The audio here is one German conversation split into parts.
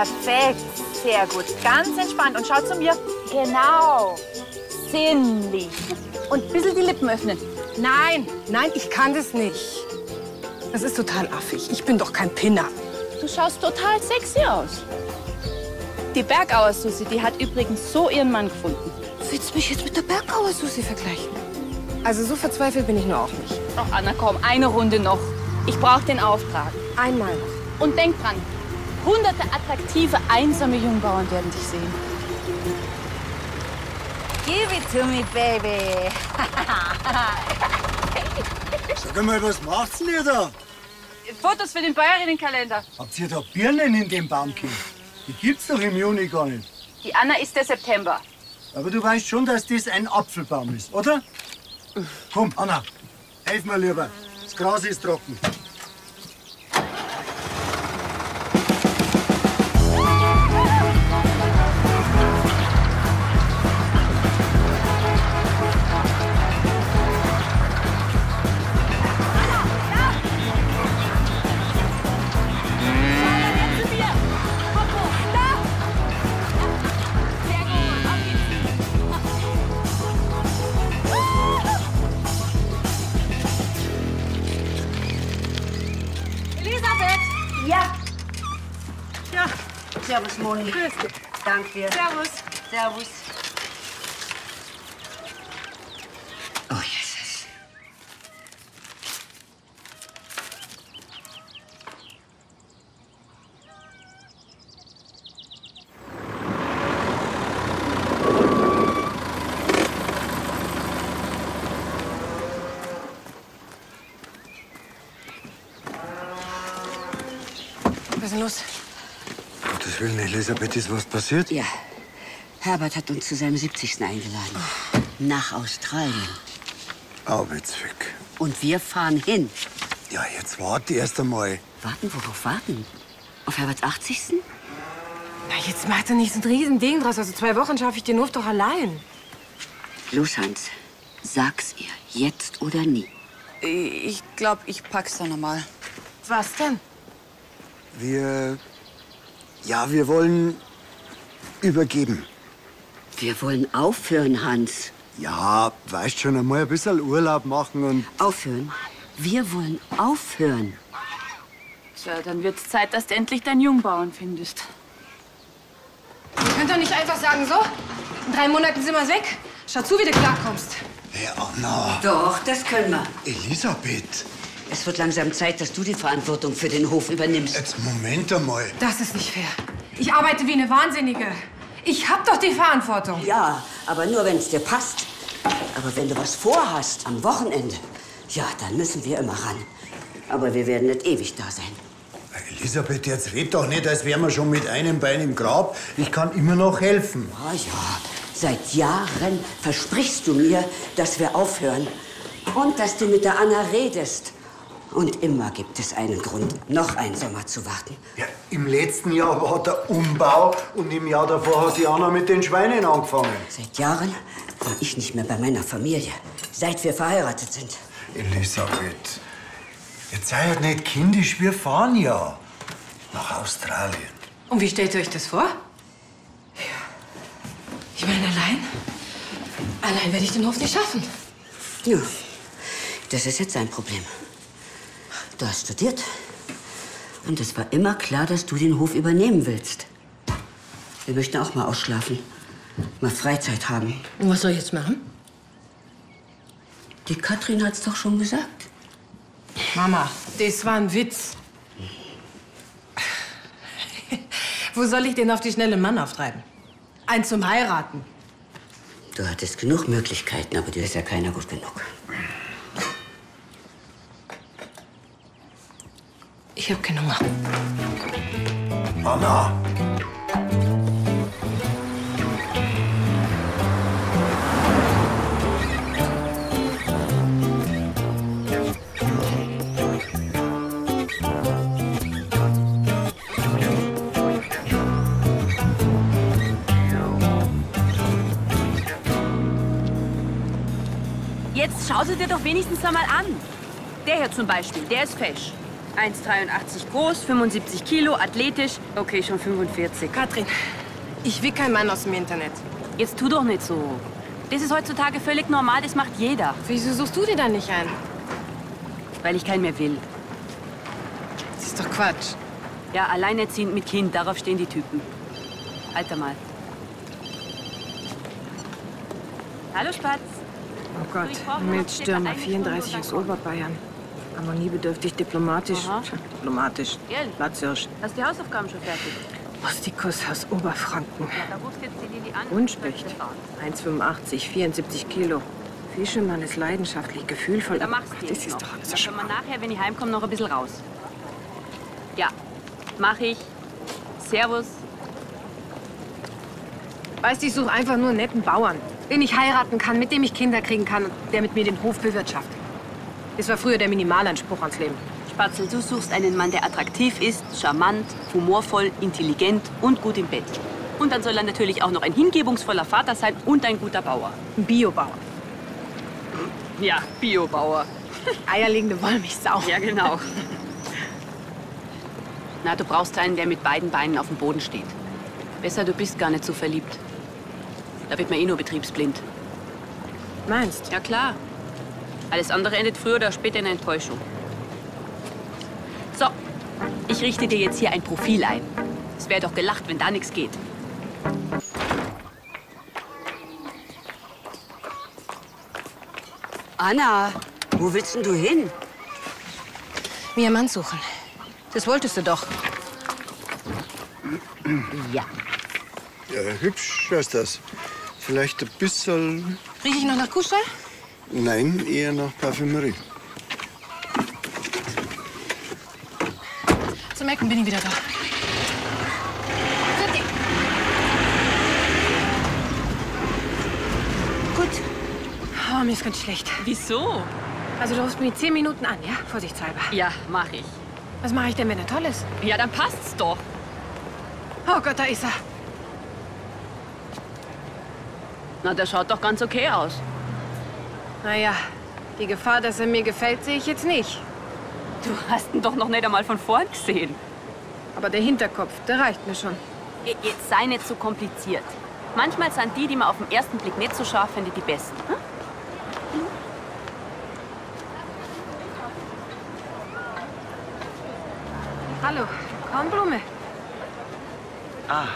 Perfekt. Sehr gut. Ganz entspannt. Und schau zu mir. Genau. Sinnlich. Und ein bisschen die Lippen öffnen. Nein, nein, ich kann das nicht. Das ist total affig. Ich bin doch kein Pinner. Du schaust total sexy aus. Die Bergauer Susi, die hat übrigens so ihren Mann gefunden. Willst du mich jetzt mit der Bergauer Susi vergleichen? Also so verzweifelt bin ich nur auch nicht. Ach, Anna, komm, eine Runde noch. Ich brauche den Auftrag. Einmal noch. Und denk dran, hunderte attraktive, einsame Jungbauern werden dich sehen. Give it to me, baby. Sag mal, was macht's denn ihr da? Fotos für den Bäuerinnenkalender. Habt ihr da Birnen in dem Baumkind? Die gibt's doch im Juni gar nicht. Die Anna ist der September. Aber du weißt schon, dass das ein Apfelbaum ist, oder? Komm, Anna, helf mir lieber. Das Gras ist trocken. Servus, Moni. Grüß dich. Danke dir. Servus. Servus. Elisabeth, ist was passiert? Ja. Herbert hat uns zu seinem 70. eingeladen. Nach Australien. Arbeitsweg. Und wir fahren hin. Ja, jetzt warte erst einmal. Warten, worauf warten? Auf Herberts 80. Na, jetzt macht er nicht so ein Riesending draus. Also zwei Wochen schaffe ich den Hof doch allein. Los, Hans. Sag's ihr. Jetzt oder nie. Ich glaube, ich pack's dann nochmal. Was denn? Wir. Ja, wir wollen übergeben. Wir wollen aufhören, Hans. Ja, weißt schon einmal ein bisschen Urlaub machen und. Aufhören? Wir wollen aufhören. Tja, dann wird's Zeit, dass du endlich deinen Jungbauern findest. Ihr könnt doch nicht einfach sagen, so, in drei Monaten sind wir weg. Schau zu, wie du klarkommst. Hey, Anna. Doch, das können wir. Elisabeth. Es wird langsam Zeit, dass du die Verantwortung für den Hof übernimmst. Jetzt Moment einmal. Das ist nicht fair. Ich arbeite wie eine Wahnsinnige. Ich hab doch die Verantwortung. Ja, aber nur, wenn es dir passt. Aber wenn du was vorhast am Wochenende, ja, dann müssen wir immer ran. Aber wir werden nicht ewig da sein. Elisabeth, jetzt red doch nicht, als wären wir schon mit einem Bein im Grab. Ich kann immer noch helfen. Ah ja, seit Jahren versprichst du mir, dass wir aufhören. Und dass du mit der Anna redest. Und immer gibt es einen Grund, noch einen Sommer zu warten. Ja, Im letzten Jahr war der Umbau und im Jahr davor hat die Anna mit den Schweinen angefangen. Seit Jahren war ich nicht mehr bei meiner Familie. Seit wir verheiratet sind. Elisabeth, jetzt sei halt nicht kindisch, wir fahren ja nach Australien. Und wie stellt ihr euch das vor? Ich meine, allein? Allein werde ich den Hof nicht schaffen. Ja, das ist jetzt sein Problem. Du hast studiert. Und es war immer klar, dass du den Hof übernehmen willst. Wir möchten auch mal ausschlafen. Mal Freizeit haben. Und was soll ich jetzt machen? Die Katrin hat's doch schon gesagt. Mama, das war ein Witz. Wo soll ich denn auf die schnelle Mann auftreiben? Ein zum Heiraten. Du hattest genug Möglichkeiten, aber dir ist ja keiner gut genug. Ich habe keinen Hunger. Anna, Jetzt schau sie dir doch wenigstens einmal an. Der hier zum Beispiel, der ist fesch. 1,83 groß, 75 Kilo, athletisch. Okay, schon 45. Katrin, ich will kein Mann aus dem Internet. Jetzt tu doch nicht so. Das ist heutzutage völlig normal, das macht jeder. Wieso suchst du dir dann nicht ein? Weil ich keinen mehr will. Das ist doch Quatsch. Ja, alleinerziehend mit Kind, darauf stehen die Typen. Alter mal. Hallo Spatz. Oh Gott, Mild Stürmer, 34 aus Oberbayern. Harmoniebedürftig, diplomatisch. Aha. Diplomatisch. Ehrlich? Platzhirsch. Hast du die Hausaufgaben schon fertig? Rustikus aus Oberfranken. Ja, da rufst jetzt die Lili an. Unspicht. 1,85, 74 Kilo. Fischelmann ist leidenschaftlich, gefühlvoll. Da machst Ach, du Das ist noch. doch alles so Dann wir schwach. nachher, wenn ich heimkomme, noch ein bisschen raus. Ja, mach ich. Servus. Weißt du, ich suche einfach nur einen netten Bauern, den ich heiraten kann, mit dem ich Kinder kriegen kann und der mit mir den Hof bewirtschaftet. Das war früher der Minimalanspruch ans Leben. Spatzel, du suchst einen Mann, der attraktiv ist, charmant, humorvoll, intelligent und gut im Bett. Und dann soll er natürlich auch noch ein hingebungsvoller Vater sein und ein guter Bauer. Ein Biobauer. Ja, Biobauer. Eierlegende Wollmilchsau. Ja, genau. Na, du brauchst einen, der mit beiden Beinen auf dem Boden steht. Besser, du bist gar nicht so verliebt. Da wird man eh nur betriebsblind. Meinst? Ja, klar. Alles andere endet früher oder später in Enttäuschung. So, ich richte dir jetzt hier ein Profil ein. Es wäre doch gelacht, wenn da nichts geht. Anna, wo willst denn du hin? Mir einen Mann suchen. Das wolltest du doch. Ja. Ja, hübsch ist das. Vielleicht ein bisschen. Riech ich noch nach Kuhstall? Nein, eher nach Parfümerie. Zum Ecken bin ich wieder da. Gut. Oh, mir ist ganz schlecht. Wieso? Also du rufst mich zehn Minuten an, ja? Vorsichtshalber. Ja, mach ich. Was mache ich denn, wenn er toll ist? Ja, dann passt's doch. Oh Gott, da ist er. Na, der schaut doch ganz okay aus. Naja, die Gefahr, dass er mir gefällt, sehe ich jetzt nicht. Du hast ihn doch noch nicht einmal von vorn gesehen. Aber der Hinterkopf, der reicht mir schon. Je- Jetzt sei nicht so kompliziert. Manchmal sind die, die man auf den ersten Blick nicht so scharf findet, die besten. Hm? Hallo, Kornblume. Ah.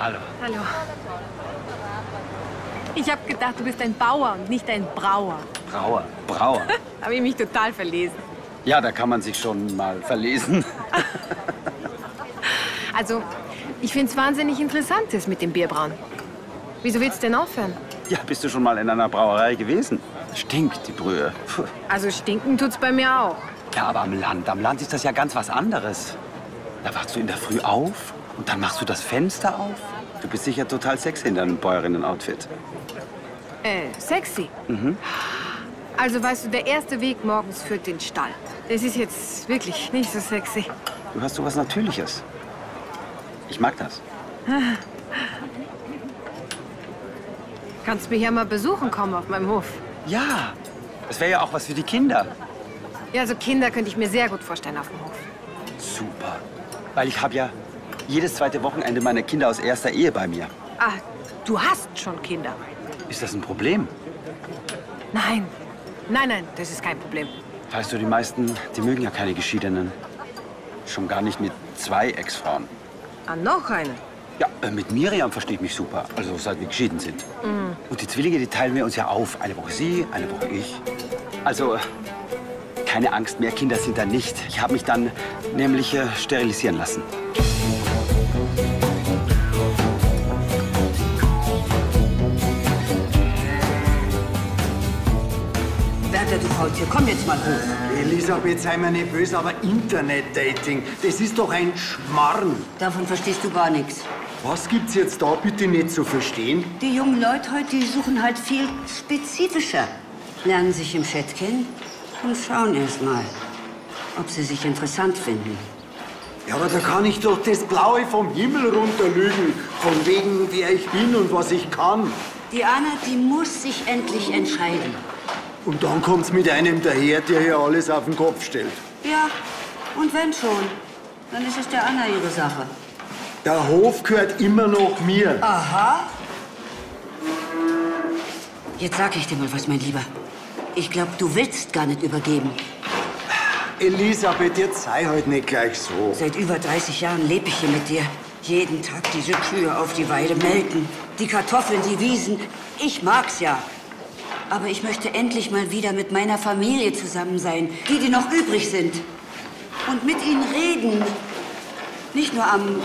Hallo. Hallo. Ich habe gedacht, du bist ein Bauer und nicht ein Brauer. Brauer. Brauer. Habe ich mich total verlesen. Ja, da kann man sich schon mal verlesen. Also, ich finde es wahnsinnig interessant, das mit dem Bierbrauen. Wieso willst du denn aufhören? Ja, bist du schon mal in einer Brauerei gewesen? Stinkt die Brühe. Puh. Also stinken tut's bei mir auch. Ja, aber am Land, am Land ist das ja ganz was anderes. Da wachst du in der Früh auf und dann machst du das Fenster auf. Du bist sicher total sexy in deinem Bäuerinnen-Outfit. Äh, sexy. Also weißt du, der erste Weg morgens führt den Stall. Das ist jetzt wirklich nicht so sexy. Du hast so was Natürliches. Ich mag das. Kannst mich ja mal besuchen kommen auf meinem Hof. Ja, das wäre ja auch was für die Kinder. Ja, so Kinder könnte ich mir sehr gut vorstellen auf dem Hof. Super. Weil ich habe ja jedes zweite Wochenende meine Kinder aus erster Ehe bei mir. Ah, du hast schon Kinder. Ist das ein Problem? Nein. Nein, nein, das ist kein Problem. Weißt du, die meisten, die mögen ja keine Geschiedenen. Schon gar nicht mit zwei Ex-Frauen. Ah, noch eine. Ja, äh, mit Miriam verstehe ich mich super. Also seit wir geschieden sind. Und die Zwillinge, die teilen wir uns ja auf. Eine Woche sie, eine Woche ich. Also, äh, keine Angst mehr, Kinder sind da nicht. Ich habe mich dann nämlich äh, sterilisieren lassen. Werther, du Faultier, komm jetzt mal hoch. Elisabeth, sei mir nicht böse, aber Internet-Dating, das ist doch ein Schmarrn. Davon verstehst du gar nichts. Was gibt's jetzt da bitte nicht zu verstehen? Die jungen Leute heute, die suchen halt viel spezifischer. Lernen sich im Chat kennen und schauen erst mal, ob sie sich interessant finden. Ja, aber da kann ich doch das Blaue vom Himmel runterlügen. Von wegen, wer ich bin und was ich kann. Die Anna, die muss sich endlich entscheiden. Und dann kommt's mit einem daher, der hier alles auf den Kopf stellt. Ja, und wenn schon, dann ist es der Anna ihre Sache. Der Hof gehört immer noch mir. Aha. Jetzt sag ich dir mal was, mein Lieber. Ich glaube, du willst gar nicht übergeben. Elisabeth, jetzt sei halt nicht gleich so. Seit über 30 Jahren lebe ich hier mit dir. Jeden Tag diese Kühe auf die Weide melken. Die Kartoffeln, die Wiesen. Ich mag's ja. Aber ich möchte endlich mal wieder mit meiner Familie zusammen sein. Die, die noch übrig sind. Und mit ihnen reden. Nicht nur am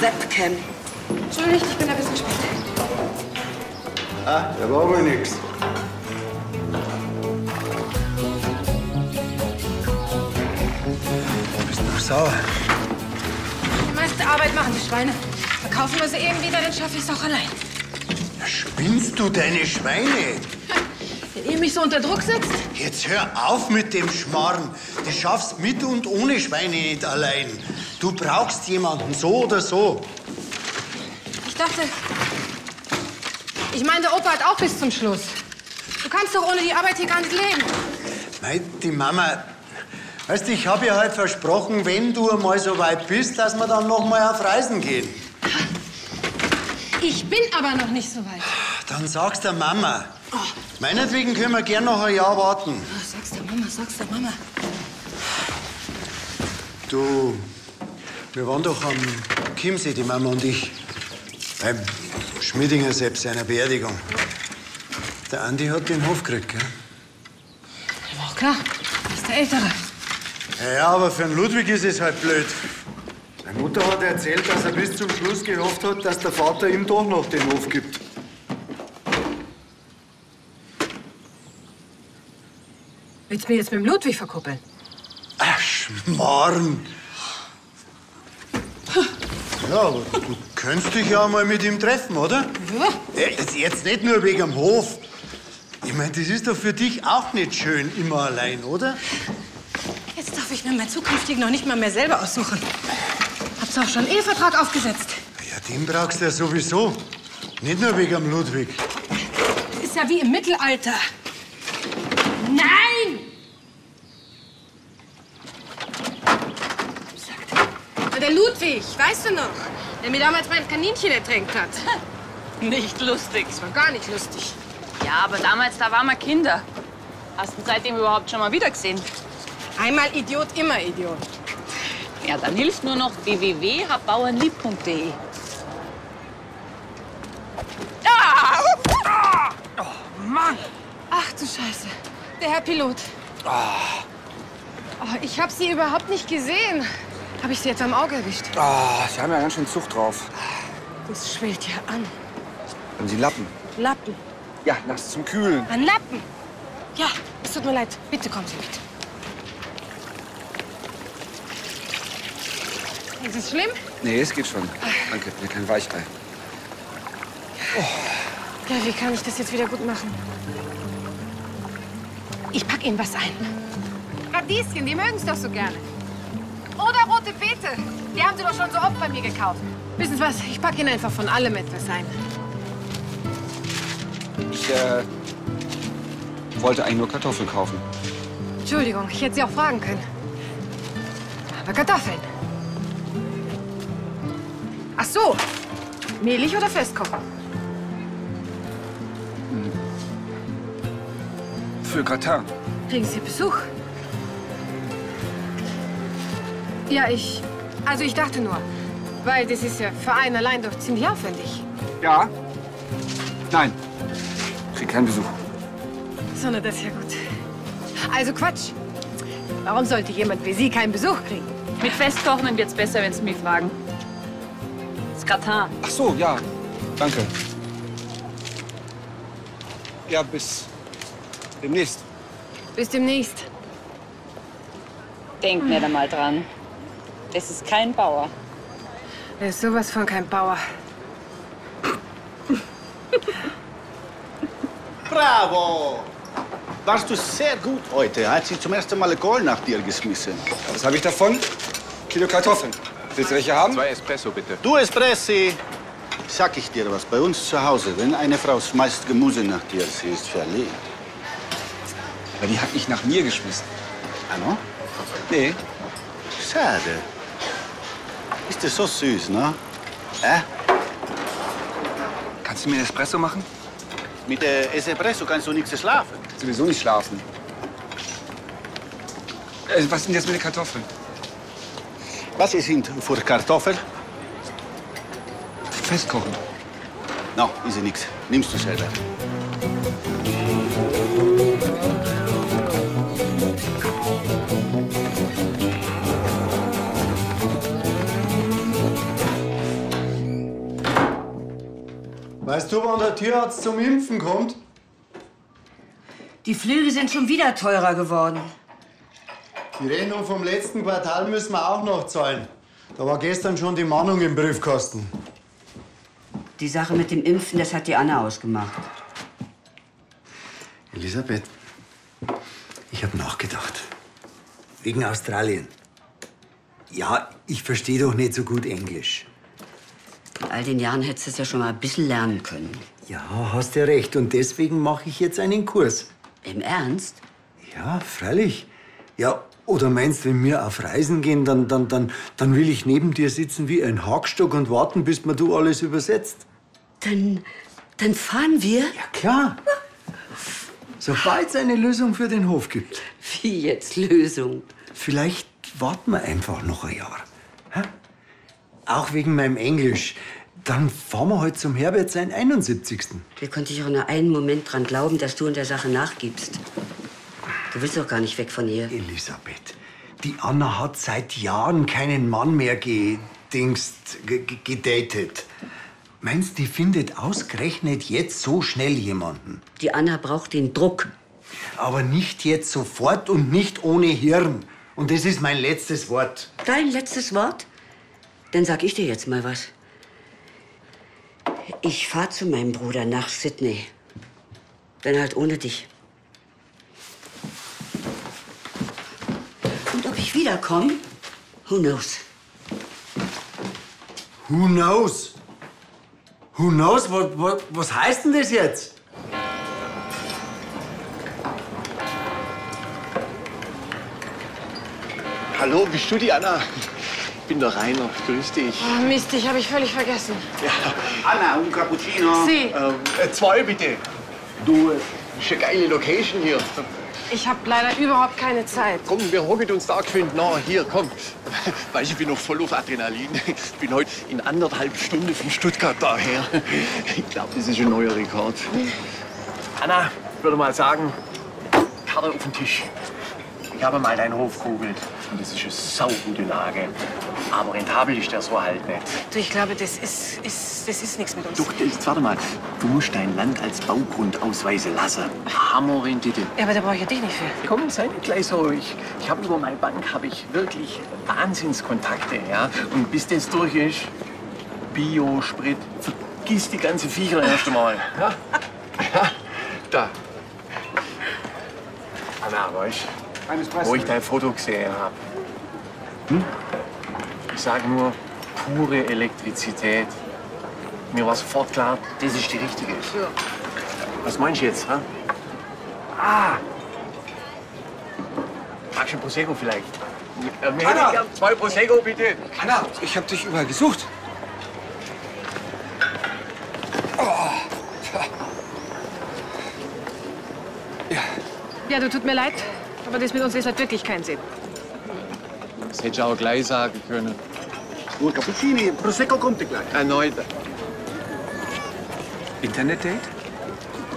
Webcam. Entschuldigt, ich bin ein bisschen spät. Ah, da war aber nix. Du bist noch sauer. Die meiste Arbeit machen die Schweine. Verkaufen wir sie eben wieder, dann schaffe ich es auch allein. Ja, spinnst du deine Schweine? Wenn ihr mich so unter Druck setzt, Jetzt hör auf mit dem Schmarrn. Du schaffst mit und ohne Schweine nicht allein. Du brauchst jemanden, so oder so. ich dachte... Ich meine, der Opa hat auch bis zum Schluss. Du kannst doch ohne die Arbeit hier gar nicht leben. Mei, die Mama. Weißt du, ich habe ihr halt versprochen, wenn du einmal so weit bist, dass wir dann noch mal auf Reisen gehen. Ich bin aber noch nicht so weit. Dann sag's der Mama. Meinetwegen können wir gern noch ein Jahr warten. Oh, sag's der Mama, sag's der Mama. Du, wir waren doch am Chiemsee, die Mama und ich. Beim Schmidinger selbst seiner Beerdigung. Der Andi hat den Hof gekriegt, gell? War auch klar, das ist der Ältere. Ja, ja, aber für den Ludwig ist es halt blöd. Meine Mutter hat erzählt, dass er bis zum Schluss gehofft hat, dass der Vater ihm doch noch den Hof gibt. Willst du mir jetzt mit dem Ludwig verkuppeln? Ach, Schmarrn. Ja, aber du könntest dich ja mal mit ihm treffen, oder? Ja. Ja, Jetzt, jetzt nicht nur wegen dem Hof. Ich meine, das ist doch für dich auch nicht schön, immer allein, oder? Jetzt darf ich mir meinen zukünftigen noch nicht mal mehr selber aussuchen. Hab's auch schon einen Ehevertrag aufgesetzt. Ja, den brauchst du ja sowieso. Nicht nur wegen dem Ludwig. Das ist ja wie im Mittelalter. Nein! Sagt. Der Ludwig, weißt du noch? Der mir damals mein Kaninchen ertränkt hat. Nicht lustig. Das war gar nicht lustig. Ja, aber damals, da waren wir Kinder. Hast du ihn seitdem überhaupt schon mal wieder gesehen? Einmal Idiot, immer Idiot. Ja, dann hilft nur noch www.bauernlieb.de. Ach du Scheiße. Der Herr Pilot. Oh, ich habe sie überhaupt nicht gesehen. Habe ich sie etwa im Auge erwischt? Ah, Sie haben ja ganz schön Zucht drauf. Das schwillt ja an. Haben Sie Lappen? Lappen. Ja, nachts zum Kühlen. An Lappen. Ja, es tut mir leid. Bitte kommen Sie mit. Ist es schlimm? Nee, es geht schon. Danke, ja kein Weichei. Ja, wie kann ich das jetzt wieder gut machen? Ich pack Ihnen was ein. Radieschen, die mögen es doch so gerne. Oder rote Beete. Die haben Sie doch schon so oft bei mir gekauft. Wissen Sie was? Ich pack Ihnen einfach von allem etwas ein. Ich äh, wollte eigentlich nur Kartoffeln kaufen. Entschuldigung, ich hätte Sie auch fragen können. Aber Kartoffeln. Ach so. Mehlig oder Festkochen? Für Gratin. Kriegen Sie Besuch? Ja, ich. Also ich dachte nur, weil das ist ja für einen allein doch ziemlich aufwendig. Ja? Nein. Krieg keinen Besuch. Sondern das ist ja gut. Also Quatsch. Warum sollte jemand wie Sie keinen Besuch kriegen? Mit Festkochen wird's besser, wenn Sie mich fragen. Das Gratin. Ach so, ja. Danke. Ja, bis demnächst. Bis demnächst. Denk mir da mal dran. Das ist kein Bauer. Er ist sowas von kein Bauer. Bravo! Warst du sehr gut heute. Hat sie zum ersten Mal Kohl nach dir geschmissen. Was habe ich davon? Kilo Kartoffeln. Willst du welche haben? Zwei Espresso, bitte. Du Espressi, sag ich dir was. Bei uns zu Hause, wenn eine Frau schmeißt Gemüse nach dir, sie ist verliebt. Aber die hat mich nach mir geschmissen. Anna? Nee, Schade. Ist das so süß, ne? Äh? kannst du mir einen Espresso machen? Mit der Espresso kannst du nichts schlafen. Sowieso nicht schlafen. Äh, was sind jetzt mit den Kartoffeln? Was sind für Kartoffeln? Festkochen. No, ist ja nichts. Nimmst du selber. Weißt du, wann der Tierarzt zum Impfen kommt? Die Flüge sind schon wieder teurer geworden. Die Rechnung vom letzten Quartal müssen wir auch noch zahlen. Da war gestern schon die Mahnung im Briefkasten. Die Sache mit dem Impfen, das hat die Anna ausgemacht. Elisabeth, ich habe nachgedacht. Wegen Australien. Ja, ich verstehe doch nicht so gut Englisch. All den Jahren hättest du es ja schon mal ein bisschen lernen können. Ja, hast ja recht. Und deswegen mache ich jetzt einen Kurs. Im Ernst? Ja, freilich. Ja, oder meinst du, wenn wir auf Reisen gehen, dann, dann, dann, dann will ich neben dir sitzen wie ein Hackstock und warten, bis mir du alles übersetzt? Dann, dann fahren wir? Ja, klar. Sobald es eine Lösung für den Hof gibt. Wie jetzt Lösung? Vielleicht warten wir einfach noch ein Jahr. Auch wegen meinem Englisch. Dann fahren wir heute zum Herbert seinen 71. Wie konnte ich auch nur einen Moment dran glauben, dass du in der Sache nachgibst? Du willst doch gar nicht weg von hier. Elisabeth, die Anna hat seit Jahren keinen Mann mehr gedingst, ge- ge- gedatet. Meinst die findet ausgerechnet jetzt so schnell jemanden? Die Anna braucht den Druck. Aber nicht jetzt sofort und nicht ohne Hirn. Und das ist mein letztes Wort. Dein letztes Wort? Dann sag ich dir jetzt mal was. Ich fahr zu meinem Bruder nach Sydney. Dann halt ohne dich. Und ob ich wiederkomme? Who knows? Who knows? Who knows? Was, was, was heißt denn das jetzt? Hallo, bist du die Anna? Ich bin der Rainer. Grüß dich. Oh, Mist, dich habe ich völlig vergessen. Anna, un cappuccino. Sie, Ähm, äh, zwei bitte. Du, äh, ist eine geile Location hier. ich habe leider überhaupt keine Zeit. Komm, wir hocken uns da geschwind nach. Hier, komm. Weißt du, ich bin noch voll auf Adrenalin. Ich bin heute in anderthalb Stunden von Stuttgart daher. Ich glaube, das ist ein neuer Rekord. Anna, ich würde mal sagen, Karte auf den Tisch. Ich habe mal deinen Hof googelt. Und das ist eine saugute Lage. Aber rentabel ist der so halt nicht. Du, ich glaube, das ist, ist, das ist nichts mit uns. Du, jetzt warte mal. Du musst dein Land als Baugrund ausweisen lassen. Hammerrendite. Ja, aber da brauche ich ja dich nicht für. Komm, sei nicht gleich so. Ich, ich habe über meine Bank habe ich wirklich Wahnsinnskontakte, ja. Und bis das durch ist, Biosprit, vergiss die ganze Viecher erst einmal. Ja? ja, da. Anna, weißt du, wo ich dein Foto gesehen habe? Hm? Ich sage nur, pure Elektrizität. Mir war sofort klar, das ist die richtige. Was meinst du jetzt? Hä? Ah! Magst du ein Prosecco vielleicht? Ja, wir Anna! zwei Prosecco, bitte. Anna, ich habe dich überall gesucht. Ja, du tut mir leid, aber das mit uns ist halt wirklich keinen Sinn. Das hätte ich auch gleich sagen können. Un cappuccino, prosecco kommt gleich. Erneut. Internet-Date?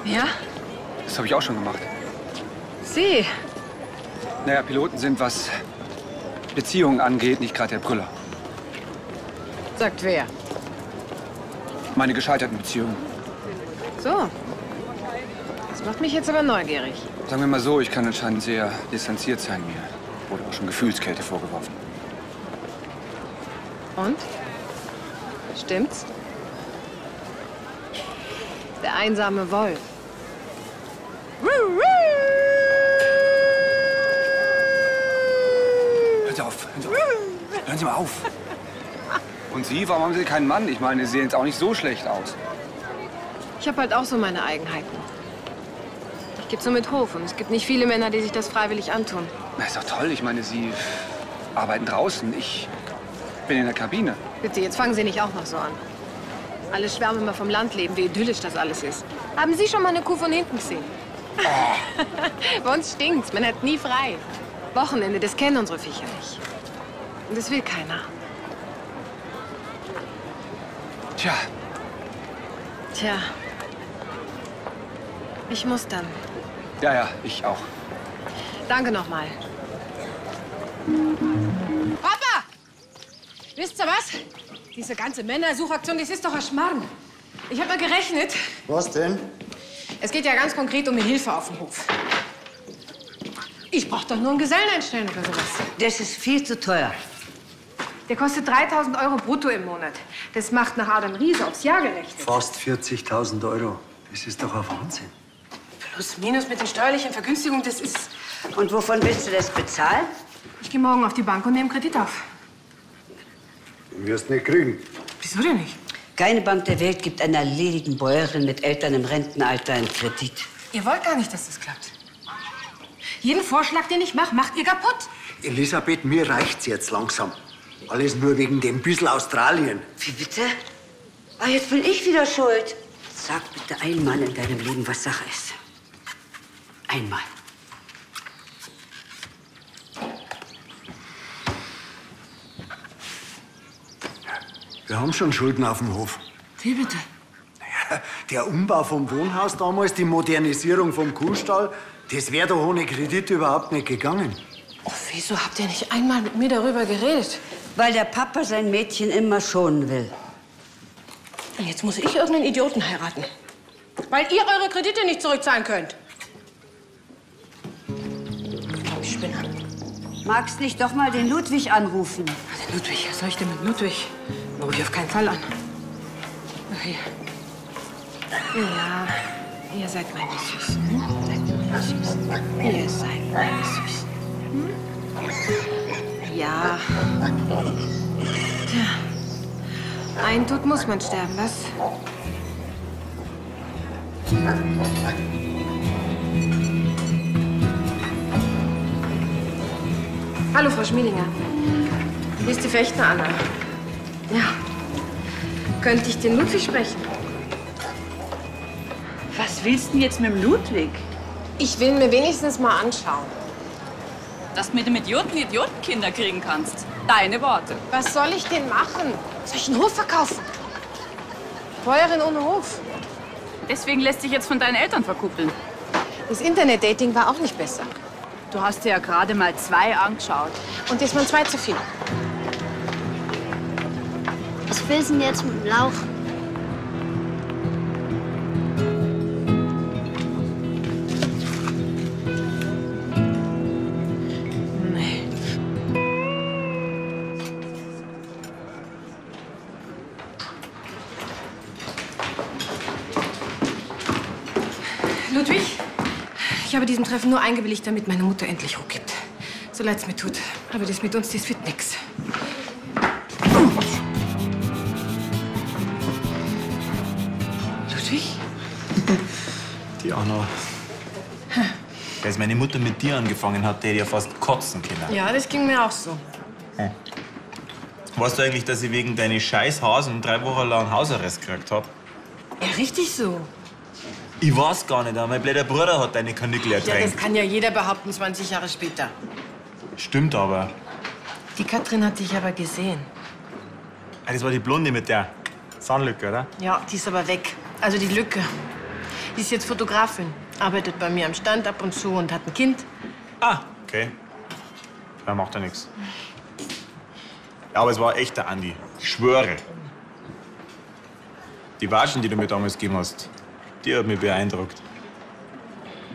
Ja? Das habe ich auch schon gemacht. Sie. Naja, Piloten sind, was Beziehungen angeht, nicht gerade der Brüller. Sagt wer? Meine gescheiterten Beziehungen. So. Das macht mich jetzt aber neugierig. Sagen wir mal so, ich kann anscheinend sehr distanziert sein. Mir wurde auch schon Gefühlskälte vorgeworfen. Und? Stimmt's? Der einsame Wolf. Hören Sie auf! Hören Sie auf! Hören Sie mal auf! Und Sie, warum haben Sie keinen Mann? Ich meine, Sie sehen jetzt auch nicht so schlecht aus. Ich habe halt auch so meine Eigenheiten. Ich so mit Hof und es gibt nicht viele Männer, die sich das freiwillig antun. Na, ist doch toll. Ich meine, Sie arbeiten draußen. Ich bin in der Kabine. Bitte, jetzt fangen Sie nicht auch noch so an. Alle schwärmen immer vom Landleben, wie idyllisch das alles ist. Haben Sie schon mal eine Kuh von hinten gesehen? Bei uns stinkt's. Man hat nie frei. Wochenende, das kennen unsere Viecher nicht. Und das will keiner. Tja, Tja. Ich muss dann. Ja, ja, ich auch. Danke nochmal. Papa! Wisst ihr was? Diese ganze Männersuchaktion, das ist doch ein Schmarrn. Ich habe mal gerechnet. Was denn? Es geht ja ganz konkret um eine Hilfe auf dem Hof. Ich brauche doch nur einen Gesellen einstellen oder sowas. Das ist viel zu teuer. Der kostet 3000 Euro brutto im Monat. Das macht nach Adam Riese aufs Jahr gerechnet. Fast 40.000 Euro. Das ist doch ein Wahnsinn. Plus, minus mit den steuerlichen Vergünstigungen, das ist... Und wovon willst du das bezahlen? Ich gehe morgen auf die Bank und nehme Kredit auf. Den wirst du nicht kriegen. Wieso denn nicht? Keine Bank der Welt gibt einer ledigen Bäuerin mit Eltern im Rentenalter einen Kredit. Ihr wollt gar nicht, dass das klappt. Jeden Vorschlag, den ich mache, macht ihr kaputt. Elisabeth, mir reicht's jetzt langsam. Alles nur wegen dem Büssel Australien. Wie bitte? Ah, jetzt bin ich wieder schuld. Sag bitte einmal in deinem Leben, was Sache ist. Einmal. Wir haben schon Schulden auf dem Hof. Wie bitte? Der Umbau vom Wohnhaus damals, die Modernisierung vom Kuhstall, das wäre doch ohne Kredit überhaupt nicht gegangen. Oh, wieso habt ihr nicht einmal mit mir darüber geredet? Weil der Papa sein Mädchen immer schonen will. Und jetzt muss ich irgendeinen Idioten heiraten. Weil ihr eure Kredite nicht zurückzahlen könnt. Magst nicht doch mal den Ludwig anrufen? Den Ludwig, was soll ich denn mit Ludwig? Den ich auf keinen Fall an. Okay. Ja, ihr seid meine Süßen. hm? Ihr seid meine Süßen. Hm? Ja. Tja. Ein Tod muss man sterben, was? Hallo, Frau Schmielinger. Wie ist die Fechter, Anna? Ja. Könnte ich den Ludwig sprechen? Was willst du denn jetzt mit dem Ludwig? Ich will mir wenigstens mal anschauen. Dass du mit dem Idioten Idiotenkinder kriegen kannst. Deine Worte. Was soll ich denn machen? Soll ich einen Hof verkaufen? Bäuerin ohne Hof. Deswegen lässt sich jetzt von deinen Eltern verkuppeln. Das Internet-Dating war auch nicht besser. Du hast dir ja gerade mal zwei angeschaut. Und man zwei zu viel. Was willst du denn jetzt mit dem Lauch? Habe diesem Treffen nur eingewilligt, damit meine Mutter endlich Ruhe gibt. So leid's mir tut. Aber das mit uns, das wird nix. Ludwig? Die Anna. Als meine Mutter mit dir angefangen hat, hätte ich ja fast kotzen können. Ja, das ging mir auch so. Weißt du eigentlich, dass ich wegen deines scheiß Hasen drei Wochen lang Hausarrest gekriegt hab? Ja, richtig so. Ich weiß gar nicht, mein blöder Bruder hat deine Kanickel Ja, das ertränkt. kann ja jeder behaupten, 20 Jahre später. Stimmt aber. Die Katrin hat dich aber gesehen. Ah, Das war die Blonde mit der Zahnlücke, oder? Ja, die ist aber weg. Also die Lücke. Die ist jetzt Fotografin. Arbeitet bei mir am Stand ab und zu und hat ein Kind. Ah, okay. Ja, macht ja nichts. Ja, aber es war echt der Andi. Ich schwöre. Die Watschen, die du mir damals gegeben hast, die hat mich beeindruckt.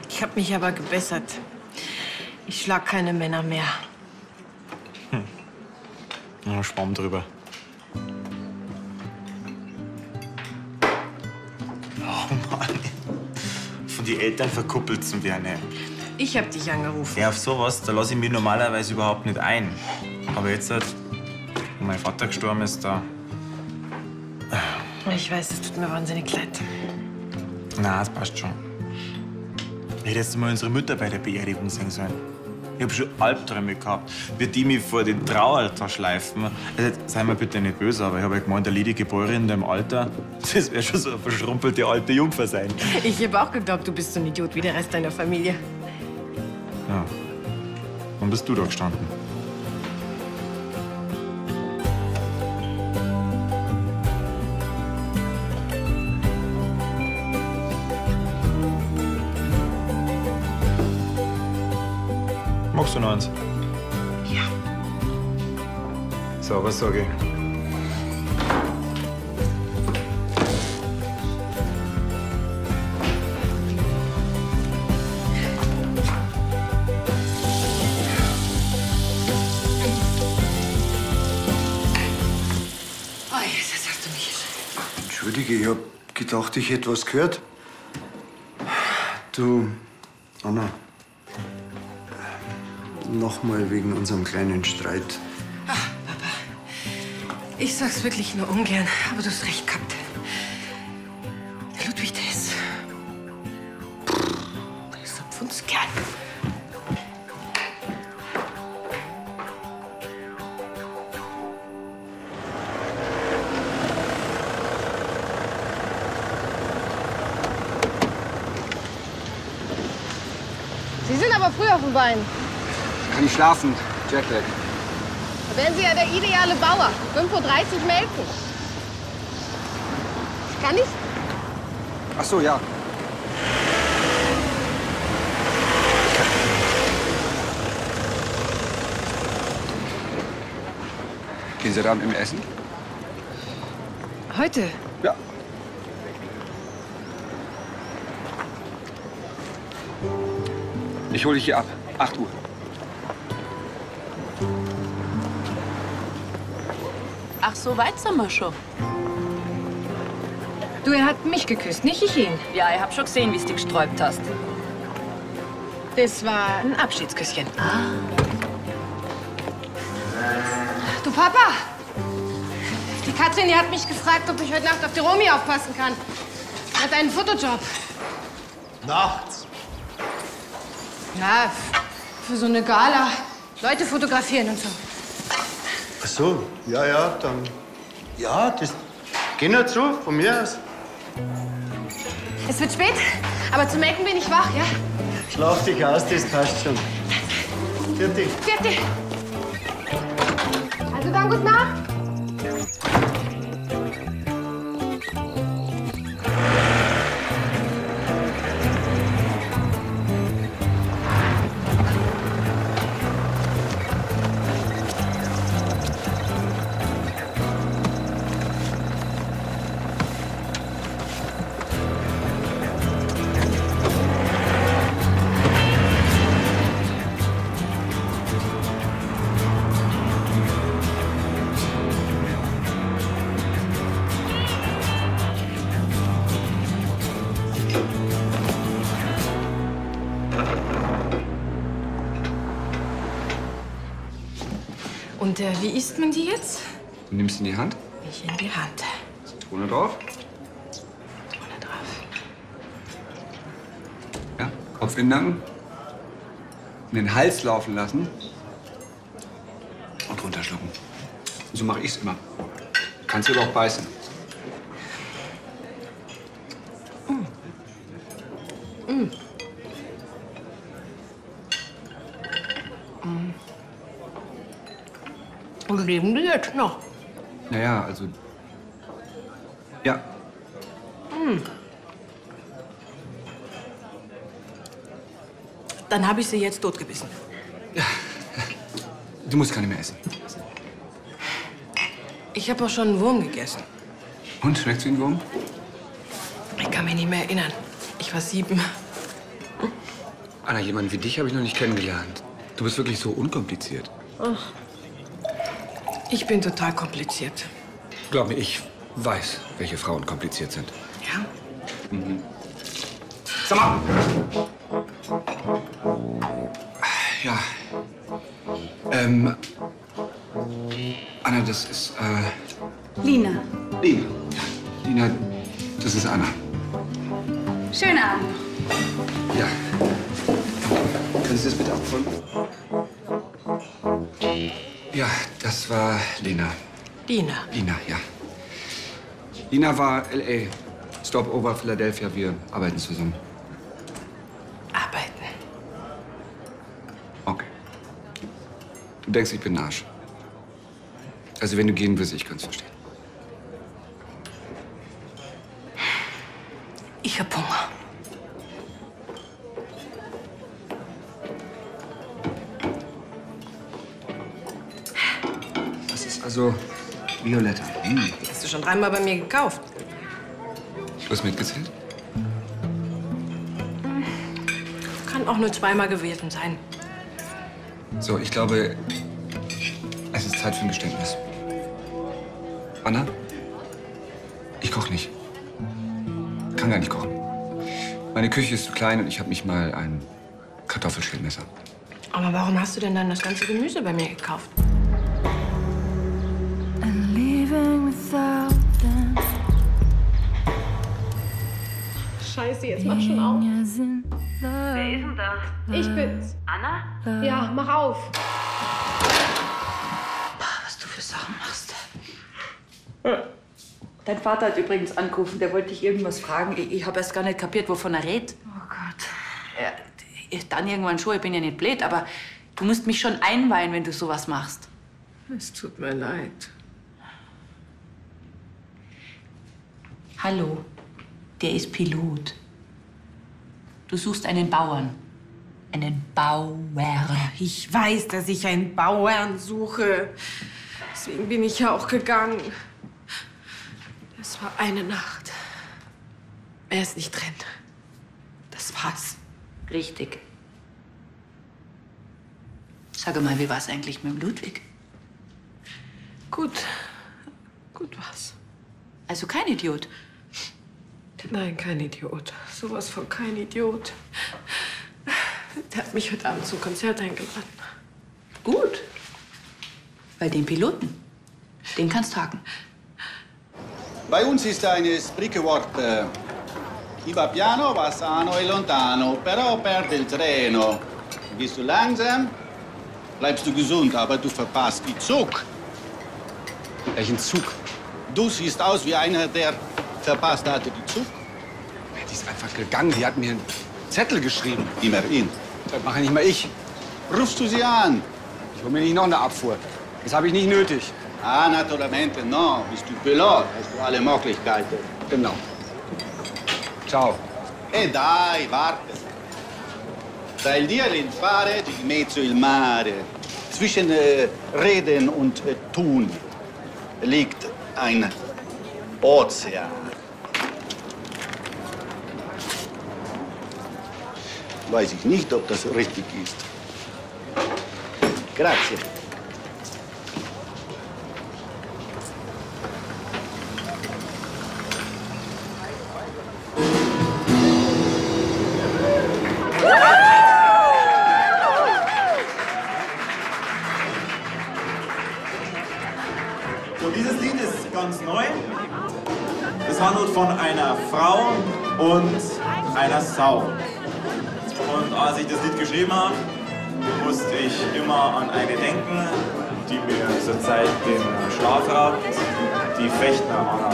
Ich habe mich aber gebessert. Ich schlag keine Männer mehr. Ja, Schwamm drüber. Oh Mann. Von den Eltern verkuppelt zu werden. ey. Ich habe dich angerufen. Ja, auf sowas, da lasse ich mich normalerweise überhaupt nicht ein. Aber jetzt, halt, wo mein Vater gestorben ist, da. Ich weiß, es tut mir wahnsinnig leid. Na, es passt schon. Hättest du mal unsere Mütter bei der Beerdigung sehen sollen. Ich hab schon Albträume gehabt, wie die mich vor den Traualtar schleifen. Also, sei mir bitte nicht böse, aber ich habe ja gemeint, eine Lady Gebäuerin in dem Alter, das wäre schon so eine verschrumpelte alte Jungfer sein. Ich habe auch geglaubt, du bist so ein Idiot wie der Rest deiner Familie. Ja. Wann bist du da gestanden? Noch eins? Ja. So, was sag ich? Oh, Jesus, hast du mich Entschuldige, ich hab gedacht, ich hätte was gehört. Du, Anna. Nochmal wegen unserem kleinen Streit. Ich sag's wirklich nur ungern, aber du hast recht gehabt. Der Ludwig, der ist. Der ist ein Pfundskerl. Sie sind aber früh auf dem Bein. Ich schlafen? Jetlag. Da wären Sie ja der ideale Bauer. 5.30 Uhr melken. Kann ich? Ach so, ja. Gehen Sie Abend im Essen? Heute? Ja. Ich hole dich hier ab. 8 Uhr. So weit sind wir schon. Du, er hat mich geküsst, nicht ich ihn. Ja, ich hab schon gesehen, wie du dich gesträubt hast. Das war ein Abschiedsküsschen. Du Papa! Die Katrin, die hat mich gefragt, ob ich heute Nacht auf die Romi aufpassen kann. Sie hat einen Fotojob. Nachts? Ja, f- für so eine Gala. Leute fotografieren und so. Ach so, ja, ja, dann. Ja, das. Geh nur zu, von mir aus. Es wird spät, aber zum Melken bin ich wach, ja? Schlaf dich aus, das passt schon. Vierte. Vierte. Also dann, gute Nacht. Und äh, wie isst man die jetzt? Du nimmst in die Hand, Ich in die Hand. Zitrone drauf. Zitrone drauf. Ja, Kopf in den Nacken. In den Hals laufen lassen. Und runterschlucken. So mache ich's immer. Kannst du aber auch beißen. Leben die jetzt noch? Naja, also. Ja, Mm. Dann habe ich sie jetzt totgebissen. du musst keine mehr essen. Ich habe auch schon einen Wurm gegessen. Und, schmeckt's wie ein Wurm? Ich kann mich nicht mehr erinnern. Ich war sieben. Anna, jemanden wie dich habe ich noch nicht kennengelernt. Du bist wirklich so unkompliziert. Ach. Ich bin total kompliziert. Glaub mir, ich weiß, welche Frauen kompliziert sind. Ja? Mhm. Sag mal! Ja. Ähm. Anna, das ist, äh. Lina, Lina. Lina, das ist Anna. schönen Abend. Ja. Können Sie das bitte abholen? Ja, das war Lena. Dina. Lina, ja. Lina war L.A. Stopover Philadelphia. Wir arbeiten zusammen. Arbeiten. Okay. Du denkst, ich bin ein Arsch. Also, wenn du gehen willst, ich kann's verstehen. Ich hab Hunger. Also Violetta. Hm. Die hast du schon dreimal bei mir gekauft. Schluss mitgezählt? Kann auch nur zweimal gewesen sein. So, ich glaube, es ist Zeit für ein Geständnis. Anna, ich koche nicht. Kann gar nicht kochen. Meine Küche ist zu klein und ich habe nicht mal ein Kartoffelschälmesser. Aber warum hast du denn dann das ganze Gemüse bei mir gekauft? Scheiße, jetzt mach schon auf. Wer ist denn da? Ich bin's. Anna? Ja, mach auf. Was du für Sachen machst. Dein Vater hat übrigens angerufen, der wollte dich irgendwas fragen. Ich, ich habe erst gar nicht kapiert, wovon er redet. Oh Gott. Ja, ich- dann irgendwann schon, ich bin ja nicht blöd, aber du musst mich schon einweihen, wenn du sowas machst. Es tut mir leid. Hallo, der ist Pilot. Du suchst einen Bauern. Einen Bauer. Ich weiß, dass ich einen Bauern suche. Deswegen bin ich ja auch gegangen. Es war eine Nacht. Er ist nicht drin. Das war's. Richtig. Sag mal, wie war's eigentlich mit dem Ludwig? Gut. Gut war's. Also kein Idiot. Nein, kein Idiot. Sowas von kein Idiot. Der hat mich heute Abend zum Konzert eingeladen. Gut. Bei den Piloten. Den kannst du haken. Bei uns ist ein Sprichwort. Äh, chi va piano va sano e lontano, però perde il treno. Gehst du langsam, bleibst du gesund, aber du verpasst die Zug. Welchen Zug? Du siehst aus wie einer, der verpasst hatte die Zug. Die ist einfach gegangen. Die hat mir einen Zettel geschrieben. Immerhin. Das mache nicht mal ich. Rufst du sie an? Ich hole mir nicht noch eine Abfuhr. Das habe ich nicht nötig. Ah, naturalmente no. Bist du Pilot, hast du alle Möglichkeiten. Genau. Ciao. E dai, warte. Tra il dire e il fare di mezzo il mare. Zwischen äh, Reden und äh, Tun liegt ein Ozean. Weiß ich nicht, ob das richtig ist. Grazie. So, ist ganz neu. Es handelt von einer Frau und einer Sau. Und als ich das Lied geschrieben habe, musste ich immer an eine denken, die mir zurzeit den Schlaf raubt, die Fechtner Anna.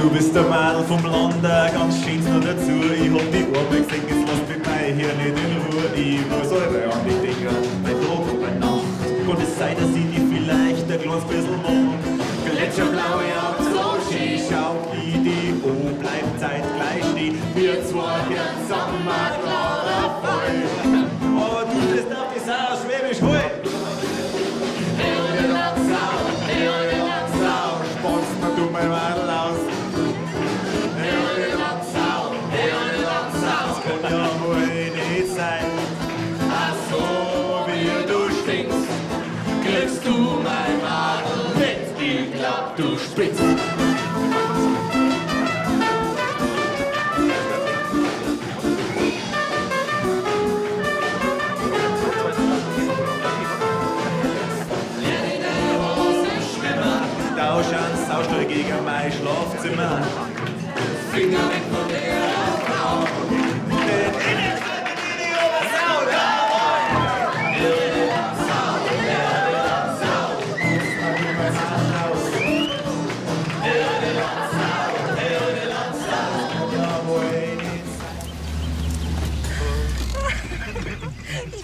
Du bist der Mädel vom Lande, ganz schön noch dazu. Ich hab die Arme gesehen, jetzt lass mich mein hier nicht in Ruhe. Ich muss alle an die Dinger, bei Tag und bei Nacht. Kann es sein, dass ich die vielleicht ein kleines bisschen mag? Gletscherblaue Augen, so schön schau stehen. Wir zwei Herren zusammen,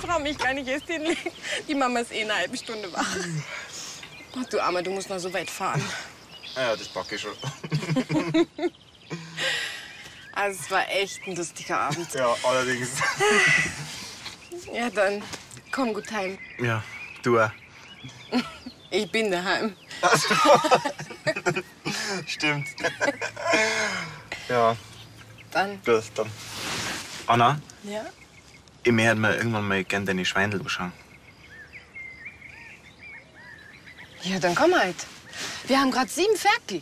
trau mich gar nicht erst hinlegen. Die Mama ist eh eine halbe Stunde wach. Ach, du Armer, du musst noch so weit fahren. Ja, das packe ich schon. Also, es war echt ein lustiger Abend. Ja, allerdings. Ja, dann komm gut heim. Ja, du auch. Ich bin daheim. Stimmt. ja, Dann, gut, dann. Anna, ja? Ich möchte mir irgendwann mal gern deine Schweindel anschauen. Ja, dann komm halt. Wir haben gerade sieben Ferkel.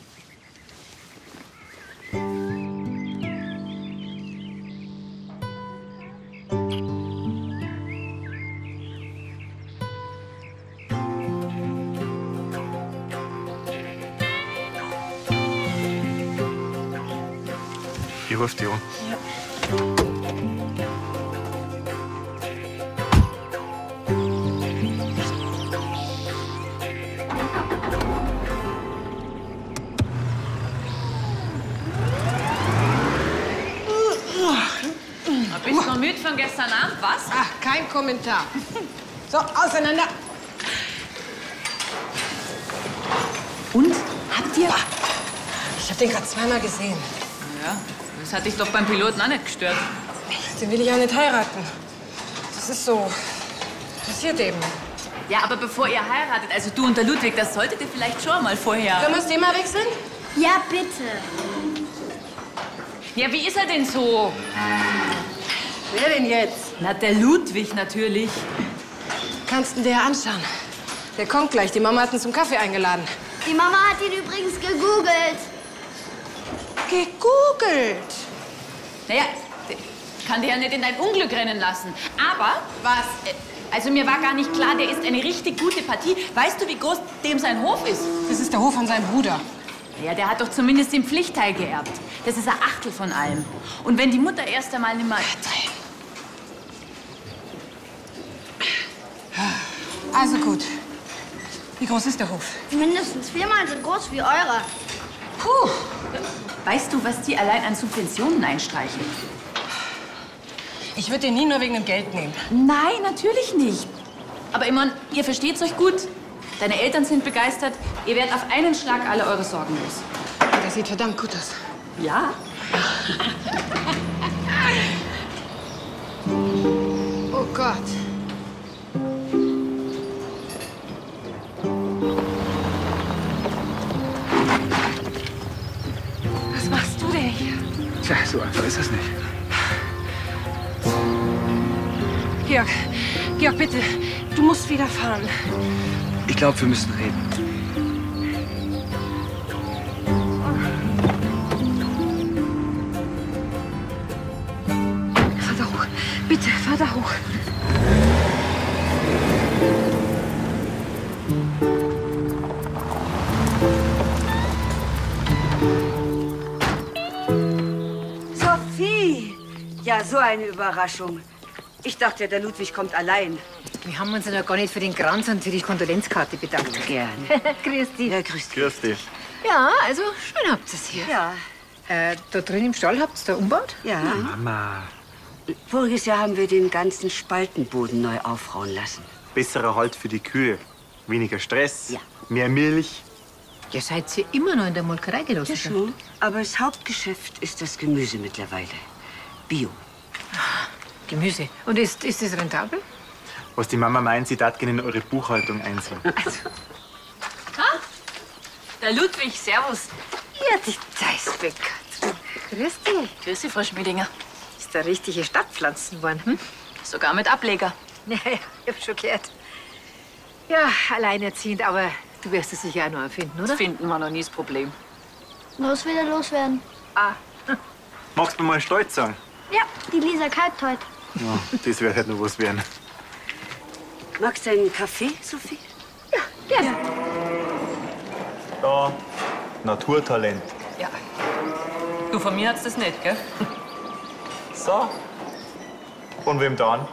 Ich ruf dich an. Von gestern Abend, was? Ach, kein Kommentar. So, auseinander. Und? Habt ihr? Ich hab den gerade zweimal gesehen. Ja, das hat dich doch beim Piloten auch nicht gestört. Den will ich auch nicht heiraten. Das ist so. Passiert eben. Ja, aber bevor ihr heiratet, also du und der Ludwig, das solltet ihr vielleicht schon mal vorher. Können wir das Thema wechseln? Ja, bitte. Ja, wie ist er denn so? Wer denn jetzt? Na, der Ludwig natürlich. Kannst du dir anschauen. Der kommt gleich. Die Mama hat ihn zum Kaffee eingeladen. Die Mama hat ihn übrigens gegoogelt. Gegoogelt? Naja, ich kann dir ja nicht in dein Unglück rennen lassen. Aber, was? Also mir war gar nicht klar, der ist eine richtig gute Partie. Weißt du, wie groß dem sein Hof ist? Das ist der Hof von seinem Bruder. Ja, der hat doch zumindest den Pflichtteil geerbt. Das ist ein Achtel von allem. Und wenn die Mutter erst einmal nimmer... Also gut. Wie groß ist der Hof? Mindestens viermal so groß wie eurer. Puh. Weißt du, was die allein an Subventionen einstreichen? Ich würde den nie nur wegen dem Geld nehmen. Nein, natürlich nicht. Aber Immerhin, ihr versteht's euch gut. Deine Eltern sind begeistert. Ihr werdet auf einen Schlag alle eure Sorgen los. Der sieht verdammt gut aus. Ja? Oh Gott. Tja, so einfach ist das nicht. Georg, Georg, bitte. Du musst wieder fahren. Ich glaube, wir müssen reden. Fahr da hoch. Bitte, fahr da hoch. Ja, so eine Überraschung. Ich dachte, der Ludwig kommt allein. Wir haben uns ja noch gar nicht für den Kranz und für die Kondolenzkarte bedankt. Gern. Grüß dich. Ja, grüß dich. Grüß dich. Ja, also schön habt ihr es hier. Ja. Äh, da drin im Stall habt ihr da umbaut? Ja. Mama. Voriges Jahr haben wir den ganzen Spaltenboden neu aufrauen lassen. Besserer Halt für die Kühe. Weniger Stress. Ja. Mehr Milch. Ihr seid hier immer noch in der Molkerei gelassen. Ja, schon. Aber das Hauptgeschäft ist das Gemüse mittlerweile. Bio. Gemüse. Und ist, ist das rentabel? Was die Mama meint, sie darf gerne in eure Buchhaltung einsehen. Ah, der Ludwig, servus. Ja, die Zeisbeckert. Grüß dich. Grüß dich, Frau Schmiedinger. Ist da richtige Stadtpflanzen geworden, hm? Sogar mit Ableger. Nee, ich hab schon gehört. Ja, alleinerziehend, aber du wirst es sicher auch noch erfinden, oder? Finden wir noch nie das Problem. Muss wieder loswerden. Ah, Magst du mir mal stolz sagen? Ja, die Lisa kalbt heute. Ja, das wird halt noch was werden. Magst du einen Kaffee, Sophie? gerne. Da, Naturtalent. Ja. Du, von mir hat's das nicht, gell? So. Von wem dann?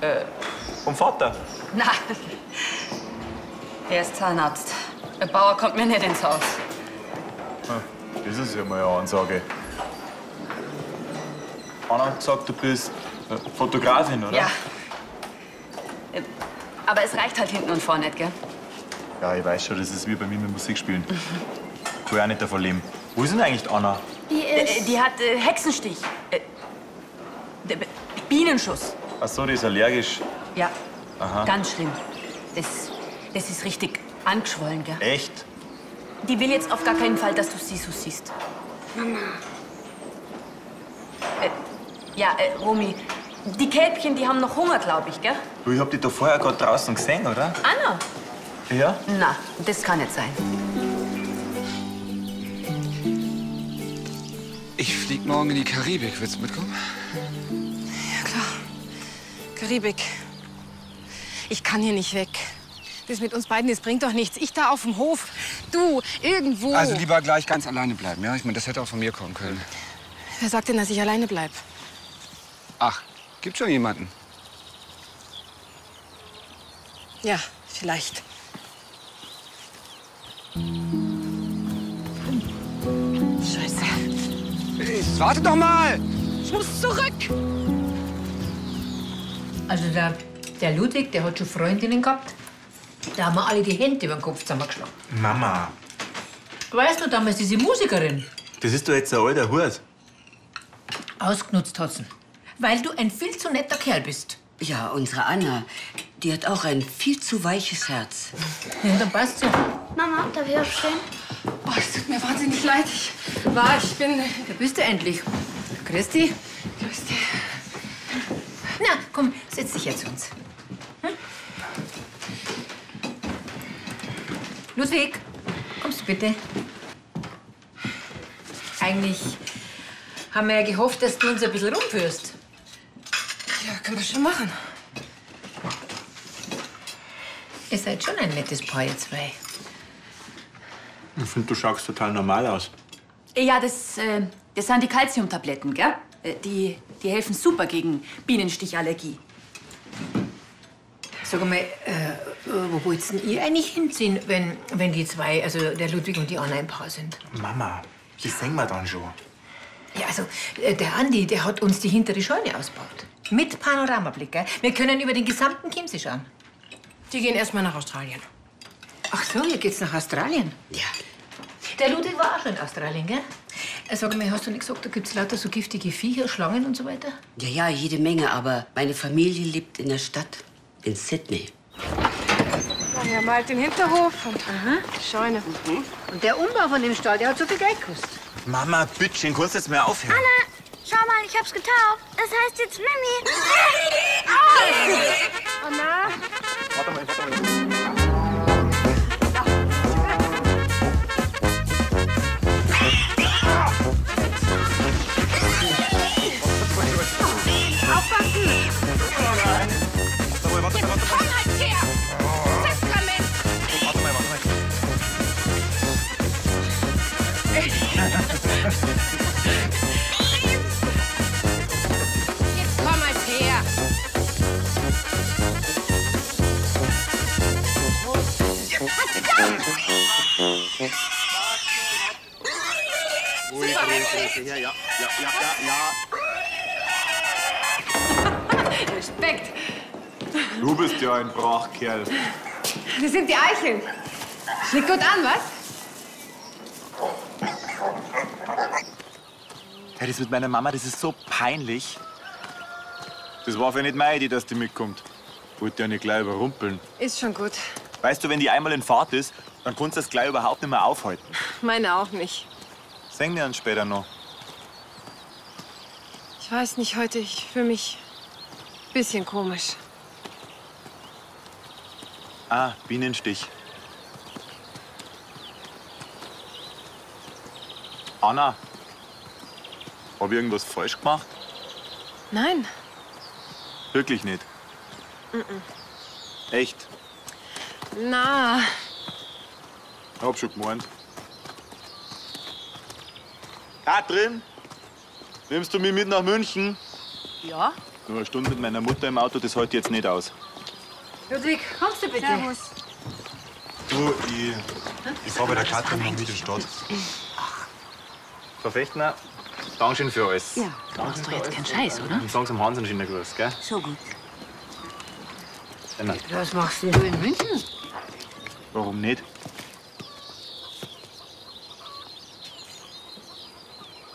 Äh. Vom Vater. Nein. Er ist Zahnarzt. Der Bauer kommt mir nicht ins Haus. Ah, Das ist ja mal eine Ansage. Anna hat gesagt, du bist äh, Fotografin, oder? Ja. Äh, Aber es reicht halt hinten und vorne nicht, gell? Ja, ich weiß schon, das ist wie bei mir mit Musik spielen. Ich will auch nicht davon leben. Wo ist denn eigentlich Anna? Die ist... die hat äh, Hexenstich. Äh, Bienenschuss. Ach so, die ist allergisch. Ja, Aha. ganz schlimm. Das, das ist richtig angeschwollen, gell? Echt? Die will jetzt auf gar keinen Fall, dass du sie so siehst. Mama. Äh, ja, äh, Romy, die Kälbchen, die haben noch Hunger, glaube ich, gell? Du, ich hab die doch vorher gerade draußen gesehen, oder? Anna? Ja? Na, das kann nicht sein. Ich flieg morgen in die Karibik. Willst du mitkommen? Ja, klar. Karibik. Ich kann hier nicht weg. Das mit uns beiden, das bringt doch nichts. Ich da auf dem Hof, du irgendwo. Also lieber gleich ganz alleine bleiben, ja? Ich meine, das hätte auch von mir kommen können. Wer sagt denn, dass ich alleine bleib? Ach, gibt schon jemanden. Ja, vielleicht. Scheiße. Hey, warte doch mal! Ich muss zurück! Also der, der Ludwig, der hat schon Freundinnen gehabt. Da haben wir alle die Hände über den Kopf zusammengeschlagen. Mama, Weißt du, damals diese Musikerin, das ist doch jetzt ein alter Hut. ausgenutzt hat sie. Weil du ein viel zu netter Kerl bist. Ja, unsere Anna, die hat auch ein viel zu weiches Herz. Ja, dann passt ja. Mama, darf ich aufstehen? Oh, es tut mir wahnsinnig leid. Ich war, ich bin. Da bist du endlich. Christi. Christi. Na, komm, setz dich jetzt zu uns. Hm? Ludwig, kommst du bitte? Eigentlich haben wir ja gehofft, dass du uns ein bisschen rumführst. Ja, können wir schon machen. Ihr seid schon ein nettes Paar, ihr zwei. Ich finde, du schaust total normal aus. Ja, das, äh, das sind die Calciumtabletten, gell? Äh, Die, die helfen super gegen Bienenstichallergie. Sag mal, äh, wo wollt's denn ihr eigentlich hinziehen, wenn, wenn die zwei, also der Ludwig und die Anna ein Paar sind? Mama, das sehen wir dann schon. Ja, also äh, der Andi, der hat uns die hintere Scheune ausgebaut. Mit Panoramablick, gell? Wir können über den gesamten Chiemsee schauen. Die gehen erstmal nach Australien. Ach so, ihr geht's nach Australien? Ja. Der Ludwig war auch schon in Australien, gell? Äh, Sag mal, hast du nicht gesagt, da gibt's lauter so giftige Viecher, Schlangen und so weiter? Ja, ja, jede Menge, aber meine Familie lebt in der Stadt, in Sydney. Wir haben halt den Hinterhof und die Scheune. Und der Umbau von dem Stall, der hat so viel Geld gekostet. Mama, bitte, kannst du jetzt mal aufhören? Anna, schau mal, ich hab's getauft. Das heißt jetzt Mimi. Anna? Warte mal, warte mal. Ja, ja, ja, ja, ja, ja. Respekt! Du bist ja ein Brachkerl. Das sind die Eicheln. Schlägt gut an, was? Hey, das mit meiner Mama, das ist so peinlich. Das war für nicht meine Idee, dass die mitkommt. Wollte ja nicht gleich überrumpeln. Ist schon gut. Weißt du, wenn die einmal in Fahrt ist, dann kannst du das gleich überhaupt nicht mehr aufhalten. Meine auch nicht. Singen wir uns später noch. Ich weiß nicht, heute, ich fühle mich ein bisschen komisch. Ah, Bienenstich. Anna, hab ich irgendwas falsch gemacht? Nein. Wirklich nicht. Mhm. Echt? Na, Ich hab schon gemeint. Katrin, nimmst du mich mit nach München? Ja? Nur eine Stunde mit meiner Mutter im Auto, das hält jetzt nicht aus. Ludwig, kommst du bitte? Servus. Du, ich, ich fahr bei der Katrin noch mit in die Stadt. Frau Fechtner, Dankeschön für alles. Ja, du machst doch jetzt keinen Scheiß, oder? Und sagen Sie dem Hans einen schönen Gruß, gell? So gut. Anna, Was machst denn du in München? warum nicht?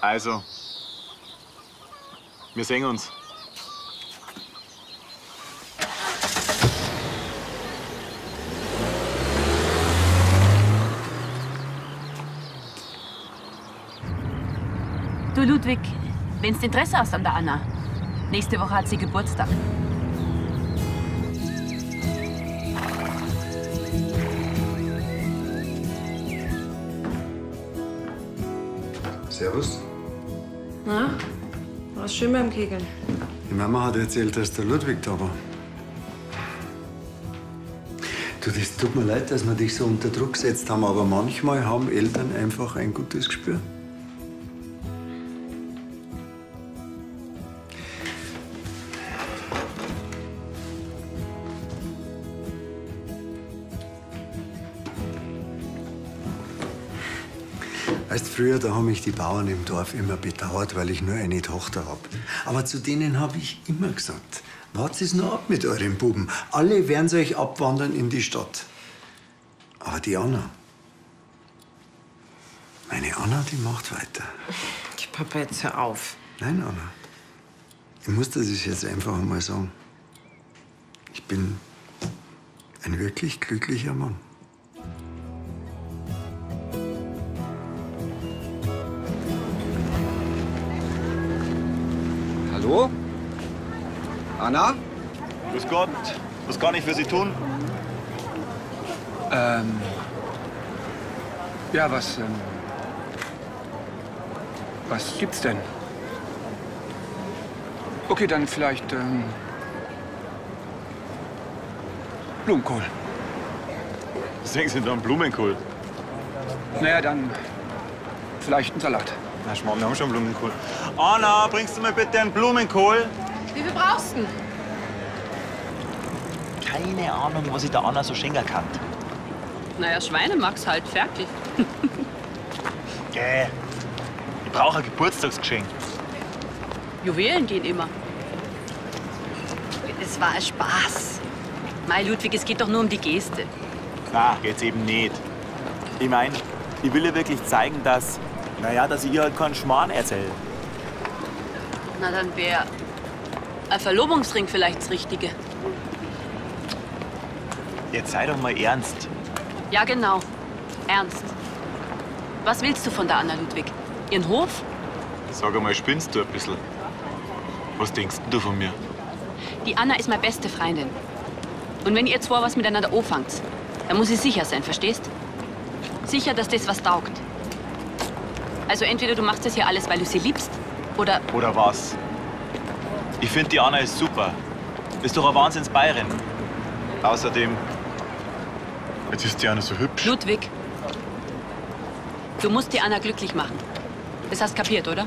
Also, wir sehen uns. Du, Ludwig, wenn du Interesse hast an der Anna, nächste Woche hat sie Geburtstag. Servus. Na, war's schön beim Kegeln? Die Mama hat erzählt, dass der Ludwig da war. Du, das tut mir leid, dass wir dich so unter Druck gesetzt haben, aber manchmal haben Eltern einfach ein gutes Gespür. Früher, da haben mich die Bauern im Dorf immer bedauert, weil ich nur eine Tochter hab. Aber zu denen habe ich immer gesagt, wartet es nur ab mit euren Buben. Alle werden euch abwandern in die Stadt. Aber die Anna, meine Anna, die macht weiter. Papa, jetzt hör auf. Nein, Anna, ich muss das jetzt einfach einmal sagen. Ich bin ein wirklich glücklicher Mann. Hallo? Anna? Grüß Gott. Was kann ich für Sie tun? Ähm. Ja, was. Ähm, was gibt's denn? Okay, dann vielleicht. Ähm, Blumenkohl. Deswegen sind da ein Blumenkohl. Naja, dann. Vielleicht ein Salat. Na, Schmarrn, wir haben schon Blumenkohl. Anna, bringst du mir bitte einen Blumenkohl? Wie viel brauchst du denn? Keine Ahnung, was ich der Anna so schenken kann. Naja, Schweinemax halt, fertig. Gäh. Ich brauche ein Geburtstagsgeschenk. Juwelen gehen immer. Es war ein Spaß. Mei, Ludwig, es geht doch nur um die Geste. Na, jetzt eben nicht. Ich meine, ich will ihr wirklich zeigen, dass, naja, dass ich ihr halt keinen Schmarrn erzähle. Na, dann wäre ein Verlobungsring vielleicht das Richtige. Jetzt sei doch mal ernst. Ja, genau. Ernst. Was willst du von der Anna, Ludwig? Ihren Hof? Sag einmal, spinnst du ein bisschen? Was denkst du von mir? Die Anna ist meine beste Freundin. Und wenn ihr zwei was miteinander anfangt, dann muss ich sicher sein, verstehst? Sicher, dass das was taugt. Also entweder du machst das hier alles, weil du sie liebst, oder Oder was? Ich finde, die Anna ist super. Ist doch eine Wahnsinnsbayerin. Außerdem, jetzt ist die Anna so hübsch. Ludwig. Du musst die Anna glücklich machen. Das hast kapiert, oder?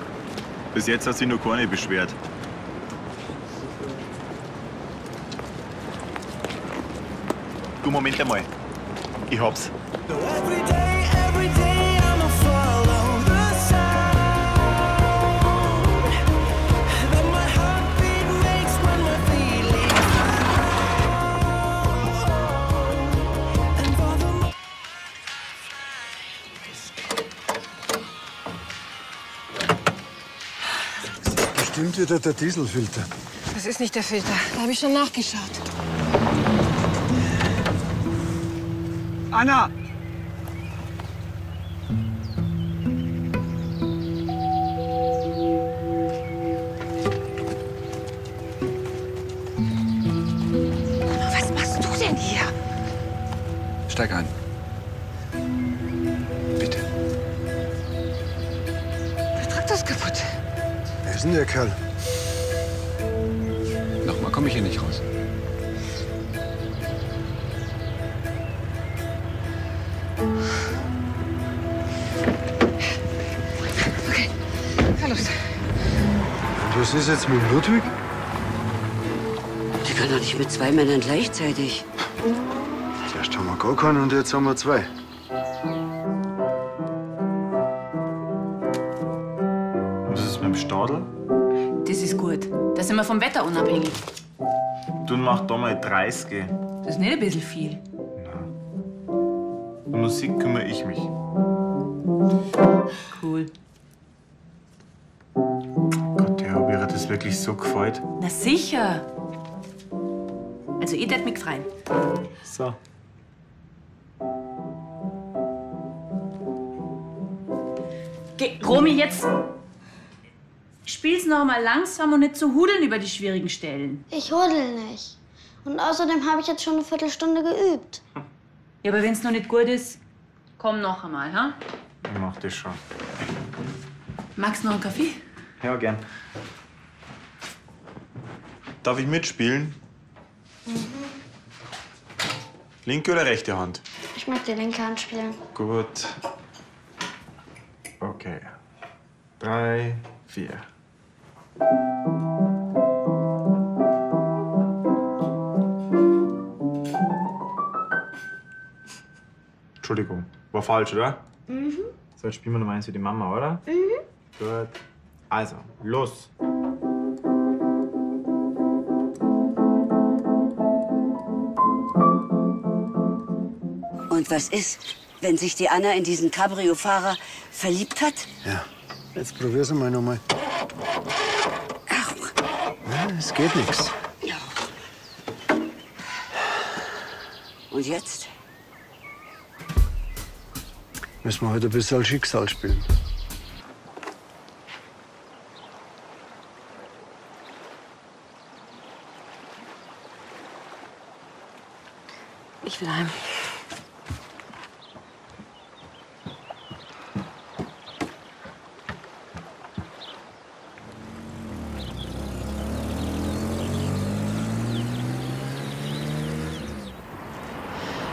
Bis jetzt hat sie nur keine beschwert. du Moment einmal. Ich hab's. Bestimmt wieder der Dieselfilter. Das ist nicht der Filter. Da habe ich schon nachgeschaut. Anna! Denn der Kerl? Nochmal komme ich hier nicht raus. Okay, was ist jetzt mit Ludwig? Die kann doch nicht mit zwei Männern gleichzeitig. Zuerst haben wir gar keinen und jetzt haben wir zwei. Mal 30. Das ist nicht ein bisschen viel. Um Musik kümmere ich mich. Cool. Gott, ja, ob ihr das wirklich so gefällt. Na sicher. Also, ich tät mich freuen. So. Geh, Romy, jetzt spiel's noch mal langsam und nicht zu hudeln über die schwierigen Stellen. Ich hodel nicht. Und außerdem habe ich jetzt schon eine Viertelstunde geübt. Ja, aber wenn's noch nicht gut ist, komm noch einmal, ha? Ich mach das schon. Magst du noch einen Kaffee? Ja, gern. Darf ich mitspielen? Linke oder rechte Hand? Ich möchte die linke Hand spielen. Gut. Okay. Drei, vier. Entschuldigung, war falsch, oder? Mhm. So, jetzt spielen wir noch eins für die Mama, oder? Mhm. Gut. Also, los. Und was ist, wenn sich die Anna in diesen Cabrio-Fahrer verliebt hat? Ja, jetzt probier's mal nochmal. Ja, es geht nichts. Und jetzt? Müssen wir heute ein bisschen Schicksal spielen. Ich will heim.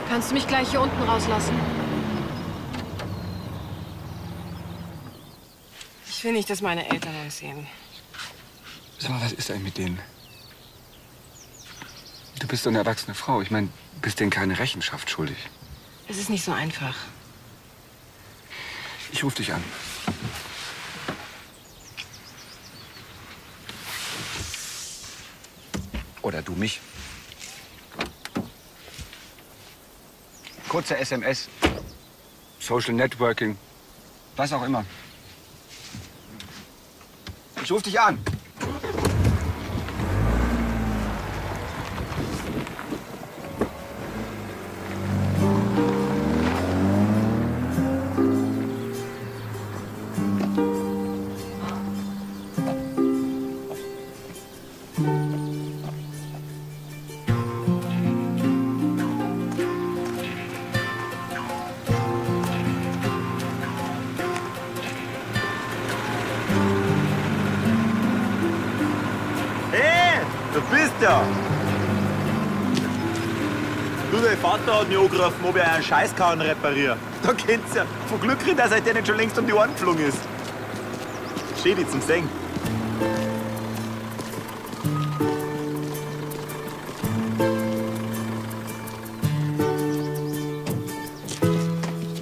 Kannst du mich gleich hier unten rauslassen? Ich will nicht, dass meine Eltern uns sehen. Sag mal, was ist eigentlich mit denen? Du bist doch eine erwachsene Frau. Ich meine, du bist denen keine Rechenschaft schuldig. Es ist nicht so einfach. Ich ruf dich an. Oder du mich. Kurze SMS. Social Networking. Was auch immer. Ich ruf dich an. Mich angerufen, ob ich einen Scheißkarren repariere. Da kennst ja von Glück reden, dass er nicht schon längst um die Ohren geflogen ist. Schön, dich zum Singen.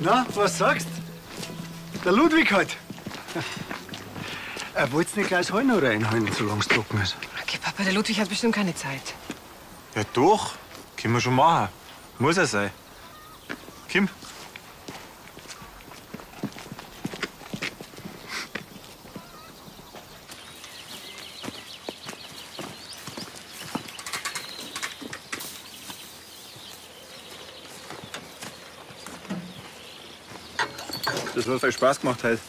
Na, was sagst? Der Ludwig halt. Er wollte nicht gleich das Heu noch reinholen, solange es trocken ist. Okay, Papa, der Ludwig hat bestimmt keine Zeit. Ja, doch. Können wir schon machen. Muss er sein. Kim. Das hat viel Spaß gemacht heute.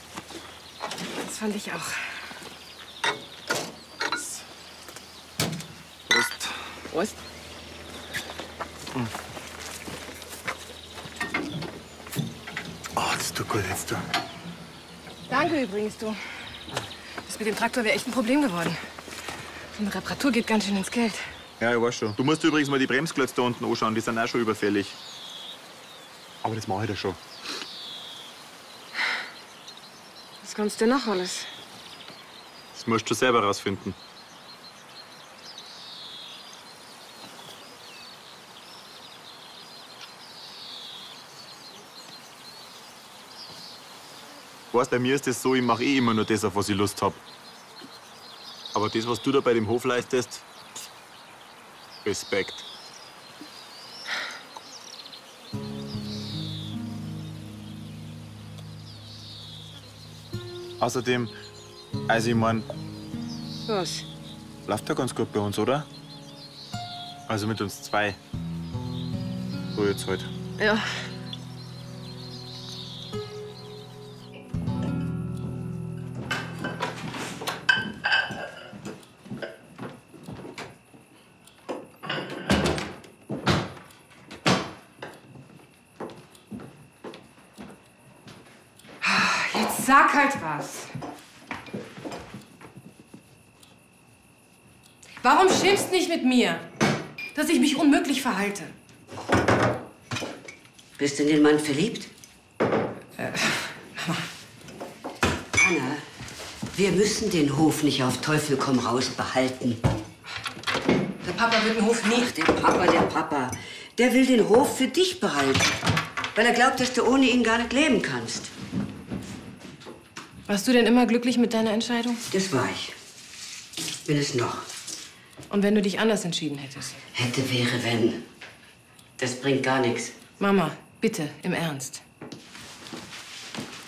Das fand ich auch. Prost. Prost. Oh, das tut gut jetzt, du. Danke übrigens, du. Das mit dem Traktor wäre echt ein Problem geworden. So eine Reparatur geht ganz schön ins Geld. Ja, ich weiß schon. Du musst übrigens mal die Bremsklötze da unten anschauen, die sind auch schon überfällig. Aber das mache ich da schon. Was kannst du denn noch alles? Das musst du selber rausfinden. Weißt, bei mir ist das so, ich mache eh immer nur das, auf was ich Lust hab. Aber das, was du da bei dem Hof leistest, Respekt. Außerdem, also ich mein, Was? läuft ja ganz gut bei uns, oder? Also mit uns zwei. So jetzt halt. Ja. Was. Warum schimpfst nicht mit mir, dass ich mich unmöglich verhalte? Bist du in den Mann verliebt? Äh, Anna, wir müssen den Hof nicht auf Teufel komm raus behalten. Der Papa wird den Hof nie. Ach, der Papa, der Papa. Der will den Hof für dich behalten. Weil er glaubt, dass du ohne ihn gar nicht leben kannst. Warst du denn immer glücklich mit deiner Entscheidung? Das war ich. Bin es noch. Und wenn du dich anders entschieden hättest? Hätte, wäre, wenn. Das bringt gar nichts. Mama, bitte, im Ernst.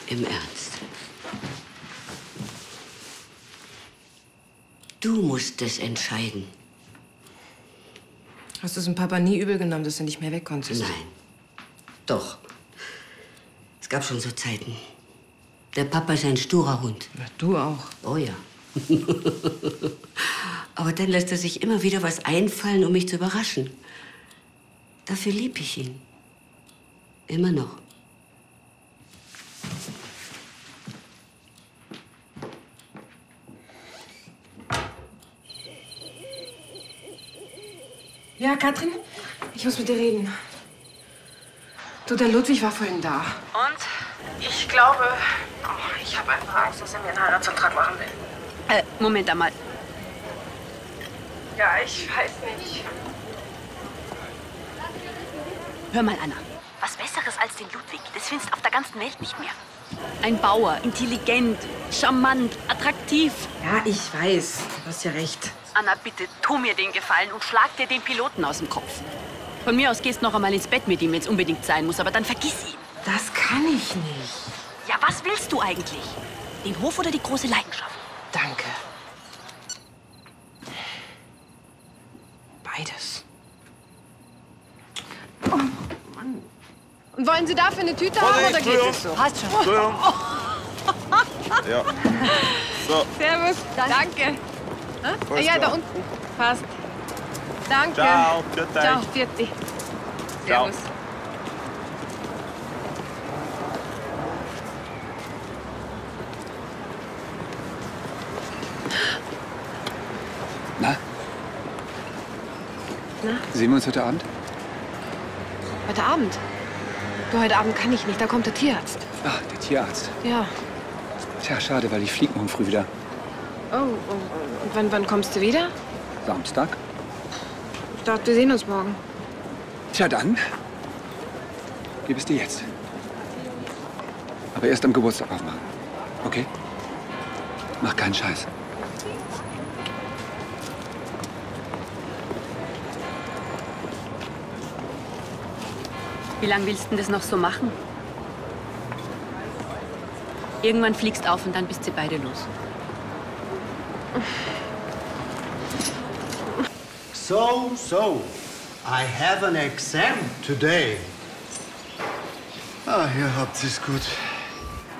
Im Ernst. Du musst es entscheiden. Hast du es dem Papa nie übel genommen, dass du nicht mehr weg konntest? Nein. Doch. Es gab schon so Zeiten. Der Papa ist ein sturer Hund. du auch. Oh ja. Aber dann lässt er sich immer wieder was einfallen, um mich zu überraschen. Dafür lieb ich ihn. Immer noch. Ja, Katrin, ich muss mit dir reden. Du, der Ludwig war vorhin da. Und? Ich glaube, ich habe einfach Angst, dass er mir einen Heiratsantrag machen will. Äh, Moment einmal. Ja, ich weiß nicht. Hör mal, Anna. Was Besseres als den Ludwig, das findest du auf der ganzen Welt nicht mehr. Ein Bauer, intelligent, charmant, attraktiv. Ja, ich weiß. Du hast ja recht. Anna, bitte, tu mir den Gefallen und schlag dir den Piloten aus dem Kopf. Von mir aus gehst noch einmal ins Bett mit ihm, wenn es unbedingt sein muss, aber dann vergiss ihn. Das kann ich nicht. Ja, was willst du eigentlich? Den Hof oder die große Leidenschaft? Danke. Beides. Und wollen Sie dafür eine Tüte haben oder geht es so? Passt schon. Entschuldigung. Ja. So. Servus. Danke. Ah, ja, da unten. Passt. Danke. Ciao. Ciao, Vierti. Ciao. Servus. Na, Na, sehen wir uns heute Abend? heute Abend? Du, heute Abend kann ich nicht, da kommt der Tierarzt. Ah, der Tierarzt. Ja. Tja, schade, weil ich flieg morgen früh wieder. Oh, oh, oh. und wann, wann kommst du wieder? Samstag. Ich dachte, wir sehen uns morgen. Tja, dann. Gib es dir jetzt. Aber erst am Geburtstag aufmachen. Okay? Mach keinen Scheiß. Wie lange willst du denn das noch so machen? Irgendwann fliegst auf und dann bist ihr beide los. So, so. I have an exam today. Ah, hier habt ihr's gut.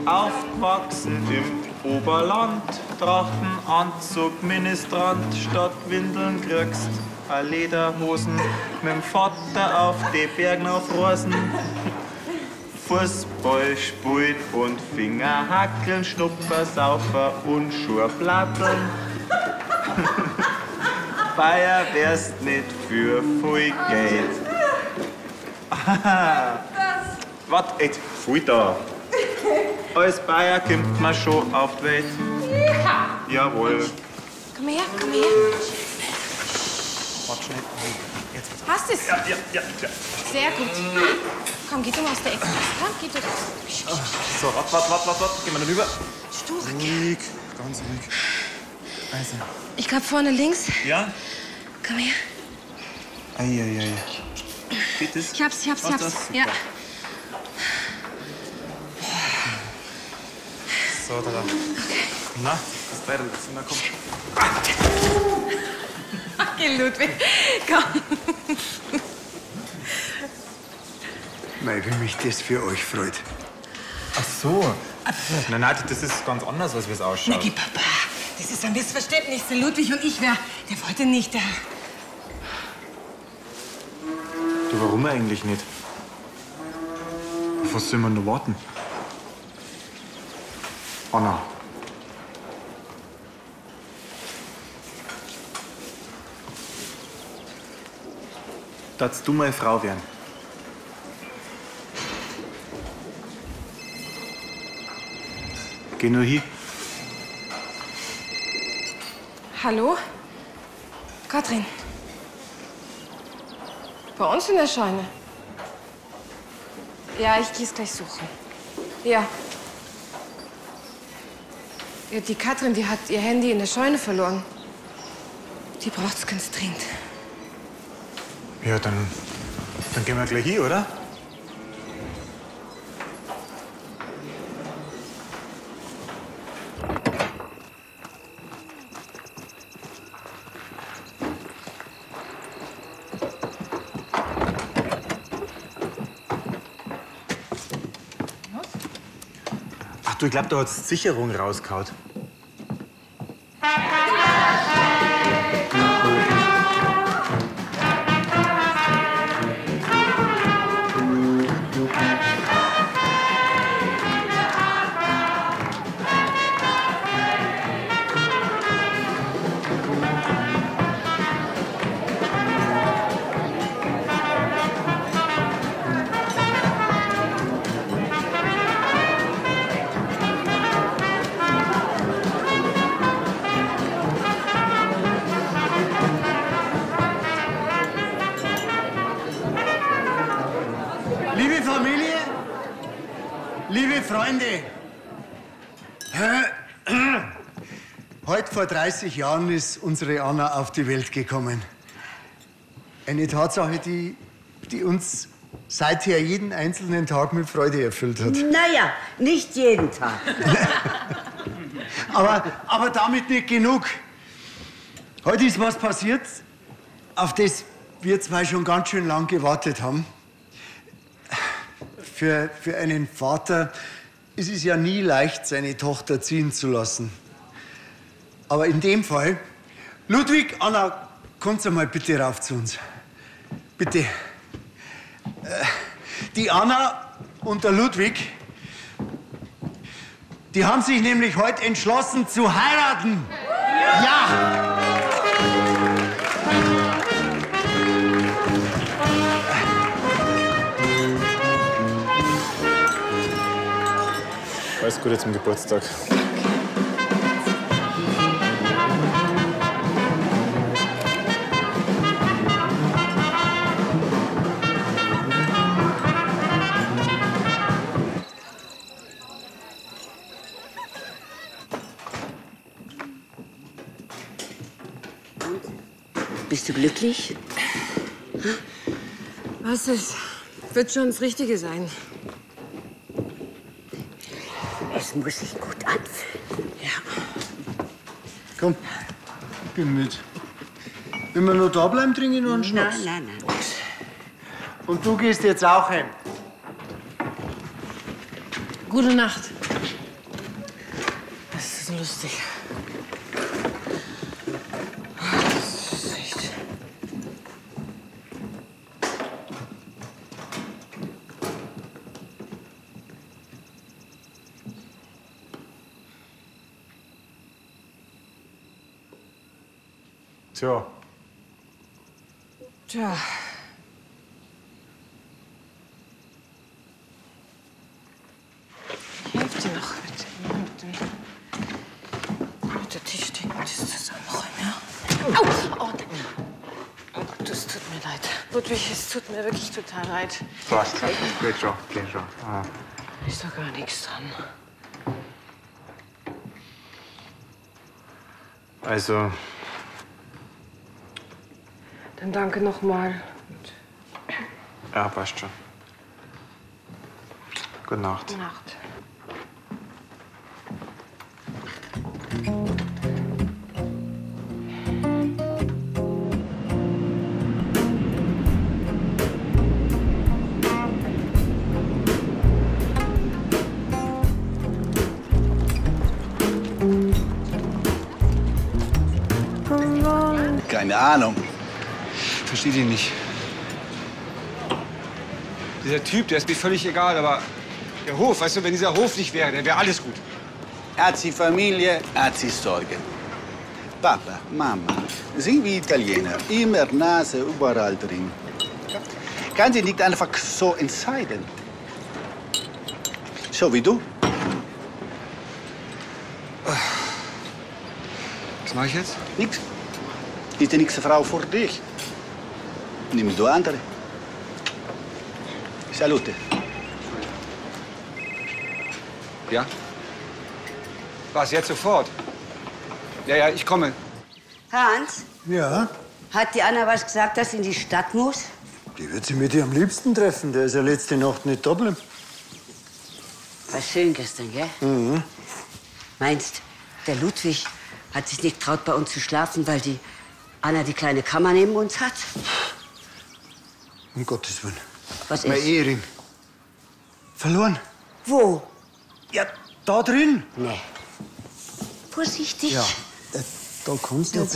Aufgewachsen im Oberland, Drachenanzug, Ministrant, statt Windeln kriegst a Lederhosen, mit dem Vater auf die Bergen auf Rosen. Fußball spielt und Fingerhackeln, Schnuppersaufer und Schurplatteln. Bayer wärst nicht für viel Geld. Wart, jetzt, voll da. Als Bayer kommt man schon auf die Welt. Jawohl. Komm her, komm her. Schnell. Hast es? Ja, ja, ja. ja. Sehr gut. Komm, geh du mal aus der Ecke. Komm, geh du. So, warte, warte, warte, warte. Gehen wir da rüber. Sture. Ruhig, ganz ruhig. Also, Ich glaube vorne links. Ja? Komm her. Eieiei. Geht das? Ich hab's, ich hab's, ich hab's. Ja. So, da. Na, das Teil ist na komm. Okay, Ludwig, komm. Mei, wie mich das für euch freut. Ach so. Nein, nein, das ist ganz anders, als wie es ausschaut. Niki, Papa, das ist ein Missverständnis. Der Ludwig und ich, wer, der wollte nicht. Der, Du, warum eigentlich nicht? Auf was soll man noch warten? Anna. Darfst du meine Frau werden? Geh nur hin. Hallo? Katrin. Bei uns in der Scheune. Ja, ich geh's gleich suchen. Ja. Ja, die Katrin, die hat ihr Handy in der Scheune verloren. Die braucht's ganz dringend. Ja, dann, dann gehen wir gleich hin, oder? Ach du, ich glaub, da hat Sicherung rausgehauen. 30 Jahren ist unsere Anna auf die Welt gekommen. Eine Tatsache, die, die uns seither jeden einzelnen Tag mit Freude erfüllt hat. Naja, nicht jeden Tag. Aber, aber damit nicht genug. Heute ist was passiert, auf das wir zwei schon ganz schön lang gewartet haben. Für, für einen Vater ist es ja nie leicht, seine Tochter ziehen zu lassen. Aber in dem Fall, Ludwig, Anna, kommt mal bitte rauf zu uns. Bitte. Äh, Die Anna und der Ludwig, die haben sich nämlich heute entschlossen zu heiraten. Ja! Alles Gute zum Geburtstag. Glücklich? Was ist? Wird schon das Richtige sein. Es muss sich gut anfühlen. Komm, bin mit. Wenn wir noch da bleiben, trinke ich noch einen Schnaps. Nein, nein, nein. Und du gehst jetzt auch heim. Gute Nacht. Das ist lustig. Das ist echt. Tja, Tja. Hilf dir noch bitte. Mit, dem, mit der Tischdecke das zusammenräumen, ja? Au! Oh, oh, das tut mir leid. Ludwig, es tut mir wirklich total leid. passt. Geht schon, geht schon. Ah. Ist doch gar nichts dran. Also, Dann danke nochmal. Ja, passt schon. Gute Nacht. Gute Nacht. Keine Ahnung. Verstehe die nicht. Dieser Typ, der ist mir völlig egal, aber der Hof, weißt du, wenn dieser Hof nicht wäre, dann wäre alles gut. Er hat sie Familie, er hat sie Sorgen. Papa, Mama, sind wie Italiener. Immer Nase überall drin. Kann sie nicht einfach so entscheiden? So wie du. Was mache ich jetzt? Nix. Ist die nächste Frau für dich? Nimm du andere. Salute. Ja? Was, jetzt sofort? Ja, ja, ich komme. Hans, Ja, hat die Anna was gesagt, dass sie in die Stadt muss? die wird sie mit dir am liebsten treffen. Der ist ja letzte Nacht nicht geblieben. War schön gestern, gell? Mhm. Meinst, der Ludwig hat sich nicht traut, bei uns zu schlafen, weil die Anna die kleine Kammer neben uns hat? Um Gottes Willen. Was Mein ist? Ehering. Verloren. Wo? Ja, da drin. Nee. Vorsichtig. Ja, äh, da kommst du jetzt.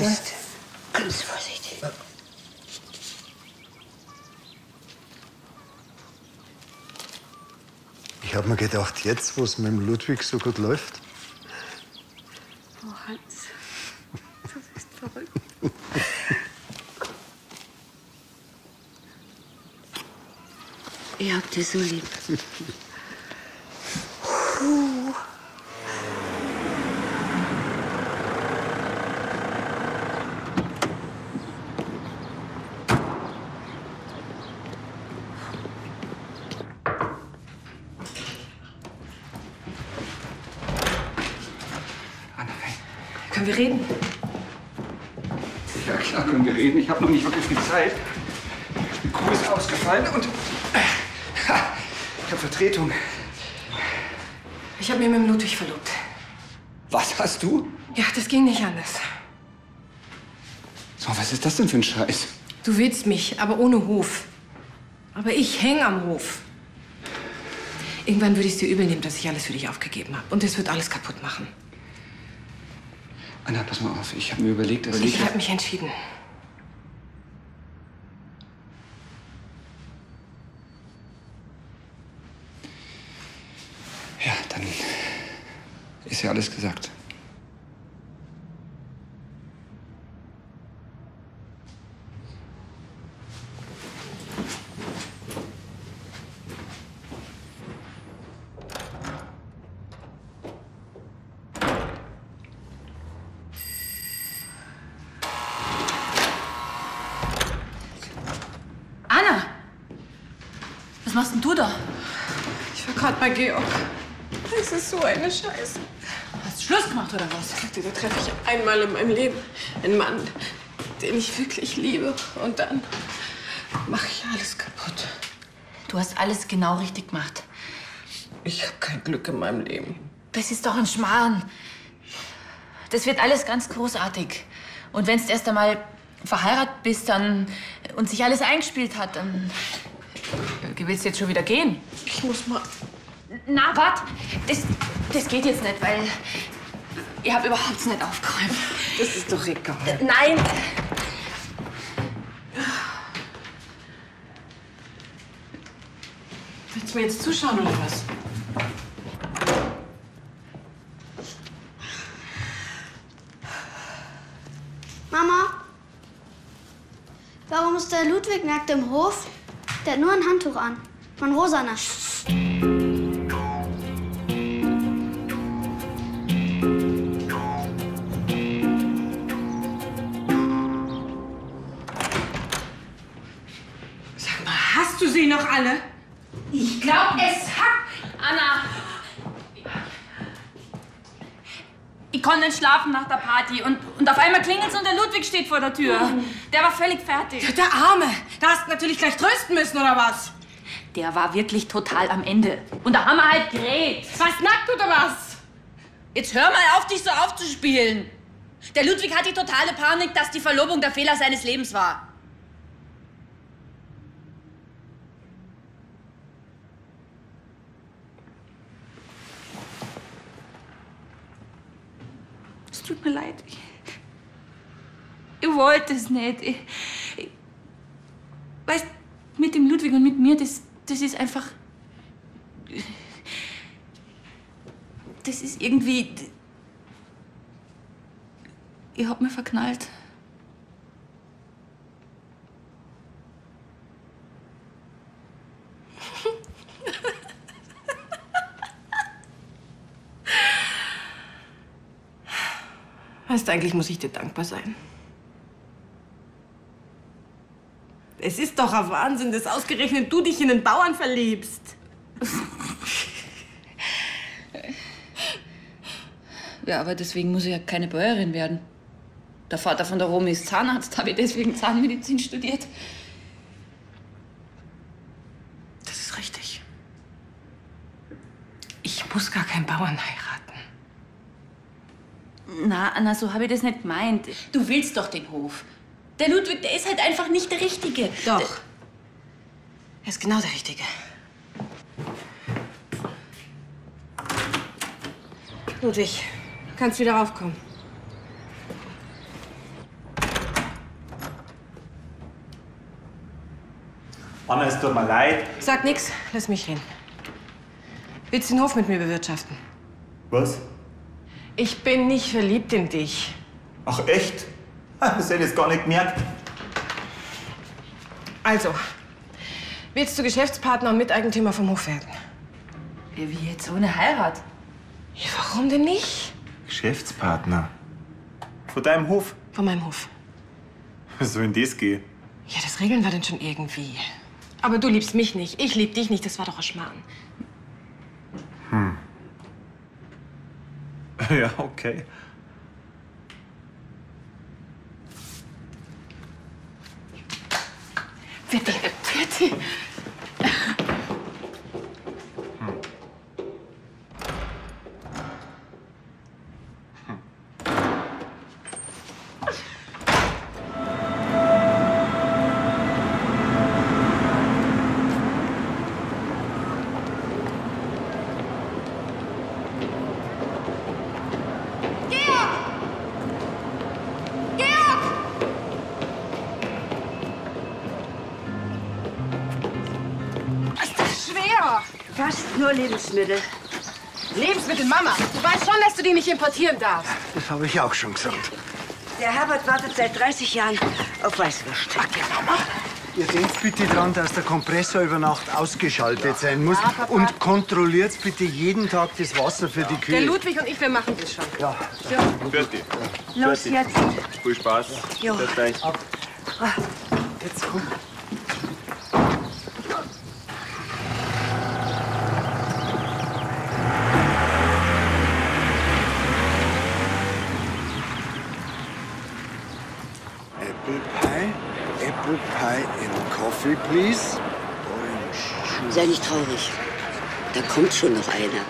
ganz vorsichtig. Ich hab mir gedacht, jetzt, wo es mit dem Ludwig so gut läuft, Oh, Hans. Du bist verrückt. Ich hab dich so lieb. Puh. Können wir reden? Ja, klar können wir reden. Ich habe noch nicht wirklich viel Zeit. Die Kuh ist ausgefallen und äh, ha, ich habe Vertretung. Ich habe mich mit dem Ludwig verlobt. Was hast du? Ja, anders. So, was ist das denn für ein Scheiß? Du willst mich, aber ohne Hof. Aber ich häng am Hof. Irgendwann würde ich es dir übel nehmen, dass ich alles für dich aufgegeben habe. Und es wird alles kaputt machen. Anna, pass mal auf. Ich habe mir überlegt, dass Ich habe mich entschieden. Ja, dann ist ja alles gesagt. Anna! Was machst denn du da? Ich war gerade bei Georg. Es ist so eine Scheiße. Hast du Schluss gemacht was? Da treffe ich einmal in meinem Leben einen Mann, den ich wirklich liebe. Und dann mache ich alles kaputt. Du hast alles genau richtig gemacht. Ich habe kein Glück in meinem Leben. Das ist doch ein Schmarrn. Das wird alles ganz großartig. Und wenn du erst einmal verheiratet bist dann, und sich alles eingespielt hat, dann willst du jetzt schon wieder gehen. Ich muss mal. Na, wart. Das, das geht jetzt nicht, weil ihr habt überhaupt nicht aufgeräumt. Das ist doch egal. Nein. Willst du mir jetzt zuschauen oder was? Mama, warum ist der Ludwig nackt im Hof? Der hat nur ein Handtuch an. Mein rosaner. Sie noch alle? Ich glaube, es hat. Anna! Ich konnte nicht schlafen nach der Party und, und auf einmal klingelt's und der Ludwig steht vor der Tür. Der war völlig fertig. Der Arme! Da hast du natürlich gleich trösten müssen, oder was? Der war wirklich total am Ende. Und da haben wir halt geredet. Was nackt oder was? Jetzt hör mal auf, dich so aufzuspielen. Der Ludwig hat die totale Panik, dass die Verlobung der Fehler seines Lebens war. Tut mir leid. Ich, ich wollte es nicht. Ich, ich, weißt, mit dem Ludwig und mit mir, das, das ist einfach. Das ist irgendwie. Ich hab mich verknallt. Weißt du, eigentlich muss ich dir dankbar sein. Es ist doch ein Wahnsinn, dass ausgerechnet du dich in einen Bauern verliebst. Ja, aber deswegen muss ich ja keine Bäuerin werden. Der Vater von der Romy ist Zahnarzt, habe ich deswegen Zahnmedizin studiert. Das ist richtig. Ich muss gar keinen Bauern heiraten. Na, Anna, so habe ich das nicht gemeint. Du willst doch den Hof. Der Ludwig, der ist halt einfach nicht der Richtige. Doch. Er ist genau der Richtige. Ludwig, du kannst wieder raufkommen. Anna, es tut mir leid. Sag nix, lass mich reden. Willst du den Hof mit mir bewirtschaften? Was? Ich bin nicht verliebt in dich. Ach, echt? Das hätte ich gar nicht gemerkt. Also, willst du Geschäftspartner und Miteigentümer vom Hof werden? Wie jetzt ohne Heirat? Ja, warum denn nicht? Geschäftspartner? Von deinem Hof? Von meinem Hof. Soll denn das gehen? Ja, das regeln wir dann schon irgendwie. Aber du liebst mich nicht, ich lieb dich nicht, das war doch ein Schmarrn. Hm. Ja, okay. Bitte, bitte. Nur Lebensmittel. Lebensmittel, Mama. Du weißt schon, dass du die nicht importieren darfst. Das habe ich auch schon gesagt. Der Herbert wartet seit 30 Jahren auf Weißwürst. Ihr denkt bitte dran, dass der Kompressor über Nacht ausgeschaltet sein muss. Ja. Und kontrolliert bitte jeden Tag das Wasser für die Der Kühe. Ludwig und ich, wir machen das schon. Ja. So. Fertig. Los Fertig. jetzt. Viel Spaß. Jo. Bis gleich. Jetzt komm. Coffee, please. Sei nicht traurig. Da kommt schon noch einer.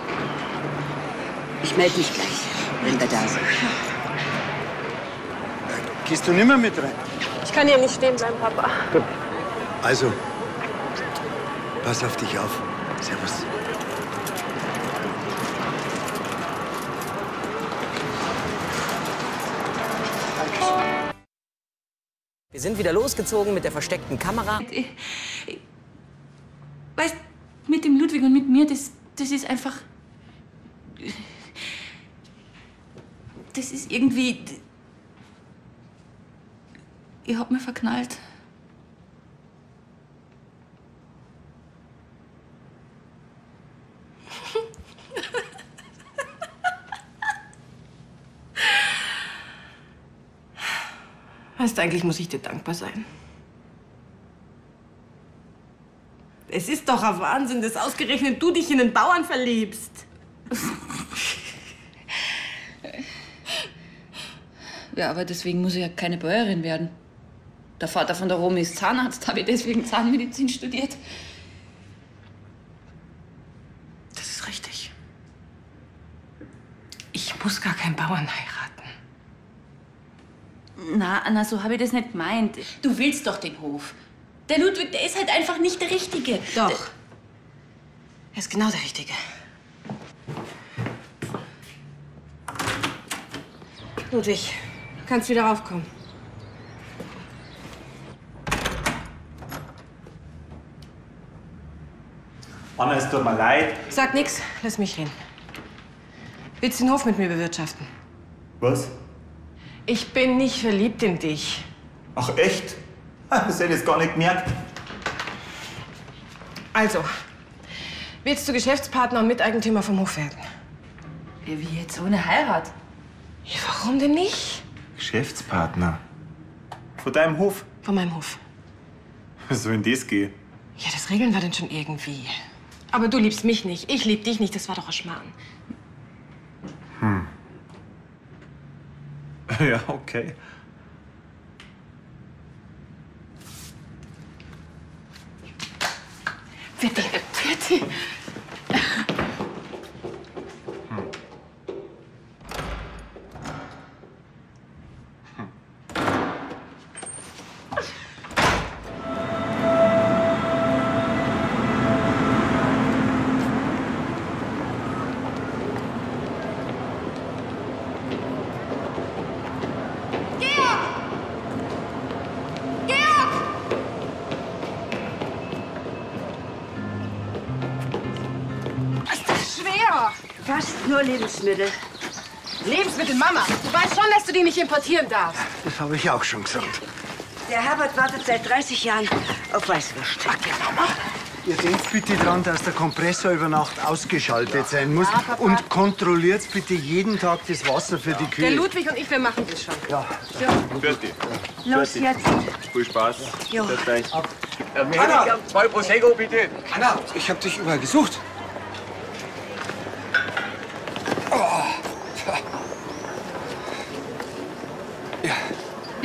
Ich melde mich gleich, wenn wir da sind. Gehst du nimmer mit rein? Ich kann hier nicht stehen bleiben, Papa. Also, pass auf dich auf. Servus. Sind wieder losgezogen mit der versteckten Kamera. Ich, ich, weißt, mit dem Ludwig und mit mir, das, das ist einfach. Das ist irgendwie. Ich hab mich verknallt. Weißt du, eigentlich muss ich dir dankbar sein. Es ist doch ein Wahnsinn, dass ausgerechnet du dich in einen Bauern verliebst. Ja, aber deswegen muss ich ja keine Bäuerin werden. Der Vater von der Romy ist Zahnarzt, habe ich deswegen Zahnmedizin studiert. Das ist richtig. Ich muss gar keinen Bauern heiraten. Na, Anna, so habe ich das nicht gemeint. Du willst doch den Hof. Der Ludwig, der ist halt einfach nicht der Richtige. Doch. Er ist genau der Richtige. Ludwig, du kannst wieder raufkommen. Anna, es tut mir leid. Sag nix, lass mich reden. Willst du den Hof mit mir bewirtschaften? Was? Ich bin nicht verliebt in dich. Ach, echt? Das hätte ich gar nicht gemerkt. Also, willst du Geschäftspartner und Miteigentümer vom Hof werden? Wie jetzt ohne Heirat? Ja, warum denn nicht? Geschäftspartner? Von deinem Hof? Von meinem Hof. Soll denn das gehen? Ja, das regeln wir dann schon irgendwie. Aber du liebst mich nicht, ich lieb dich nicht, das war doch ein Schmarrn. Hm. Ja, okay. Bitte, bitte. Lebensmittel. Lebensmittel, Mama. Du weißt schon, dass du die nicht importieren darfst. Das habe ich auch schon gesagt. Der Herbert wartet seit 30 Jahren auf Weißwürst. Ihr denkt bitte dran, dass der Kompressor über Nacht ausgeschaltet sein muss. Ja. Und kontrolliert bitte jeden Tag das Wasser für die Der Kühe. Ludwig und ich, wir machen das schon. Ja. Fertig. Los jetzt. Viel Spaß. Jo. Bis gleich. Anna, zwei Prosecco, bitte. Anna, ich habe dich überall gesucht.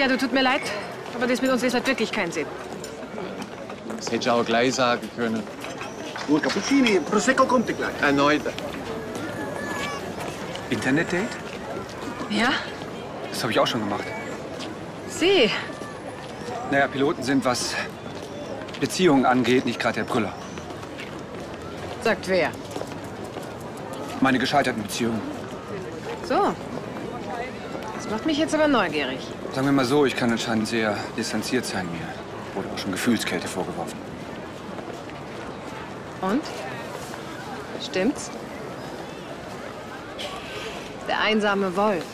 Ja, du tut mir leid, aber das mit uns ist halt wirklich keinen Sinn. Das hätte ich auch gleich sagen können. Due cappuccini, Prosecco kommt gleich. Erneut. Internet-Date? Ja? Das habe ich auch schon gemacht. Sie. Naja, Piloten sind, was Beziehungen angeht, nicht gerade der Brüller. Sagt wer? Meine gescheiterten Beziehungen. So. Das macht mich jetzt aber neugierig. Sagen wir mal so, ich kann anscheinend sehr distanziert sein. Mir wurde auch schon Gefühlskälte vorgeworfen. Und? Stimmt's? Der einsame Wolf.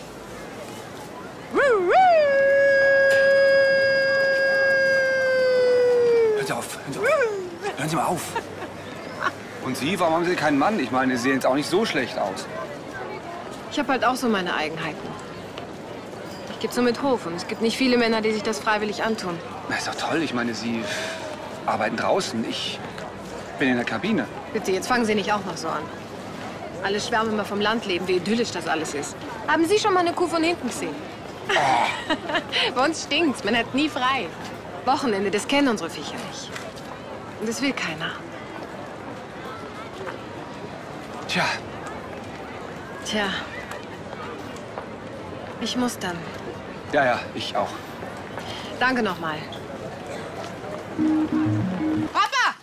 Hören Sie auf, hören Sie auf. Hören Sie mal auf. Und Sie, warum haben Sie keinen Mann? Ich meine, Sie sehen jetzt auch nicht so schlecht aus. Ich habe halt auch so meine Eigenheiten. Ich gebe so mit Hof und es gibt nicht viele Männer, die sich das freiwillig antun. Na, ist doch toll. Ich meine, Sie arbeiten draußen. Ich bin in der Kabine. Bitte, jetzt fangen Sie nicht auch noch so an. Alle schwärmen immer vom Landleben, wie idyllisch das alles ist. Haben Sie schon mal eine Kuh von hinten gesehen? Bei uns stinkt's. Man hat nie frei. Wochenende, das kennen unsere Viecher nicht. Und das will keiner. Tja, Tja. Ich muss dann. ja, ja, ich auch. Danke nochmal. Papa!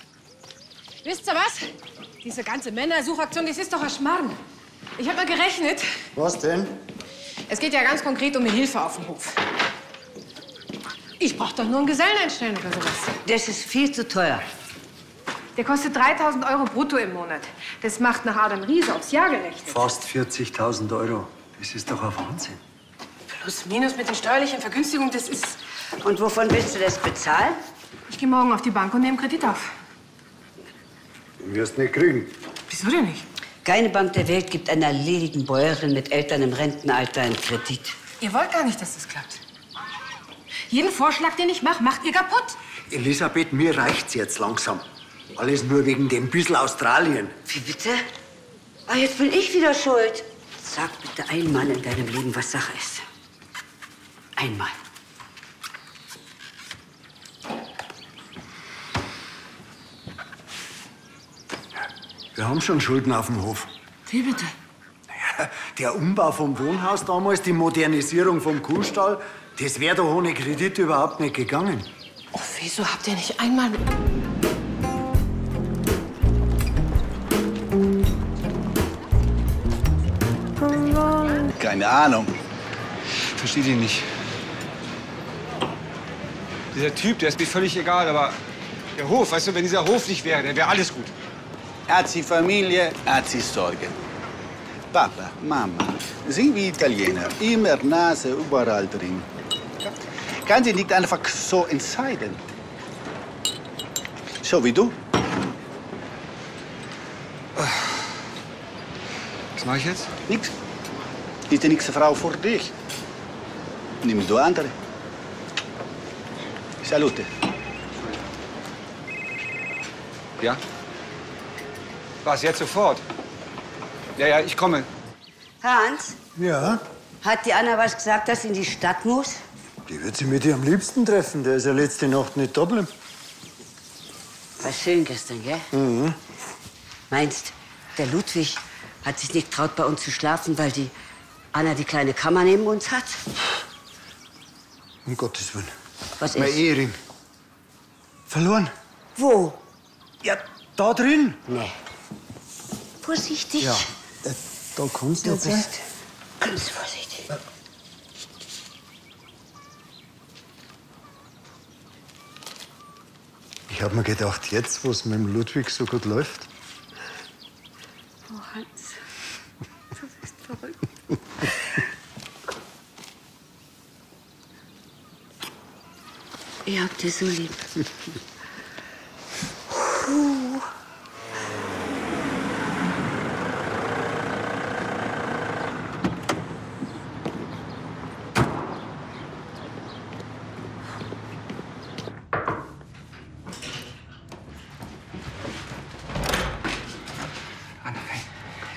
Wisst ihr was? Diese ganze Männersuchaktion, das ist doch ein Schmarrn. Ich habe mal gerechnet. Was denn? Es geht ja ganz konkret um eine Hilfe auf dem Hof. Ich brauche doch nur einen Gesellen einstellen oder sowas. Das ist viel zu teuer. Der kostet 3000 Euro brutto im Monat. Das macht nach Adam Riese aufs Jahr gerechnet. Fast 40.000 Euro. Das ist doch ein Wahnsinn. Plus, minus mit den steuerlichen Vergünstigungen, das ist... Und wovon willst du das bezahlen? Ich gehe morgen auf die Bank und nehme Kredit auf. Den wirst du nicht kriegen. Wieso denn nicht? Keine Bank der Welt gibt einer ledigen Bäuerin mit Eltern im Rentenalter einen Kredit. Ihr wollt gar nicht, dass das klappt. Jeden Vorschlag, den ich mache, macht ihr kaputt. Elisabeth, mir reicht's jetzt langsam. Alles nur wegen dem Büssel Australien. Wie bitte? Ah, jetzt bin ich wieder schuld. Sag bitte einmal in deinem Leben, was Sache ist. Einmal. Wir haben schon Schulden auf dem Hof. Wie bitte? Der Umbau vom Wohnhaus damals, die Modernisierung vom Kuhstall, das wäre doch ohne Kredit überhaupt nicht gegangen. Oh, wieso habt ihr nicht einmal... Keine Ahnung. Versteht ihr nicht. Dieser Typ, der ist mir völlig egal, aber der Hof, weißt du, wenn dieser Hof nicht wäre, dann wäre alles gut. Er hat sie Familie, er hat sie Sorgen. Papa, Mama, sind wie Italiener. Immer Nase überall drin. Kann sie nicht einfach so entscheiden? So wie du. Was mache ich jetzt? Nix. Ist die nächste Frau vor dich. Nimm du andere. Salute. Ja? Was, jetzt sofort? Ja, ja, ich komme. Hans, Ja, hat die Anna was gesagt, dass sie in die Stadt muss? die wird sie mit ihr am liebsten treffen. Der ist ja letzte Nacht nicht geblieben. War schön gestern, gell? Mhm. Meinst, der Ludwig hat sich nicht traut, bei uns zu schlafen, weil die Anna die kleine Kammer neben uns hat? Um Gottes Willen. Was mein ist? Ehering. Verloren. Wo? Ja, da drin. Nee. Vorsichtig. Ja, äh, da kommst Du jetzt. ganz vorsichtig. Ich hab mir gedacht, jetzt, wo es mit dem Ludwig so gut läuft, Oh, Hans. Du bist verrückt. Ich hab dich so lieb. Puh.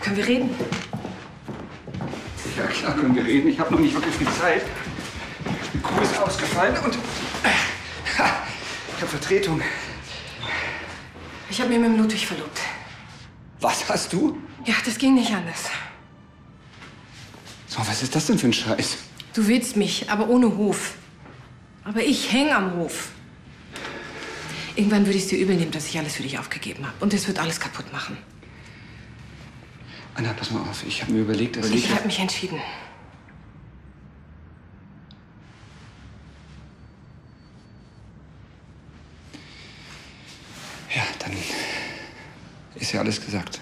Können wir reden? Ja, klar können wir reden. Ich habe noch nicht wirklich viel Zeit. Die Kuh ist ausgefallen und äh, ha, ich habe Vertretung. Ich habe mich mit dem Ludwig verlobt. Was hast du? Ja, das ging nicht anders. So, was ist das denn für ein Scheiß? Du willst mich, aber ohne Hof. Aber ich häng am Hof. Irgendwann würde ich es dir übel nehmen, dass ich alles für dich aufgegeben habe. Und es wird alles kaputt machen. Anna, pass mal auf. Ich habe mir überlegt, dass Ich habe mich entschieden. Ist ja alles gesagt.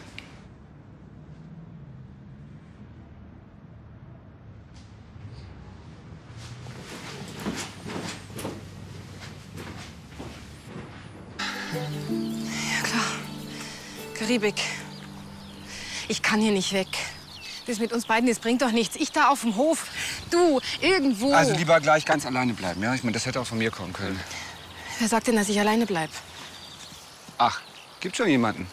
Ja, klar. Karibik. Ich kann hier nicht weg. Das mit uns beiden, das bringt doch nichts. Ich da auf dem Hof, du irgendwo. Also lieber gleich ganz alleine bleiben, ja? Ich meine, das hätte auch von mir kommen können. Wer sagt denn, dass ich alleine bleib? Ach, gibt schon jemanden.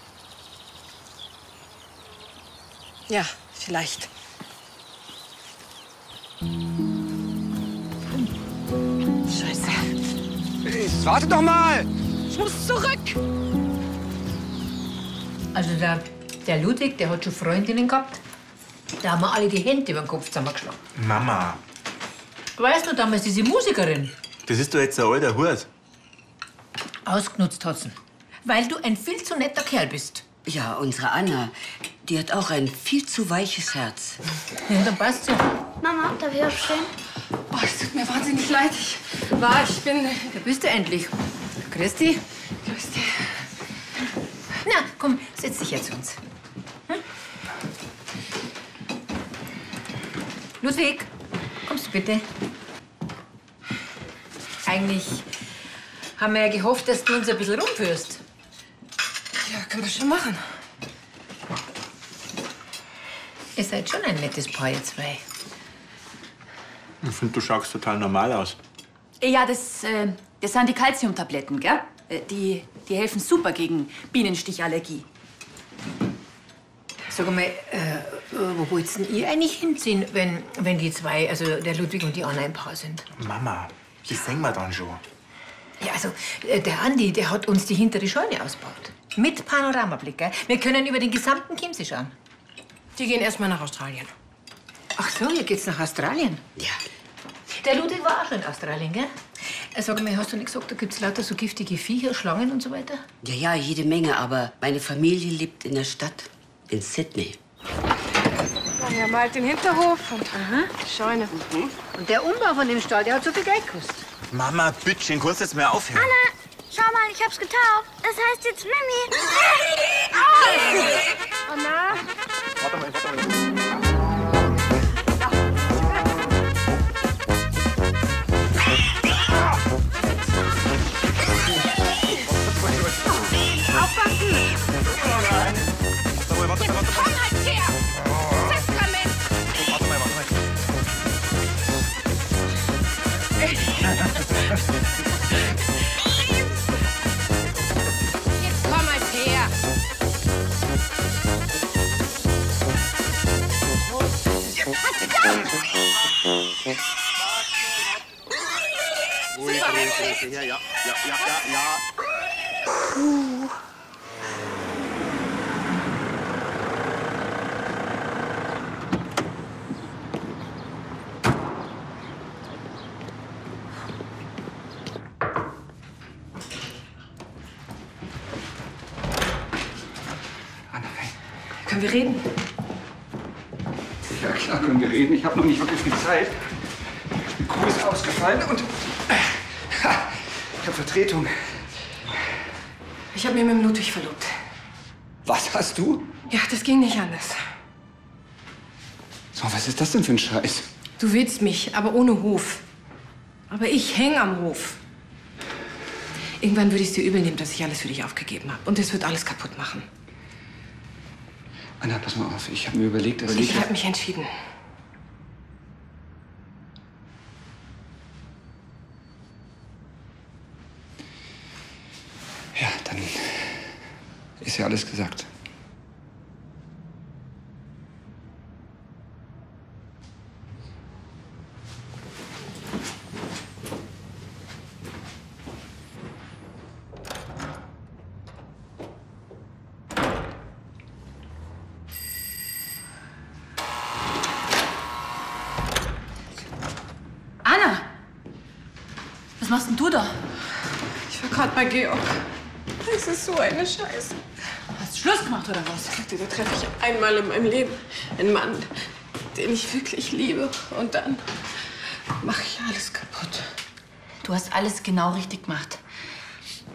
Ja, vielleicht. Scheiße. Hey, warte doch mal! Ich muss zurück! Also der, der Ludwig, der hat schon Freundinnen gehabt. Da haben wir alle die Hände über den Kopf zusammengeschlagen. Mama, Weißt du, damals diese Musikerin, das ist doch jetzt ein alter Hut. ausgenutzt hat sie. Weil du ein viel zu netter Kerl bist. Ja, unsere Anna, die hat auch ein viel zu weiches Herz. Ja, dann passt ja. Mama, darf ich aufstehen? Oh, es tut mir wahnsinnig leid. Ich war, ich bin. Da bist du endlich. Christi. Christi. Na, komm, setz dich jetzt zu uns. Hm? Ludwig, kommst du bitte? Eigentlich haben wir ja gehofft, dass du uns ein bisschen rumführst. Ja, können wir schon machen. Ihr seid schon ein nettes Paar, ihr zwei. Ich finde, du schaust total normal aus. Ja, das, äh, das sind die Calciumtabletten, gell? Äh, Die, die helfen super gegen Bienenstichallergie. Sag mal, äh, wo wollt's denn ihr eigentlich hinziehen, wenn, wenn die zwei, also der Ludwig und die Anna im Paar sind? Mama, das sehen wir dann schon. Ja, also äh, der Andi, der hat uns die hintere Scheune ausgebaut. Mit Panoramablick, gell? Wir können über den gesamten Chiemsee schauen. Die gehen erstmal nach Australien. Ach so, ihr geht's nach Australien? Ja. Der Ludwig war auch schon in Australien, gell? Sag mal, hast du nicht gesagt, da gibt's lauter so giftige Viecher, Schlangen und so weiter? Ja, ja, jede Menge, aber meine Familie lebt in der Stadt, in Sydney. Ja, mal den Hinterhof und die Scheune. Und der Umbau von dem Stall, der hat so viel Geld gekostet. Mama, bitte, kannst du jetzt mal aufhören? Anna, schau mal, ich hab's getauft. Das heißt jetzt Mimi. Anna? Warte mal, warte mal. Aufpassen! Warte mal, warte mal, Ruhig, ruhig, ruhig. Ja, ja, ja, ja, ja, ja. Können wir reden? Ja, klar können wir reden. Ich habe noch nicht wirklich viel Zeit. Ausgefallen und äh, ich habe Vertretung. Ich habe mich mit dem Ludwig verlobt. Was hast du? Ja, das ging nicht anders. So, was ist das denn für ein Scheiß? Du willst mich, aber ohne Hof. Aber ich häng am Hof. Irgendwann würde ich es dir übel nehmen, dass ich alles für dich aufgegeben habe. Und das wird alles kaputt machen. Anna, pass mal auf. Ich habe mir überlegt, dass Ich habe mich entschieden. Ja, dann ist ja alles gesagt. Anna! Was machst denn du da? Ich war gerade bei Georg. Das ist so eine Scheiße. Hast du Schluss gemacht was? Da treffe ich einmal in meinem Leben einen Mann, den ich wirklich liebe. Und dann mache ich alles kaputt. Du hast alles genau richtig gemacht.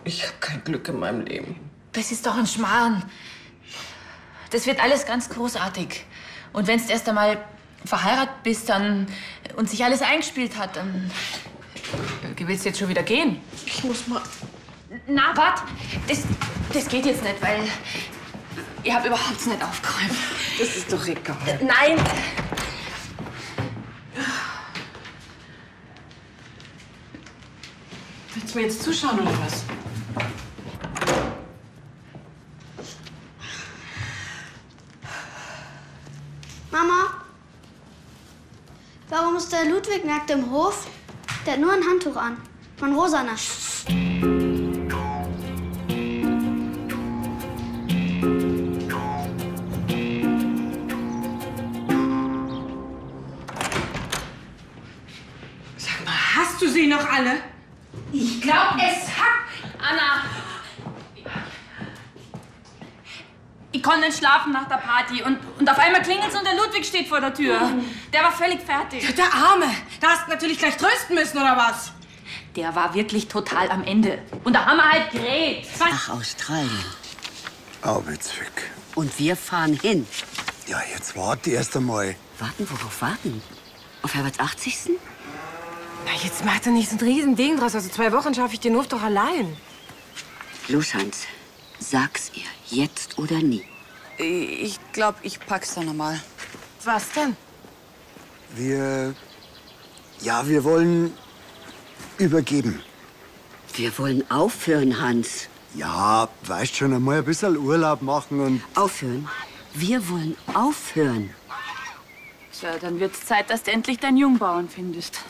Ich habe kein Glück in meinem Leben. Das ist doch ein Schmarrn. Das wird alles ganz großartig. Und wenn du erst einmal verheiratet bist dann, und sich alles eingespielt hat, dann äh, willst du jetzt schon wieder gehen. Ich muss mal. Na, wart. Das, das geht jetzt nicht, weil ihr habt überhaupt nicht aufgeräumt. Das ist doch egal. Äh, Nein. Willst du mir jetzt zuschauen oder was? Mama, warum ist der Ludwig nackt im Hof? Der hat nur ein Handtuch an. Mein rosaner. Hast du sie noch alle? Ich glaub, es hat. Anna. Ich konnte nicht schlafen nach der Party und, und auf einmal klingelt's und der Ludwig steht vor der Tür. Der war völlig fertig. Der Arme. Da hast du natürlich gleich trösten müssen, oder was? Der war wirklich total am Ende. Und da haben wir halt geredet. Nach Australien. Arbeitsweg. Und wir fahren hin. Ja, jetzt warte erst einmal. Warten, worauf warten? Auf Herberts 80. Na, jetzt macht er nicht so ein Riesending draus. Also zwei Wochen schaffe ich den Hof doch allein. Los, Hans. Sag's ihr. Jetzt oder nie. Ich glaube, ich pack's dann nochmal. Was denn? Wir. Ja, wir wollen übergeben. Wir wollen aufhören, Hans. Ja, weißt schon, einmal ein bisschen Urlaub machen und. Aufhören? Wir wollen aufhören. Tja, dann wird's Zeit, dass du endlich deinen Jungbauern findest.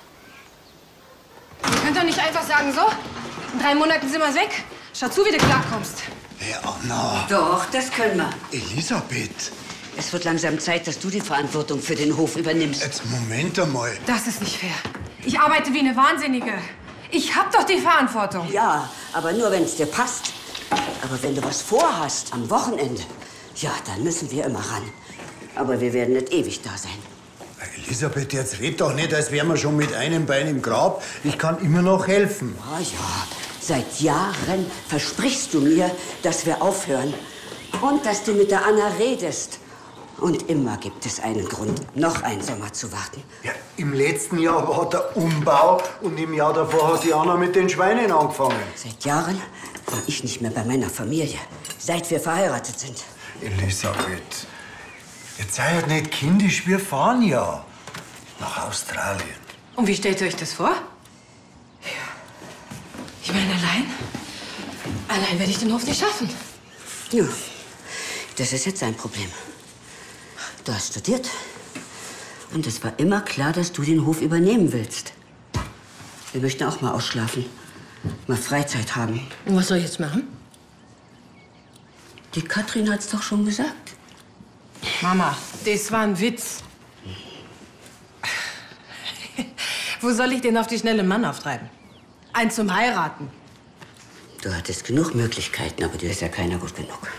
Ihr könnt doch nicht einfach sagen, so, in drei Monaten sind wir weg. Schau zu, wie du klarkommst. Hey, Anna. Doch, das können wir. Elisabeth. Es wird langsam Zeit, dass du die Verantwortung für den Hof übernimmst. Jetzt Moment einmal. Das ist nicht fair. Ich arbeite wie eine Wahnsinnige. Ich hab doch die Verantwortung. Ja, aber nur, wenn es dir passt. Aber wenn du was vorhast am Wochenende, ja, dann müssen wir immer ran. Aber wir werden nicht ewig da sein. Elisabeth, jetzt red doch nicht, als wären wir schon mit einem Bein im Grab. Ich kann immer noch helfen. Ja, ja. Seit Jahren versprichst du mir, dass wir aufhören. Und dass du mit der Anna redest. Und immer gibt es einen Grund, noch einen Sommer zu warten. Ja, Im letzten Jahr war der Umbau und im Jahr davor hat die Anna mit den Schweinen angefangen. Seit Jahren war ich nicht mehr bei meiner Familie. Seit wir verheiratet sind. Elisabeth, jetzt sei halt nicht kindisch, wir fahren ja nach Australien. Und wie stellt ihr euch das vor? Ich meine, allein? Allein werde ich den Hof nicht schaffen. Ja, das ist jetzt dein Problem. Du hast studiert. Und es war immer klar, dass du den Hof übernehmen willst. Wir möchten auch mal ausschlafen. Mal Freizeit haben. Und was soll ich jetzt machen? Die Katrin hat's doch schon gesagt. Mama, das war ein Witz. Wo soll ich denn auf die schnelle Mann auftreiben? Einen zum Heiraten. Du hattest genug Möglichkeiten, aber dir ist ja keiner gut genug.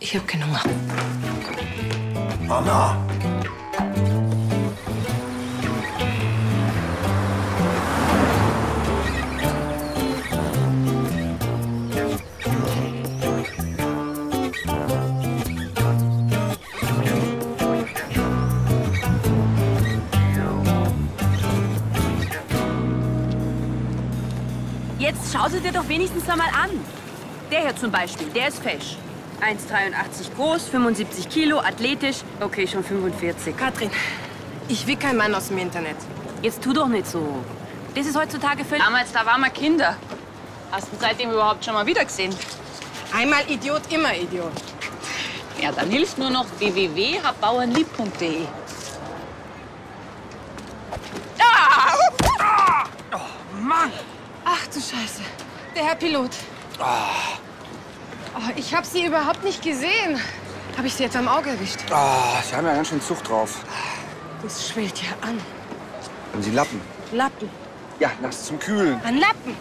Ich hab keinen Hunger. Anna. Jetzt schau sie dir doch wenigstens einmal an. Der hier zum Beispiel, der ist fesch. 1,83 groß, 75 Kilo, athletisch. Okay, schon 45. Katrin, ich will kein Mann aus dem Internet. Jetzt tu doch nicht so. Das ist heutzutage völlig... Damals, da waren wir Kinder. Hast du seitdem überhaupt schon mal wieder gesehen? Einmal Idiot, immer Idiot. Ja, dann hilft nur noch www.habbauernlieb.de. Ah! Oh, Mann! Ach du Scheiße. Der Herr Pilot. Oh, ich habe sie überhaupt nicht gesehen. Habe ich sie jetzt am Auge erwischt? Ah, Sie haben ja ganz schön Zucht drauf. Das schwillt ja an. Haben Sie Lappen? Lappen. Ja, nachts zum Kühlen. An Lappen.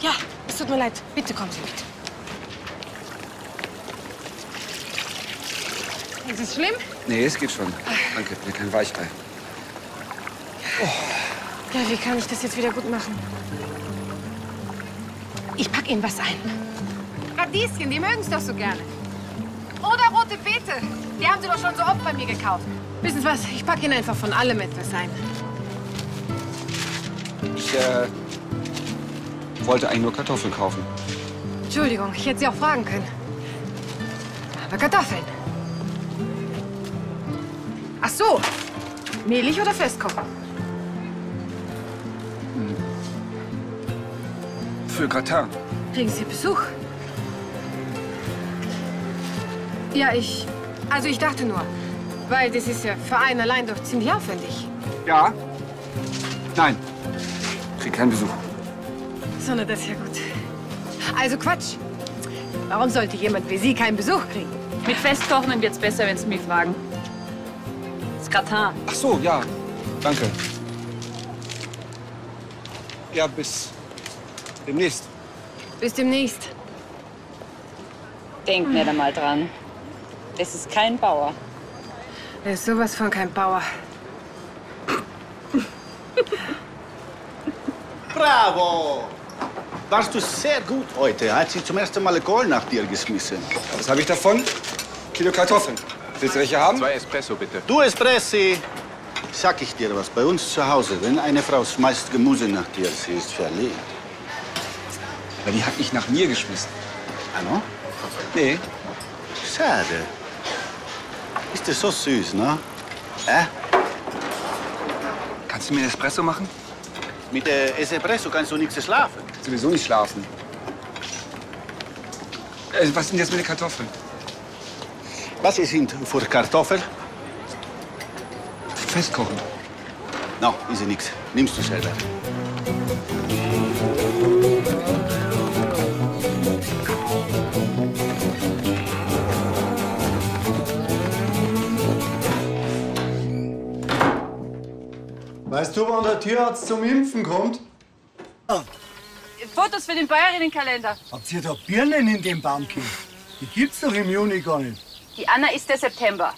Ja, es tut mir leid. Bitte kommen Sie mit. Ist es schlimm? Nee, es geht schon. Danke, ja kein Weichei. Ja, wie kann ich das jetzt wieder gut machen? Ich pack Ihnen was ein. Radieschen, die mögen es doch so gerne. Oder rote Beete. Die haben Sie doch schon so oft bei mir gekauft. Wissen Sie was? Ich pack Ihnen einfach von allem etwas ein. Ich äh, wollte eigentlich nur Kartoffeln kaufen. Entschuldigung, ich hätte Sie auch fragen können. Aber Kartoffeln. Ach so. Mehlig oder Festkochen? Für Gratin. Kriegen Sie Besuch? Ja, ich. Also, ich dachte nur. Weil das ist ja für einen allein doch ziemlich aufwendig. Ja? Nein. Krieg keinen Besuch. So, na, das ist ja gut. Also, Quatsch. Warum sollte jemand wie Sie keinen Besuch kriegen? Mit Festkochen wird's besser, wenn Sie mich fragen. Das Gratin. Ach so, ja. Danke. Ja, bis demnächst. Bis demnächst. Denk mir da mal dran. Das ist kein Bauer. Er ist sowas von kein Bauer. Bravo! Warst du sehr gut heute. Hat sie zum ersten Mal Kohl nach dir geschmissen. Was habe ich davon? Kilo Kartoffeln. Willst du welche haben? Zwei Espresso, bitte. Du Espressi! Sag ich dir was, bei uns zu Hause, wenn eine Frau schmeißt Gemüse nach dir, sie ist verliebt. Aber die hat nicht nach mir geschmissen. No? Nee. Schade. Ist das so süß, ne? Äh? Kannst du mir Espresso machen? Mit der Espresso kannst du nichts schlafen. Sowieso nicht schlafen. Äh, was sind jetzt mit den Kartoffeln? Was sind für Kartoffeln? Festkochen. No, ist ja nichts. Nimmst du selber. Weißt du, wann der Tierarzt zum Impfen kommt? Fotos für den Bäuerinnenkalender. Habt ihr da Birnen in dem Baumkind? Die gibt's doch im Juni gar nicht. Die Anna ist der September.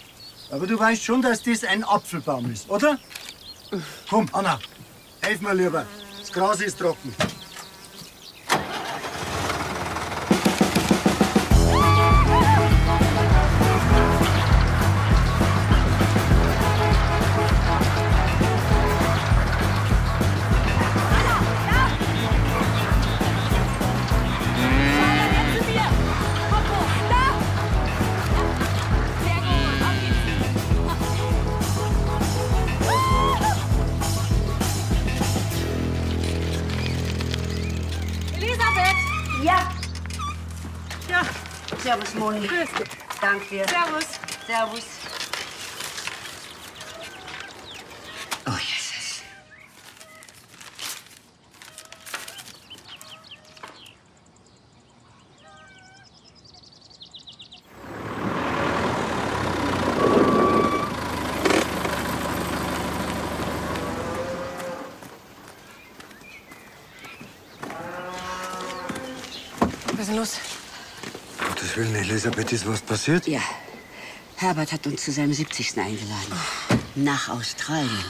Aber du weißt schon, dass das ein Apfelbaum ist, oder? Komm, Anna, helf mir lieber. Das Gras ist trocken. Moni. Grüß dich. Danke dir. Servus. Servus. Oh, Jesus. Elisabeth, ist was passiert? Ja. Herbert hat uns zu seinem 70. eingeladen. Nach Australien.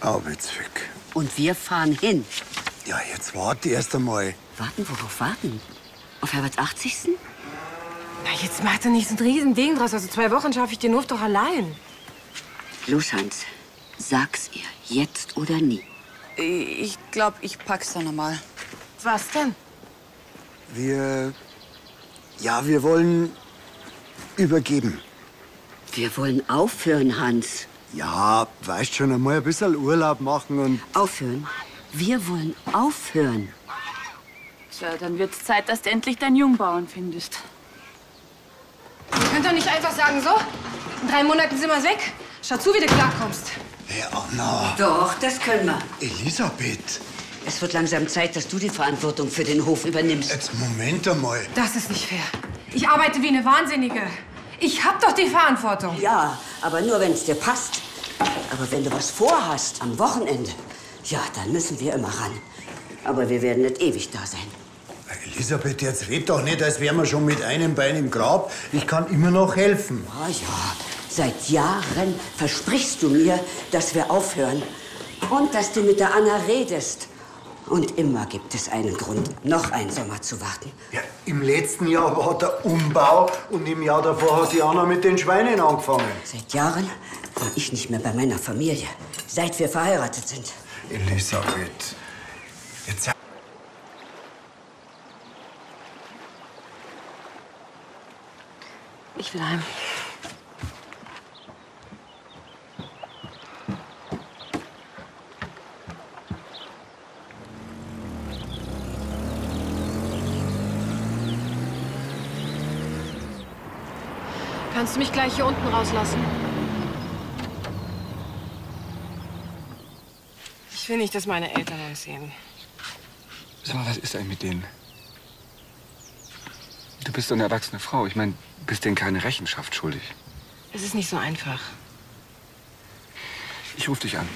Arbeitsweg. Und wir fahren hin. Ja, jetzt warte erst einmal. Warten, worauf warten? Auf Herberts 80. Na, jetzt macht er nicht so ein Riesending draus. Also zwei Wochen schaffe ich den Hof doch allein. Los, Hans. Sag's ihr. Jetzt oder nie. Ich glaube, ich pack's dann nochmal. Was denn? Wir. Ja, wir wollen übergeben. Wir wollen aufhören, Hans. Ja, weißt schon einmal ein bisschen Urlaub machen und. Aufhören? Wir wollen aufhören. Tja, dann wird's Zeit, dass du endlich deinen Jungbauern findest. Ihr könnt doch nicht einfach sagen, so, in drei Monaten sind wir weg. Schau zu, wie du klarkommst. Hey, Anna. Doch, das können wir. Elisabeth. Es wird langsam Zeit, dass du die Verantwortung für den Hof übernimmst. Jetzt Moment einmal. Das ist nicht fair. Ich arbeite wie eine Wahnsinnige. Ich hab doch die Verantwortung. Ja, aber nur, wenn es dir passt. Aber wenn du was vorhast am Wochenende, ja, dann müssen wir immer ran. Aber wir werden nicht ewig da sein. Elisabeth, jetzt red doch nicht, als wären wir schon mit einem Bein im Grab. Ich kann immer noch helfen. Ja, ja. Seit Jahren versprichst du mir, dass wir aufhören. Und dass du mit der Anna redest. Und immer gibt es einen Grund, noch einen Sommer zu warten. Ja, Im letzten Jahr war der Umbau und im Jahr davor hat die Anna mit den Schweinen angefangen. Seit Jahren war ich nicht mehr bei meiner Familie. Seit wir verheiratet sind. Elisabeth, jetzt Ich will heim. Kannst du mich gleich hier unten rauslassen? Ich will nicht, dass meine Eltern uns sehen. Sag mal, was ist eigentlich mit denen? Du bist doch eine erwachsene Frau. Ich meine, du bist denen keine Rechenschaft schuldig. Es ist nicht so einfach. Ich rufe dich an.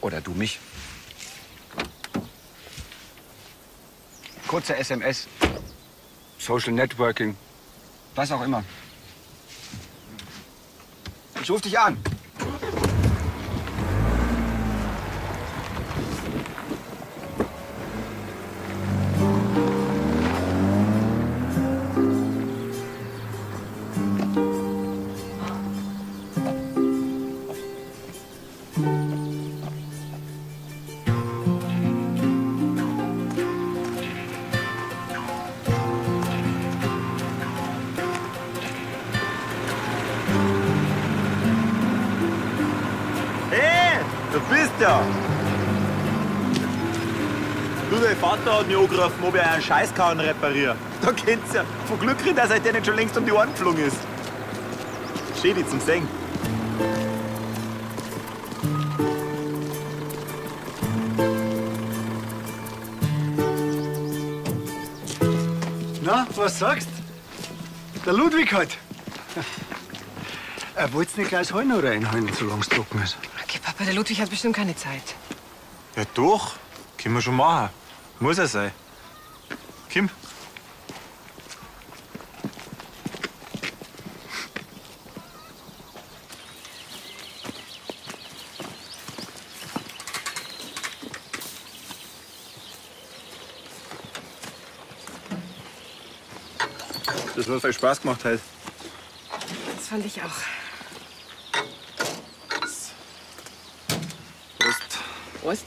Oder du mich. Kurze SMS. Social Networking. Was auch immer. Ich rufe dich an. Mich angerufen, ob ich einen Scheißkahn repariere. Da kennt's ja. Von Glück reden, dass er denen schon längst um die Ohren geflogen ist. Schön, die zum Sehen. Na, was sagst? Der Ludwig halt. Er wollte nicht gleich das Heu noch reinholen, solange es trocken ist. Okay, Papa, der Ludwig hat bestimmt keine Zeit. Ja, doch. Können wir schon machen. Muss er sein. Kim. Das hat viel Spaß gemacht heute. Das fand ich auch. Prost. Prost.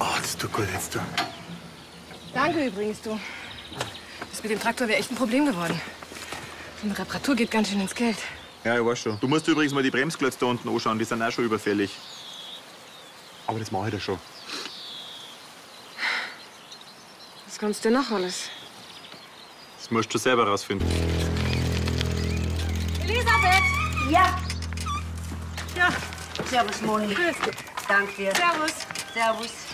Oh, das tut gut jetzt, du. Danke übrigens, du. Das mit dem Traktor wäre echt ein Problem geworden. So eine Reparatur geht ganz schön ins Geld. Ja, ich weiß schon. Du musst übrigens mal die Bremsklötze da unten anschauen, die sind auch schon überfällig. Aber das mache ich da schon. Was kannst du noch alles? Das musst du selber rausfinden. Elisabeth! Ja. Ja. Servus, Moni. Grüß dich. Danke dir. Servus. Servus.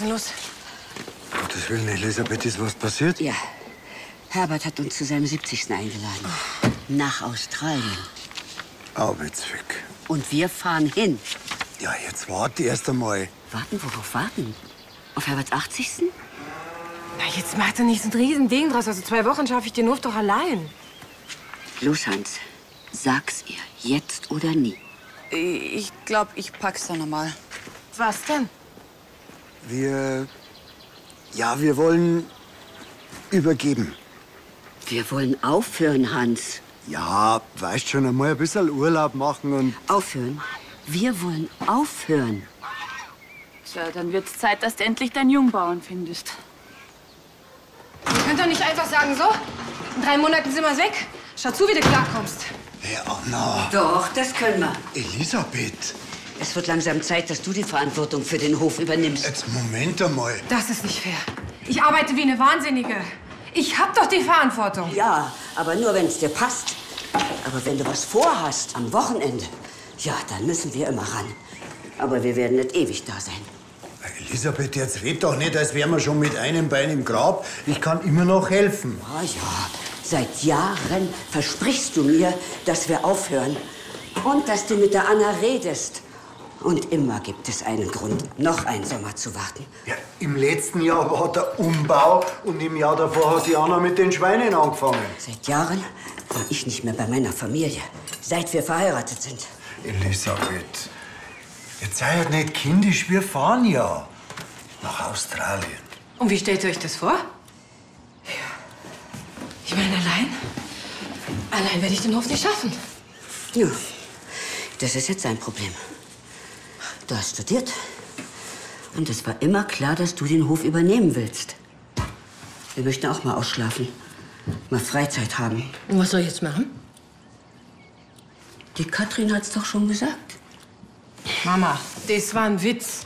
Ist denn los? Gottes Willen, Elisabeth, ist was passiert? Ja. Herbert hat uns zu seinem 70. eingeladen. Nach Australien. Arbeitsweg. Und wir fahren hin. Ja, jetzt warte erst einmal. Warten, worauf warten? Auf Herberts 80. Na, jetzt macht er nicht so ein Riesending draus. Also zwei Wochen schaffe ich den Hof doch allein. Los, Hans. Sag's ihr. Jetzt oder nie. Ich glaube, ich pack's dann nochmal. Was denn? Wir. Ja, wir wollen übergeben. Wir wollen aufhören, Hans. Ja, weißt schon, einmal ein bisschen Urlaub machen und. Aufhören? Wir wollen aufhören. Tja, dann wird's Zeit, dass du endlich deinen Jungbauern findest. Ihr könnt doch nicht einfach sagen, so, in drei Monaten sind wir weg. Schau zu, wie du klarkommst. Hey, Anna. Doch, das können wir. Elisabeth. Es wird langsam Zeit, dass du die Verantwortung für den Hof übernimmst. Jetzt Moment einmal. Das ist nicht fair. Ich arbeite wie eine Wahnsinnige. Ich hab doch die Verantwortung. Ja, aber nur, wenn es dir passt. Aber wenn du was vorhast am Wochenende, ja, dann müssen wir immer ran. Aber wir werden nicht ewig da sein. Elisabeth, jetzt red doch nicht, als wären wir schon mit einem Bein im Grab. Ich kann immer noch helfen. Ja, ja. Seit Jahren versprichst du mir, dass wir aufhören. Und dass du mit der Anna redest. Und immer gibt es einen Grund, noch einen Sommer zu warten. Ja, Im letzten Jahr war der Umbau und im Jahr davor hat die Anna mit den Schweinen angefangen. Seit Jahren war ich nicht mehr bei meiner Familie. Seit wir verheiratet sind. Elisabeth, jetzt sei halt nicht kindisch, wir fahren ja nach Australien. Und wie stellt ihr euch das vor? Ich meine, allein? Allein werde ich den Hof nicht schaffen. Ja, das ist jetzt sein Problem. Du hast studiert. Und es war immer klar, dass du den Hof übernehmen willst. Wir möchten auch mal ausschlafen. Mal Freizeit haben. Und was soll ich jetzt machen? Die Katrin hat's doch schon gesagt. Mama, das war ein Witz.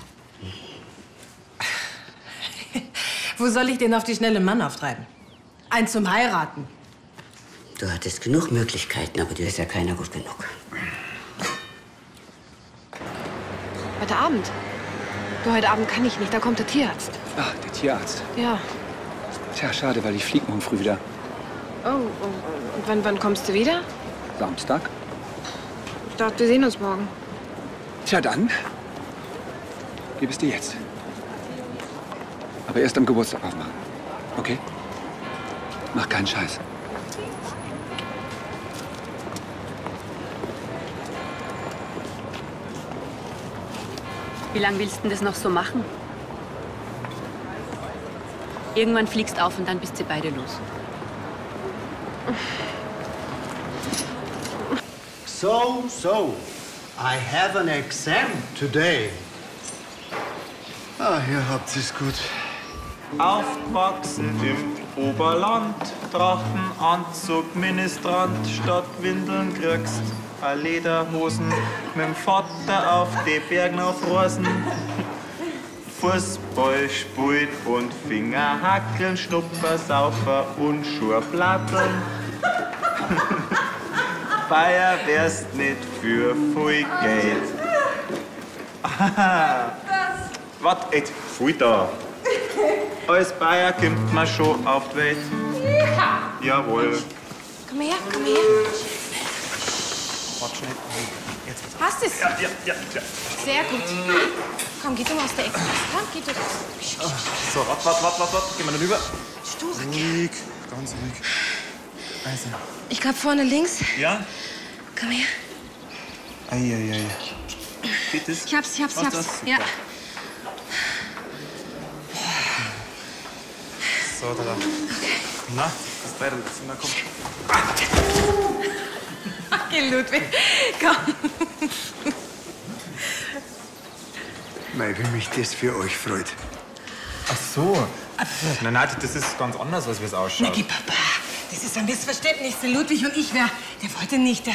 Wo soll ich denn auf die schnelle Mann auftreiben? Ein zum Heiraten. Du hattest genug Möglichkeiten, aber dir ist ja keiner gut genug. Heute Abend. Du, heute Abend kann ich nicht, da kommt der Tierarzt. Ah, der Tierarzt. Ja. Tja, schade, weil ich flieg morgen früh wieder. Oh, und, und wann, wann kommst du wieder? Samstag. Ich dachte, wir sehen uns morgen. Tja, dann. Gib es dir jetzt. Aber erst am Geburtstag aufmachen. Okay? Mach keinen Scheiß. Wie lange willst du denn das noch so machen? Irgendwann fliegst auf und dann bist ihr beide los. So, so. I have an exam today. Ah, hier habt ihr's gut. Aufgewachsen im Oberland, Drachenanzug, Ministrant, statt Windeln kriegst a Lederhosen, mit dem Vater auf die Bergen auf Rosen. Fußball spielt und Fingerhackeln, Schnuppersaufer und Schuhplatteln. Feier wärst nicht für viel Geld. Wat, jetzt, viel da. Als Bayer kommt man schon auf die Welt. Jawohl. Komm her, komm her. Warte schnell. Jetzt. Hast es? Ja, ja, ja. ja. Sehr gut. Komm, geh du mal aus der Ecke. Komm, geh du. So, warte, warte, warte, warte. Gehen wir da rüber. Stur. Ruhig, ganz ruhig. Also. Ich glaube vorne links. Ja? Komm her. Eieiei. Geht das? Ich hab's, ich hab's, ich hab's. Ja. So, da. Okay. Na, das Teil, na komm. Okay, Ludwig. Komm. Mei, wie mich das für euch freut. Ach so. Nein, nein, das ist ganz anders, als wie es ausschaut. Niki, Papa, das ist ein Missverständnis. Der Ludwig und ich, wer, der wollte nicht. Der,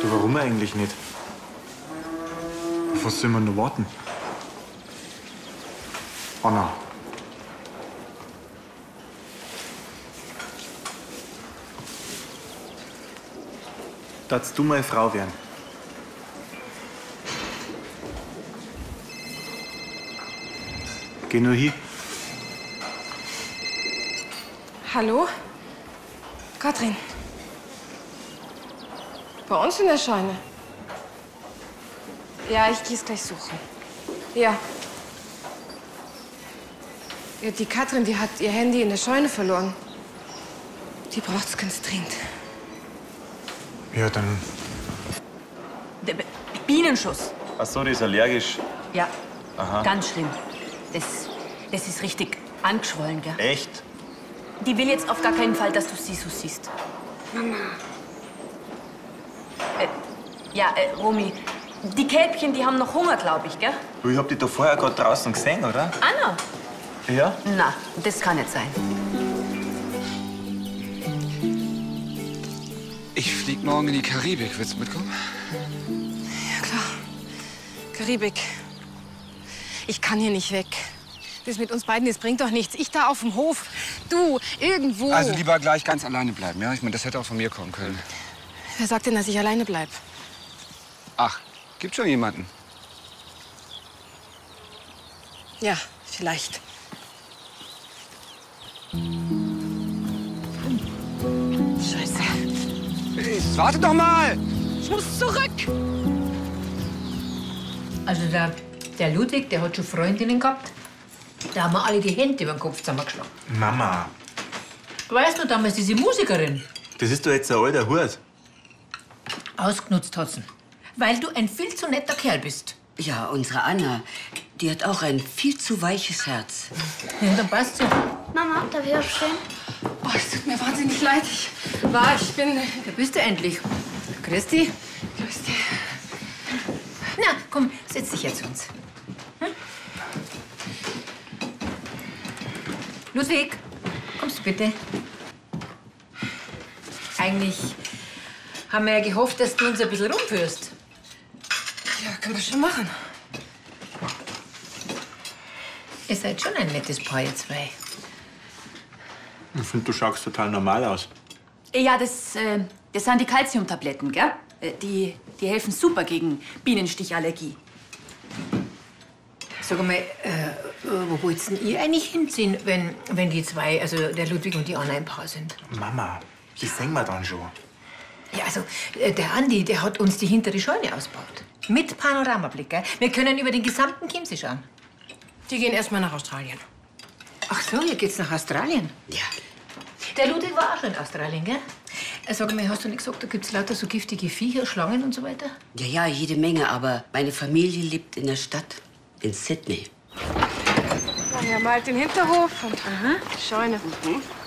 Du, warum eigentlich nicht? Auf was soll man nur warten? Anna. Darfst du meine Frau werden? Geh nur hin. Hallo? Katrin. Bei uns in der Scheune. Ja, ich geh's gleich suchen. Ja. Ja, die Katrin, die hat ihr Handy in der Scheune verloren. Die braucht's ganz dringend. Ja, dann. Der B- Bienenschuss. Ach so, die ist allergisch. Ja, Aha. ganz schlimm. Das, das ist richtig angeschwollen, gell? Echt? Die will jetzt auf gar keinen Fall, dass du sie so siehst. Mama. Äh, ja, äh, Romy, die Kälbchen, die haben noch Hunger, glaube ich, gell? Du, ich hab die doch vorher gerade draußen gesehen, oder? Anna? Ja? Na, das kann nicht sein. Ich flieg morgen in die Karibik. Willst du mitkommen? Ja, klar. Karibik. Ich kann hier nicht weg. Das mit uns beiden, das bringt doch nichts. Ich da auf dem Hof, du irgendwo. Also lieber gleich ganz alleine bleiben, ja? Ich meine, das hätte auch von mir kommen können. Wer sagt denn, dass ich alleine bleib? Ach, gibt schon jemanden. Ja, vielleicht. Scheiße. Hey, warte doch mal! Ich muss zurück. Also der, der Ludwig, der hat schon Freundinnen gehabt. Da haben wir alle die Hände über den Kopf zusammengeschlagen. Mama, Weißt du, damals diese Musikerin, das ist doch jetzt ein alter Hut. ausgenutzt hat sie. Weil du ein viel zu netter Kerl bist. Ja, unsere Anna, die hat auch ein viel zu weiches Herz. Ja, dann passt sie. Mama, darf ich aufstehen? Oh, es tut mir wahnsinnig leid. Ich war, ich bin. Da bist du endlich. Christi. Christi. Na, komm, setz dich jetzt zu uns. Hm? Ludwig, kommst du bitte? Eigentlich haben wir ja gehofft, dass du uns ein bisschen rumführst. Ja, können wir schon machen. Ihr seid schon ein nettes Paar, ihr zwei. Ich finde, du schaust total normal aus. Ja, das, äh, das sind die Calciumtabletten, gell? Äh, Die, die helfen super gegen Bienenstichallergie. Sag mal, äh, wo wollt's denn ihr eigentlich hinziehen, wenn, wenn die zwei, also der Ludwig und die Anna ein Paar sind? Mama, das sehen wir dann schon. Ja, also äh, der Andi, der hat uns die hintere Scheune ausgebaut. Mit Panoramablick, gell? Wir können über den gesamten Chiemsee schauen. Die gehen erstmal nach Australien. Ach so, ihr geht's nach Australien? Ja. Der Ludwig war auch schon in Australien, gell? Äh, Sag mal, hast du nicht gesagt, da gibt's lauter so giftige Viecher, Schlangen und so weiter? Ja, ja, jede Menge, aber meine Familie lebt in der Stadt, in Sydney. Wir haben halt den Hinterhof und die Scheune.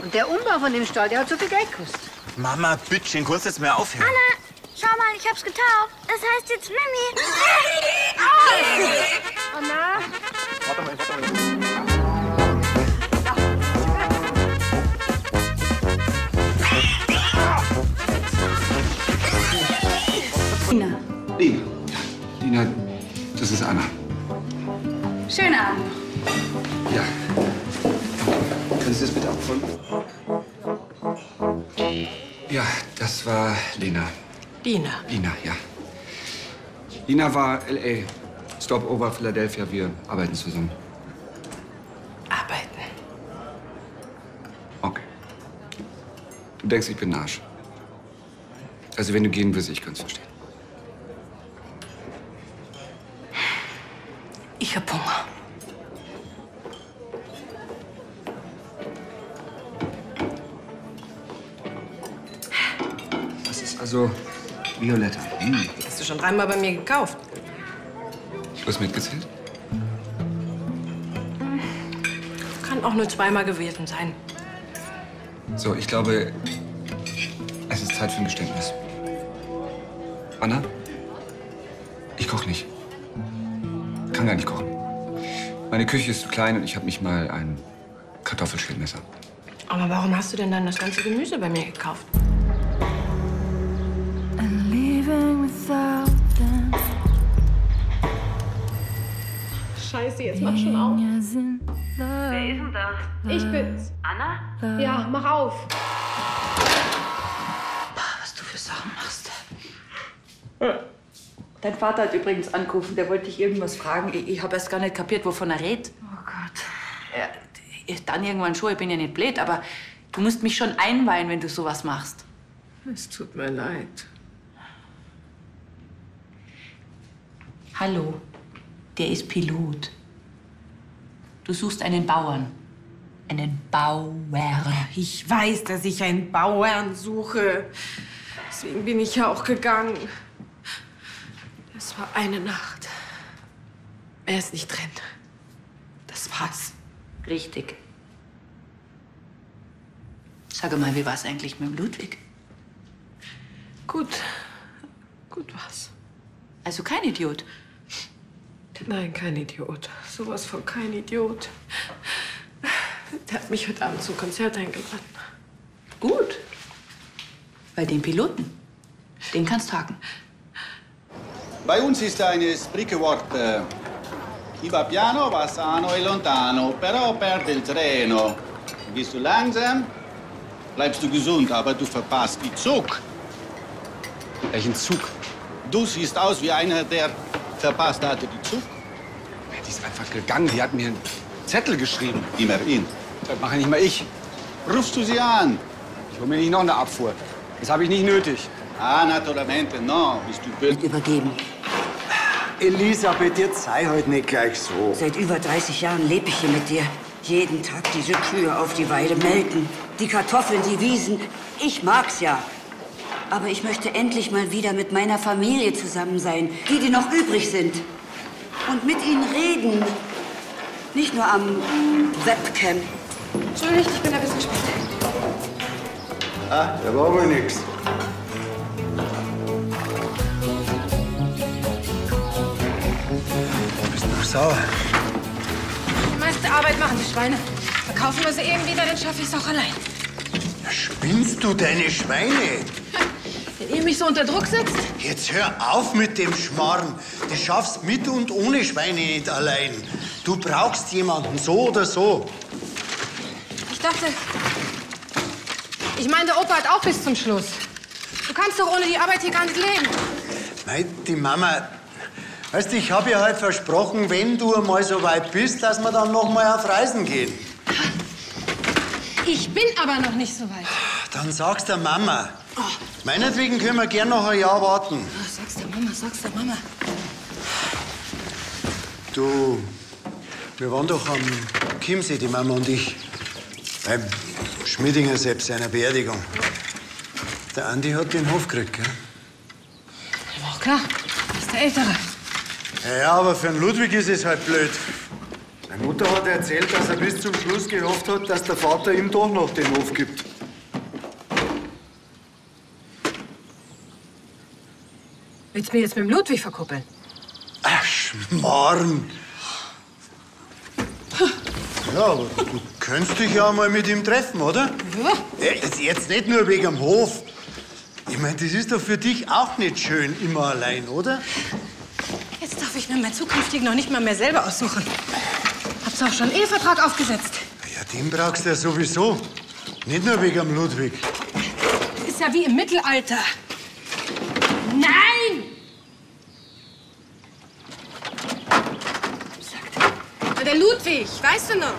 Und der Umbau von dem Stall, der hat so viel Geld gekostet. Mama, bitte, kannst du jetzt mehr aufhören? Anna, schau mal, ich hab's getauft. Das heißt jetzt Mimi. Anna? Warte mal, warte mal. Lina, das ist Anna. Schönen Abend. Ja. Kannst du das bitte abholen? Ja, das war Lena. Lina. Lina, ja. Lina war L.A. Stopover Philadelphia. Wir arbeiten zusammen. Arbeiten. Okay. Du denkst, ich bin Arsch. Also, wenn du gehen willst, ich kann's verstehen. Ich hab Hunger. Das ist also Violetta. Hm. Die hast du schon dreimal bei mir gekauft. Du hast mitgezählt? Kann auch nur zweimal gewesen sein. So, ich glaube, es ist Zeit für ein Geständnis. Anna, ich koche nicht. Kann gar nicht kochen. Meine Küche ist zu klein und ich habe nicht mal ein Kartoffelschälmesser. Aber warum hast du denn dann das ganze Gemüse bei mir gekauft? Scheiße, jetzt mach schon auf. Wer ist denn da? Ich bin's. Anna? Ja, mach auf. Was du für Sachen machst. Dein Vater hat übrigens angerufen, der wollte dich irgendwas fragen. Ich, ich habe erst gar nicht kapiert, wovon er redet. Oh Gott. Ja, dann irgendwann schon, ich bin ja nicht blöd, aber du musst mich schon einweihen, wenn du sowas machst. Es tut mir leid. Hallo, der ist Pilot. Du suchst einen Bauern. Einen Bauer. Ich weiß, dass ich einen Bauern suche. Deswegen bin ich ja auch gegangen. Es war eine Nacht. Er ist nicht drin. Das war's. Richtig. Sag mal, wie war's eigentlich mit dem Ludwig? Gut. Gut war's. Also kein Idiot. Nein, kein Idiot. Sowas von kein Idiot. Der hat mich heute Abend zum Konzert eingeladen. Gut. Bei den Piloten. Den kannst du haken. Bei uns ist ein Sprichwort. Äh, chi va piano va sano e lontano, però perde il treno. Gehst du langsam, bleibst du gesund, aber du verpasst die Zug. Welchen Zug? Du siehst aus wie einer, der verpasst hatte die Zug. Die ist einfach gegangen. Die hat mir einen Zettel geschrieben. Immerhin. Das mache nicht mal ich. Rufst du sie an? Ich hole mir nicht noch eine Abfuhr. Das habe ich nicht nötig. Ah, naturalmente, no. Bist du böse? Übergeben. Elisabeth, jetzt sei halt nicht gleich so. Seit über 30 Jahren lebe ich hier mit dir. Jeden Tag diese Kühe auf die Weide melken. Die Kartoffeln, die Wiesen. Ich mag's ja. Aber ich möchte endlich mal wieder mit meiner Familie zusammen sein. Die, die noch übrig sind. Und mit ihnen reden. Nicht nur am Webcam. Entschuldigt, ich bin ein bisschen spät. Ah, da war wohl nix. Bist noch sauer? Die meiste Arbeit machen die Schweine. Verkaufen wir sie eben wieder, dann schaffe ich es auch allein. Spinnst du deine Schweine? Wenn ihr mich so unter Druck setzt, Jetzt hör auf mit dem Schmarrn. Du schaffst mit und ohne Schweine nicht allein. Du brauchst jemanden, so oder so. ich dachte. Ich meine, der Opa hat auch bis zum Schluss. Du kannst doch ohne die Arbeit hier gar nicht leben. Nein, die Mama. Weißt du, ich habe ihr halt versprochen, wenn du einmal so weit bist, dass wir dann noch mal auf Reisen gehen. Ich bin aber noch nicht so weit. Dann sag's der Mama. Meinetwegen können wir gern noch ein Jahr warten. Oh, sag's der Mama, sag's der Mama. Du, wir waren doch am Chiemsee, die Mama und ich. Beim Schmiedinger selbst seiner Beerdigung. Der Andi hat den Hof gekriegt, gell? War klar. Das ist der Ältere. Ja, ja, aber für den Ludwig ist es halt blöd. Meine Mutter hat erzählt, dass er bis zum Schluss gehofft hat, dass der Vater ihm doch noch den Hof gibt. Willst du mir jetzt mit dem Ludwig verkuppeln? Ach, Schmarrn. Ja, aber du könntest dich ja mal mit ihm treffen, oder? Ja. Jetzt, jetzt nicht nur wegen dem Hof. Ich meine, das ist doch für dich auch nicht schön, immer allein, oder? Jetzt darf ich mir meinen zukünftigen noch nicht mal mehr selber aussuchen. Hab's auch schon Ehevertrag aufgesetzt. Ja, den brauchst du ja sowieso. Nicht nur wegen dem Ludwig. Ist ja wie im Mittelalter. Nein! Na, Der Ludwig, weißt du noch?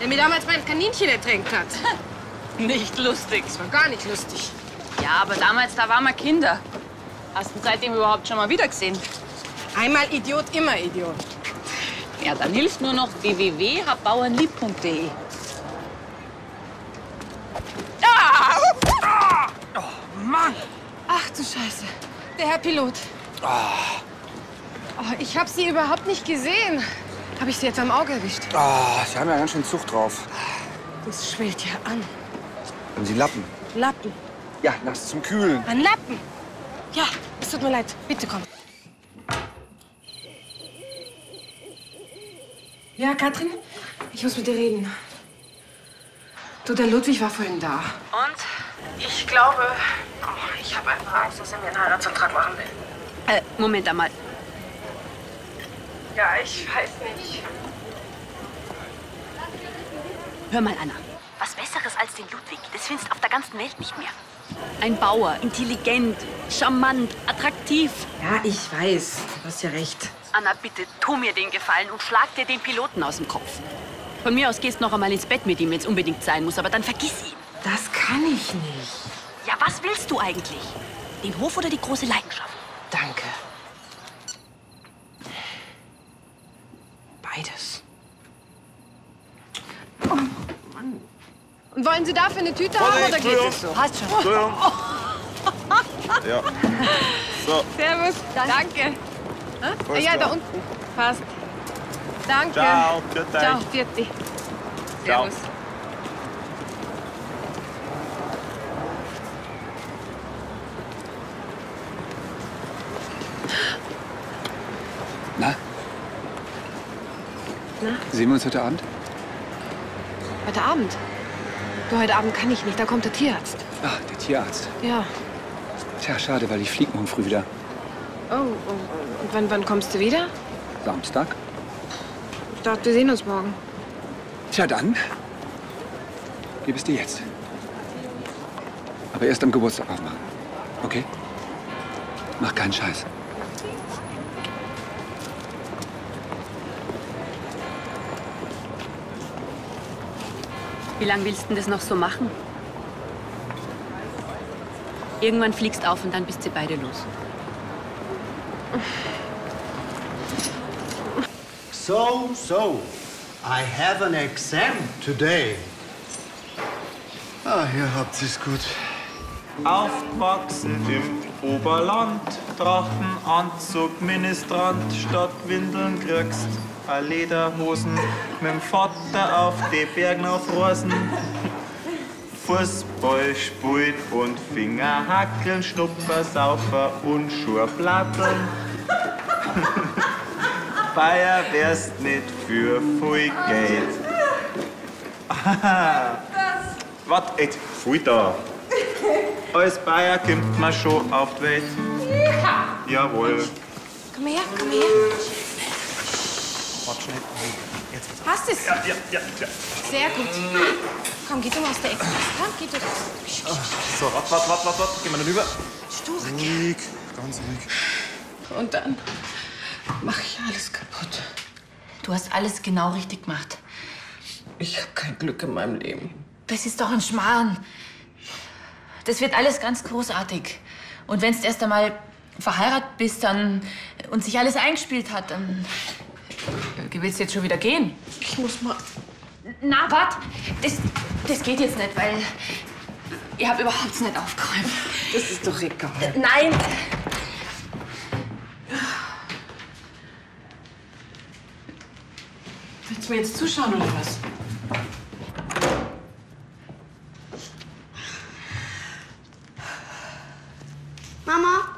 Der mir damals mein Kaninchen ertränkt hat. Nicht lustig. Das war gar nicht lustig. Ja, aber damals, da waren wir Kinder. Hast du ihn seitdem überhaupt schon mal wiedergesehen? Einmal Idiot, immer Idiot. Ja, dann hilft nur noch www.bauernlieb.de. Ah! Oh, Mann! Ach du Scheiße. Der Herr Pilot. Oh, ich habe Sie überhaupt nicht gesehen. Habe ich Sie jetzt am Auge erwischt? Ah, Sie haben ja ganz schön Zucht drauf. Das schwillt ja an. Und Sie Lappen. Lappen. Ja, nachts zum Kühlen. An Lappen. Ja, es tut mir leid. Bitte komm. Ja, Katrin? Ich muss mit dir reden. Du, der Ludwig war vorhin da. Und? Ich glaube, oh, ich habe einfach Angst, dass er mir einen Heiratsantrag machen will. Äh, Moment einmal. Ja, ich weiß nicht. Hör mal, Anna. Was Besseres als den Ludwig, das findest du auf der ganzen Welt nicht mehr. Ein Bauer, intelligent, charmant, attraktiv. Ja, ich weiß. Du hast ja recht. Anna, bitte, tu mir den Gefallen und schlag dir den Piloten aus dem Kopf. Von mir aus gehst noch einmal ins Bett mit ihm, wenn es unbedingt sein muss, aber dann vergiss ihn. Das kann ich nicht. Ja, was willst du eigentlich? Den Hof oder die große Leidenschaft? Danke. Beides. Oh, Mann. Und wollen Sie dafür eine Tüte haben oder geht es so? Passt schon. Ja. So. Servus. Danke. Hä? Alles ja, da unten. Passt. Danke. Ciao, pfiat euch. Ciao, Vierti. Ciao. Servus. Na, Na, sehen wir uns heute Abend? heute Abend? Du, heute Abend kann ich nicht. Da kommt der Tierarzt. Ach, der Tierarzt. Ja. Tja, schade, weil ich fliege morgen früh wieder. Oh, oh, oh. und wann, wann kommst du wieder? Samstag. Ich dachte, wir sehen uns morgen. Tja, dann. Gib es dir jetzt. Aber erst am Geburtstag aufmachen. Okay? Mach keinen Scheiß. Wie lange willst du denn das noch so machen? Irgendwann fliegst auf und dann bist ihr beide los. So, so. I have an exam today. Ah, hier habt ihr's gut. Aufgewachsen im Oberland, Drachenanzug, Ministrant, statt Windeln kriegst a Lederhosen, mit dem Vater auf die Bergen auf Rosen. Fußball spielt und Fingerhackeln, Schnuppersaufer und Schurplatteln. Feier wärst nicht für viel Geld. Aha. Wart, jetzt, da. Als Bayer kommt man schon auf die Welt. Jawohl. Komm her, komm her. Warte schnell. Jetzt. Hast es? Ja, ja, ja, ja. Sehr gut. Komm, geh du mal aus der Ecke. Komm, geh du. So, warte, warte, warte, warte. Gehen wir dann rüber. Stuhl. Ruhig, ganz ruhig. Und dann mach ich alles kaputt. Du hast alles genau richtig gemacht. Ich habe kein Glück in meinem Leben. Das ist doch ein Schmarrn. Das wird alles ganz großartig. Und wenn du erst einmal verheiratet bist dann, und sich alles eingespielt hat, dann äh, willst du jetzt schon wieder gehen. Ich muss mal. Na, wart. Das, das geht jetzt nicht, weil ihr habt überhaupt nicht aufgeräumt. Das ist doch egal. Nein. Willst du mir jetzt zuschauen oder was? Mama,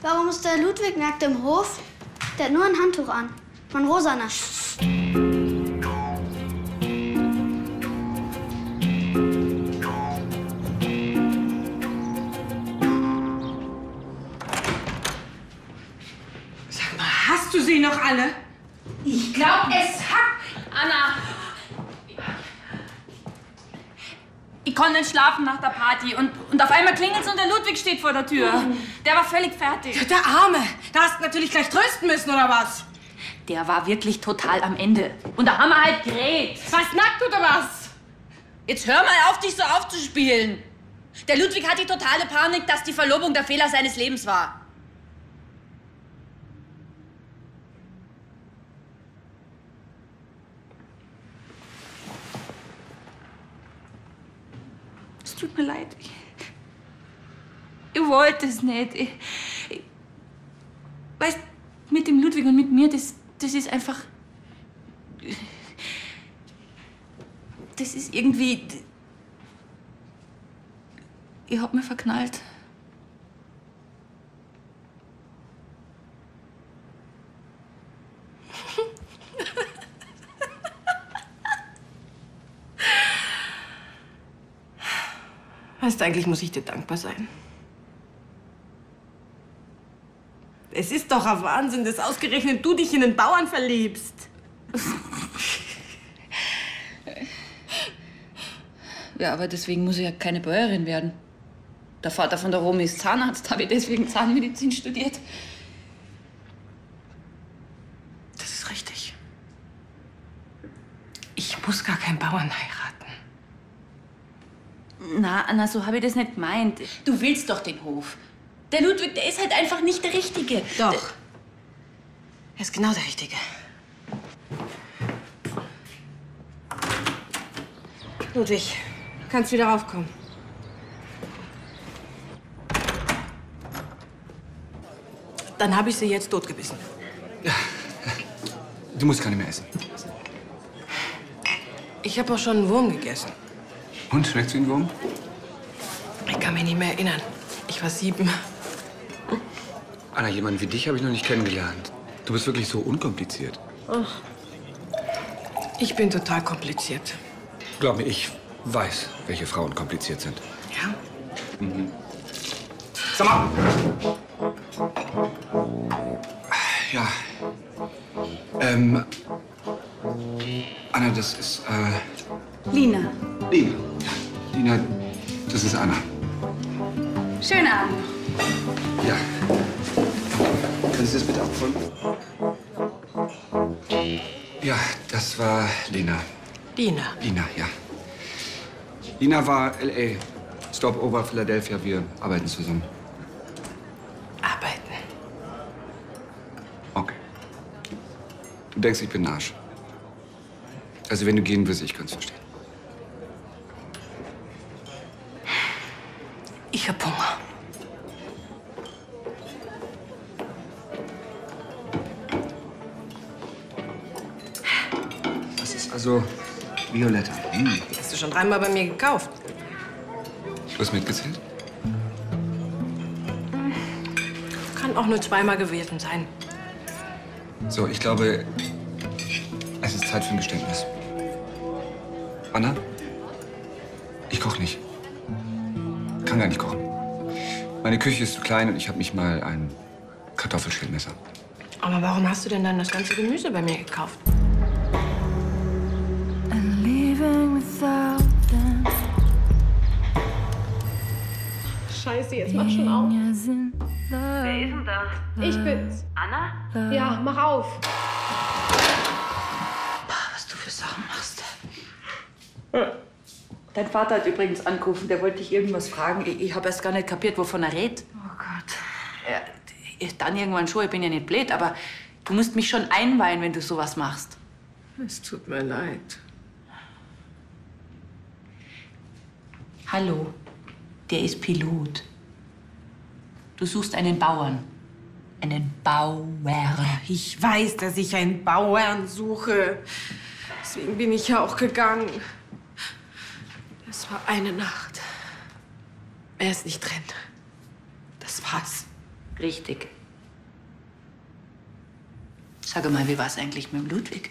warum ist der Ludwig nackt im Hof? Der hat nur ein Handtuch an. Mein rosaner. Sag mal, hast du sie noch alle? Ich glaube, es hat. Anna. Ich konnte nicht schlafen nach der Party und, und auf einmal klingelt's und der Ludwig steht vor der Tür. Der war völlig fertig. Der Arme. Da hast du natürlich gleich trösten müssen, oder was? Der war wirklich total am Ende. Und da haben wir halt geredet. Was nackt oder was? Jetzt hör mal auf, dich so aufzuspielen. Der Ludwig hat die totale Panik, dass die Verlobung der Fehler seines Lebens war. Tut mir leid. Ich, ich wollte es nicht. Ich, ich, weißt, mit dem Ludwig und mit mir, das, das ist einfach. Das ist irgendwie. Ich hab mich verknallt. Weißt eigentlich muss ich dir dankbar sein. Es ist doch ein Wahnsinn, dass ausgerechnet du dich in einen Bauern verliebst. Ja, aber deswegen muss ich ja keine Bäuerin werden. Der Vater von der Romy ist Zahnarzt, habe ich deswegen Zahnmedizin studiert. Das ist richtig. Ich muss gar keinen Bauern heiraten. Na, Anna, so habe ich das nicht gemeint. Du willst doch den Hof. Der Ludwig, der ist halt einfach nicht der Richtige. Doch. Er ist genau der Richtige. Ludwig, du kannst wieder raufkommen. Dann habe ich sie jetzt totgebissen. Du musst keine mehr essen. Ich habe auch schon einen Wurm gegessen. Und, schmeckt's wie ein Wurm? Ich kann mich nicht mehr erinnern. Ich war sieben. Anna, jemanden wie dich habe ich noch nicht kennengelernt. Du bist wirklich so unkompliziert. Ach. Ich bin total kompliziert. Glaub mir, ich weiß, welche Frauen kompliziert sind. Ja? Mhm. Sag mal! Ja. Ähm. Anna, das ist, äh. Lina. Lina. Lina, das ist Anna. Schönen Abend. Ja. Können Sie das bitte abholen? Ja, das war Lina. Lina. Lina, ja. Lina war L.A. Stopover Philadelphia. Wir arbeiten zusammen. Arbeiten. Okay. Du denkst, ich bin ein Arsch. Also, wenn du gehen willst, ich kann's verstehen. Ich hab Hunger. Also Violetta. Hm. Die hast du schon dreimal bei mir gekauft. Schluss mitgezählt? Kann auch nur zweimal gewesen sein. So, ich glaube, es ist Zeit für ein Geständnis. Anna, ich koche nicht. Kann gar nicht kochen. Meine Küche ist zu klein und ich habe nicht mal ein Kartoffelschälmesser. Aber warum hast du denn dann das ganze Gemüse bei mir gekauft? Scheiße, jetzt mach schon auf. Wer ist denn da? Ich bin's. Anna? Ja, mach auf. Was du für Sachen machst. Dein Vater hat übrigens angerufen, der wollte dich irgendwas fragen. Ich, ich habe erst gar nicht kapiert, wovon er redet. Oh Gott. Ja, ich- dann irgendwann schon, ich bin ja nicht blöd, aber du musst mich schon einweihen, wenn du sowas machst. Es tut mir leid. Hallo, der ist Pilot. Du suchst einen Bauern. Einen Bauern. Ich weiß, dass ich einen Bauern suche. Deswegen bin ich ja auch gegangen. Es war eine Nacht. Er ist nicht drin. Das war's. Richtig. Sag mal, wie war's eigentlich mit dem Ludwig?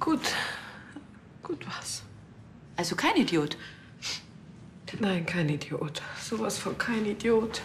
Gut. Gut war's. Also kein Idiot. Nein, kein Idiot. Sowas von kein Idiot.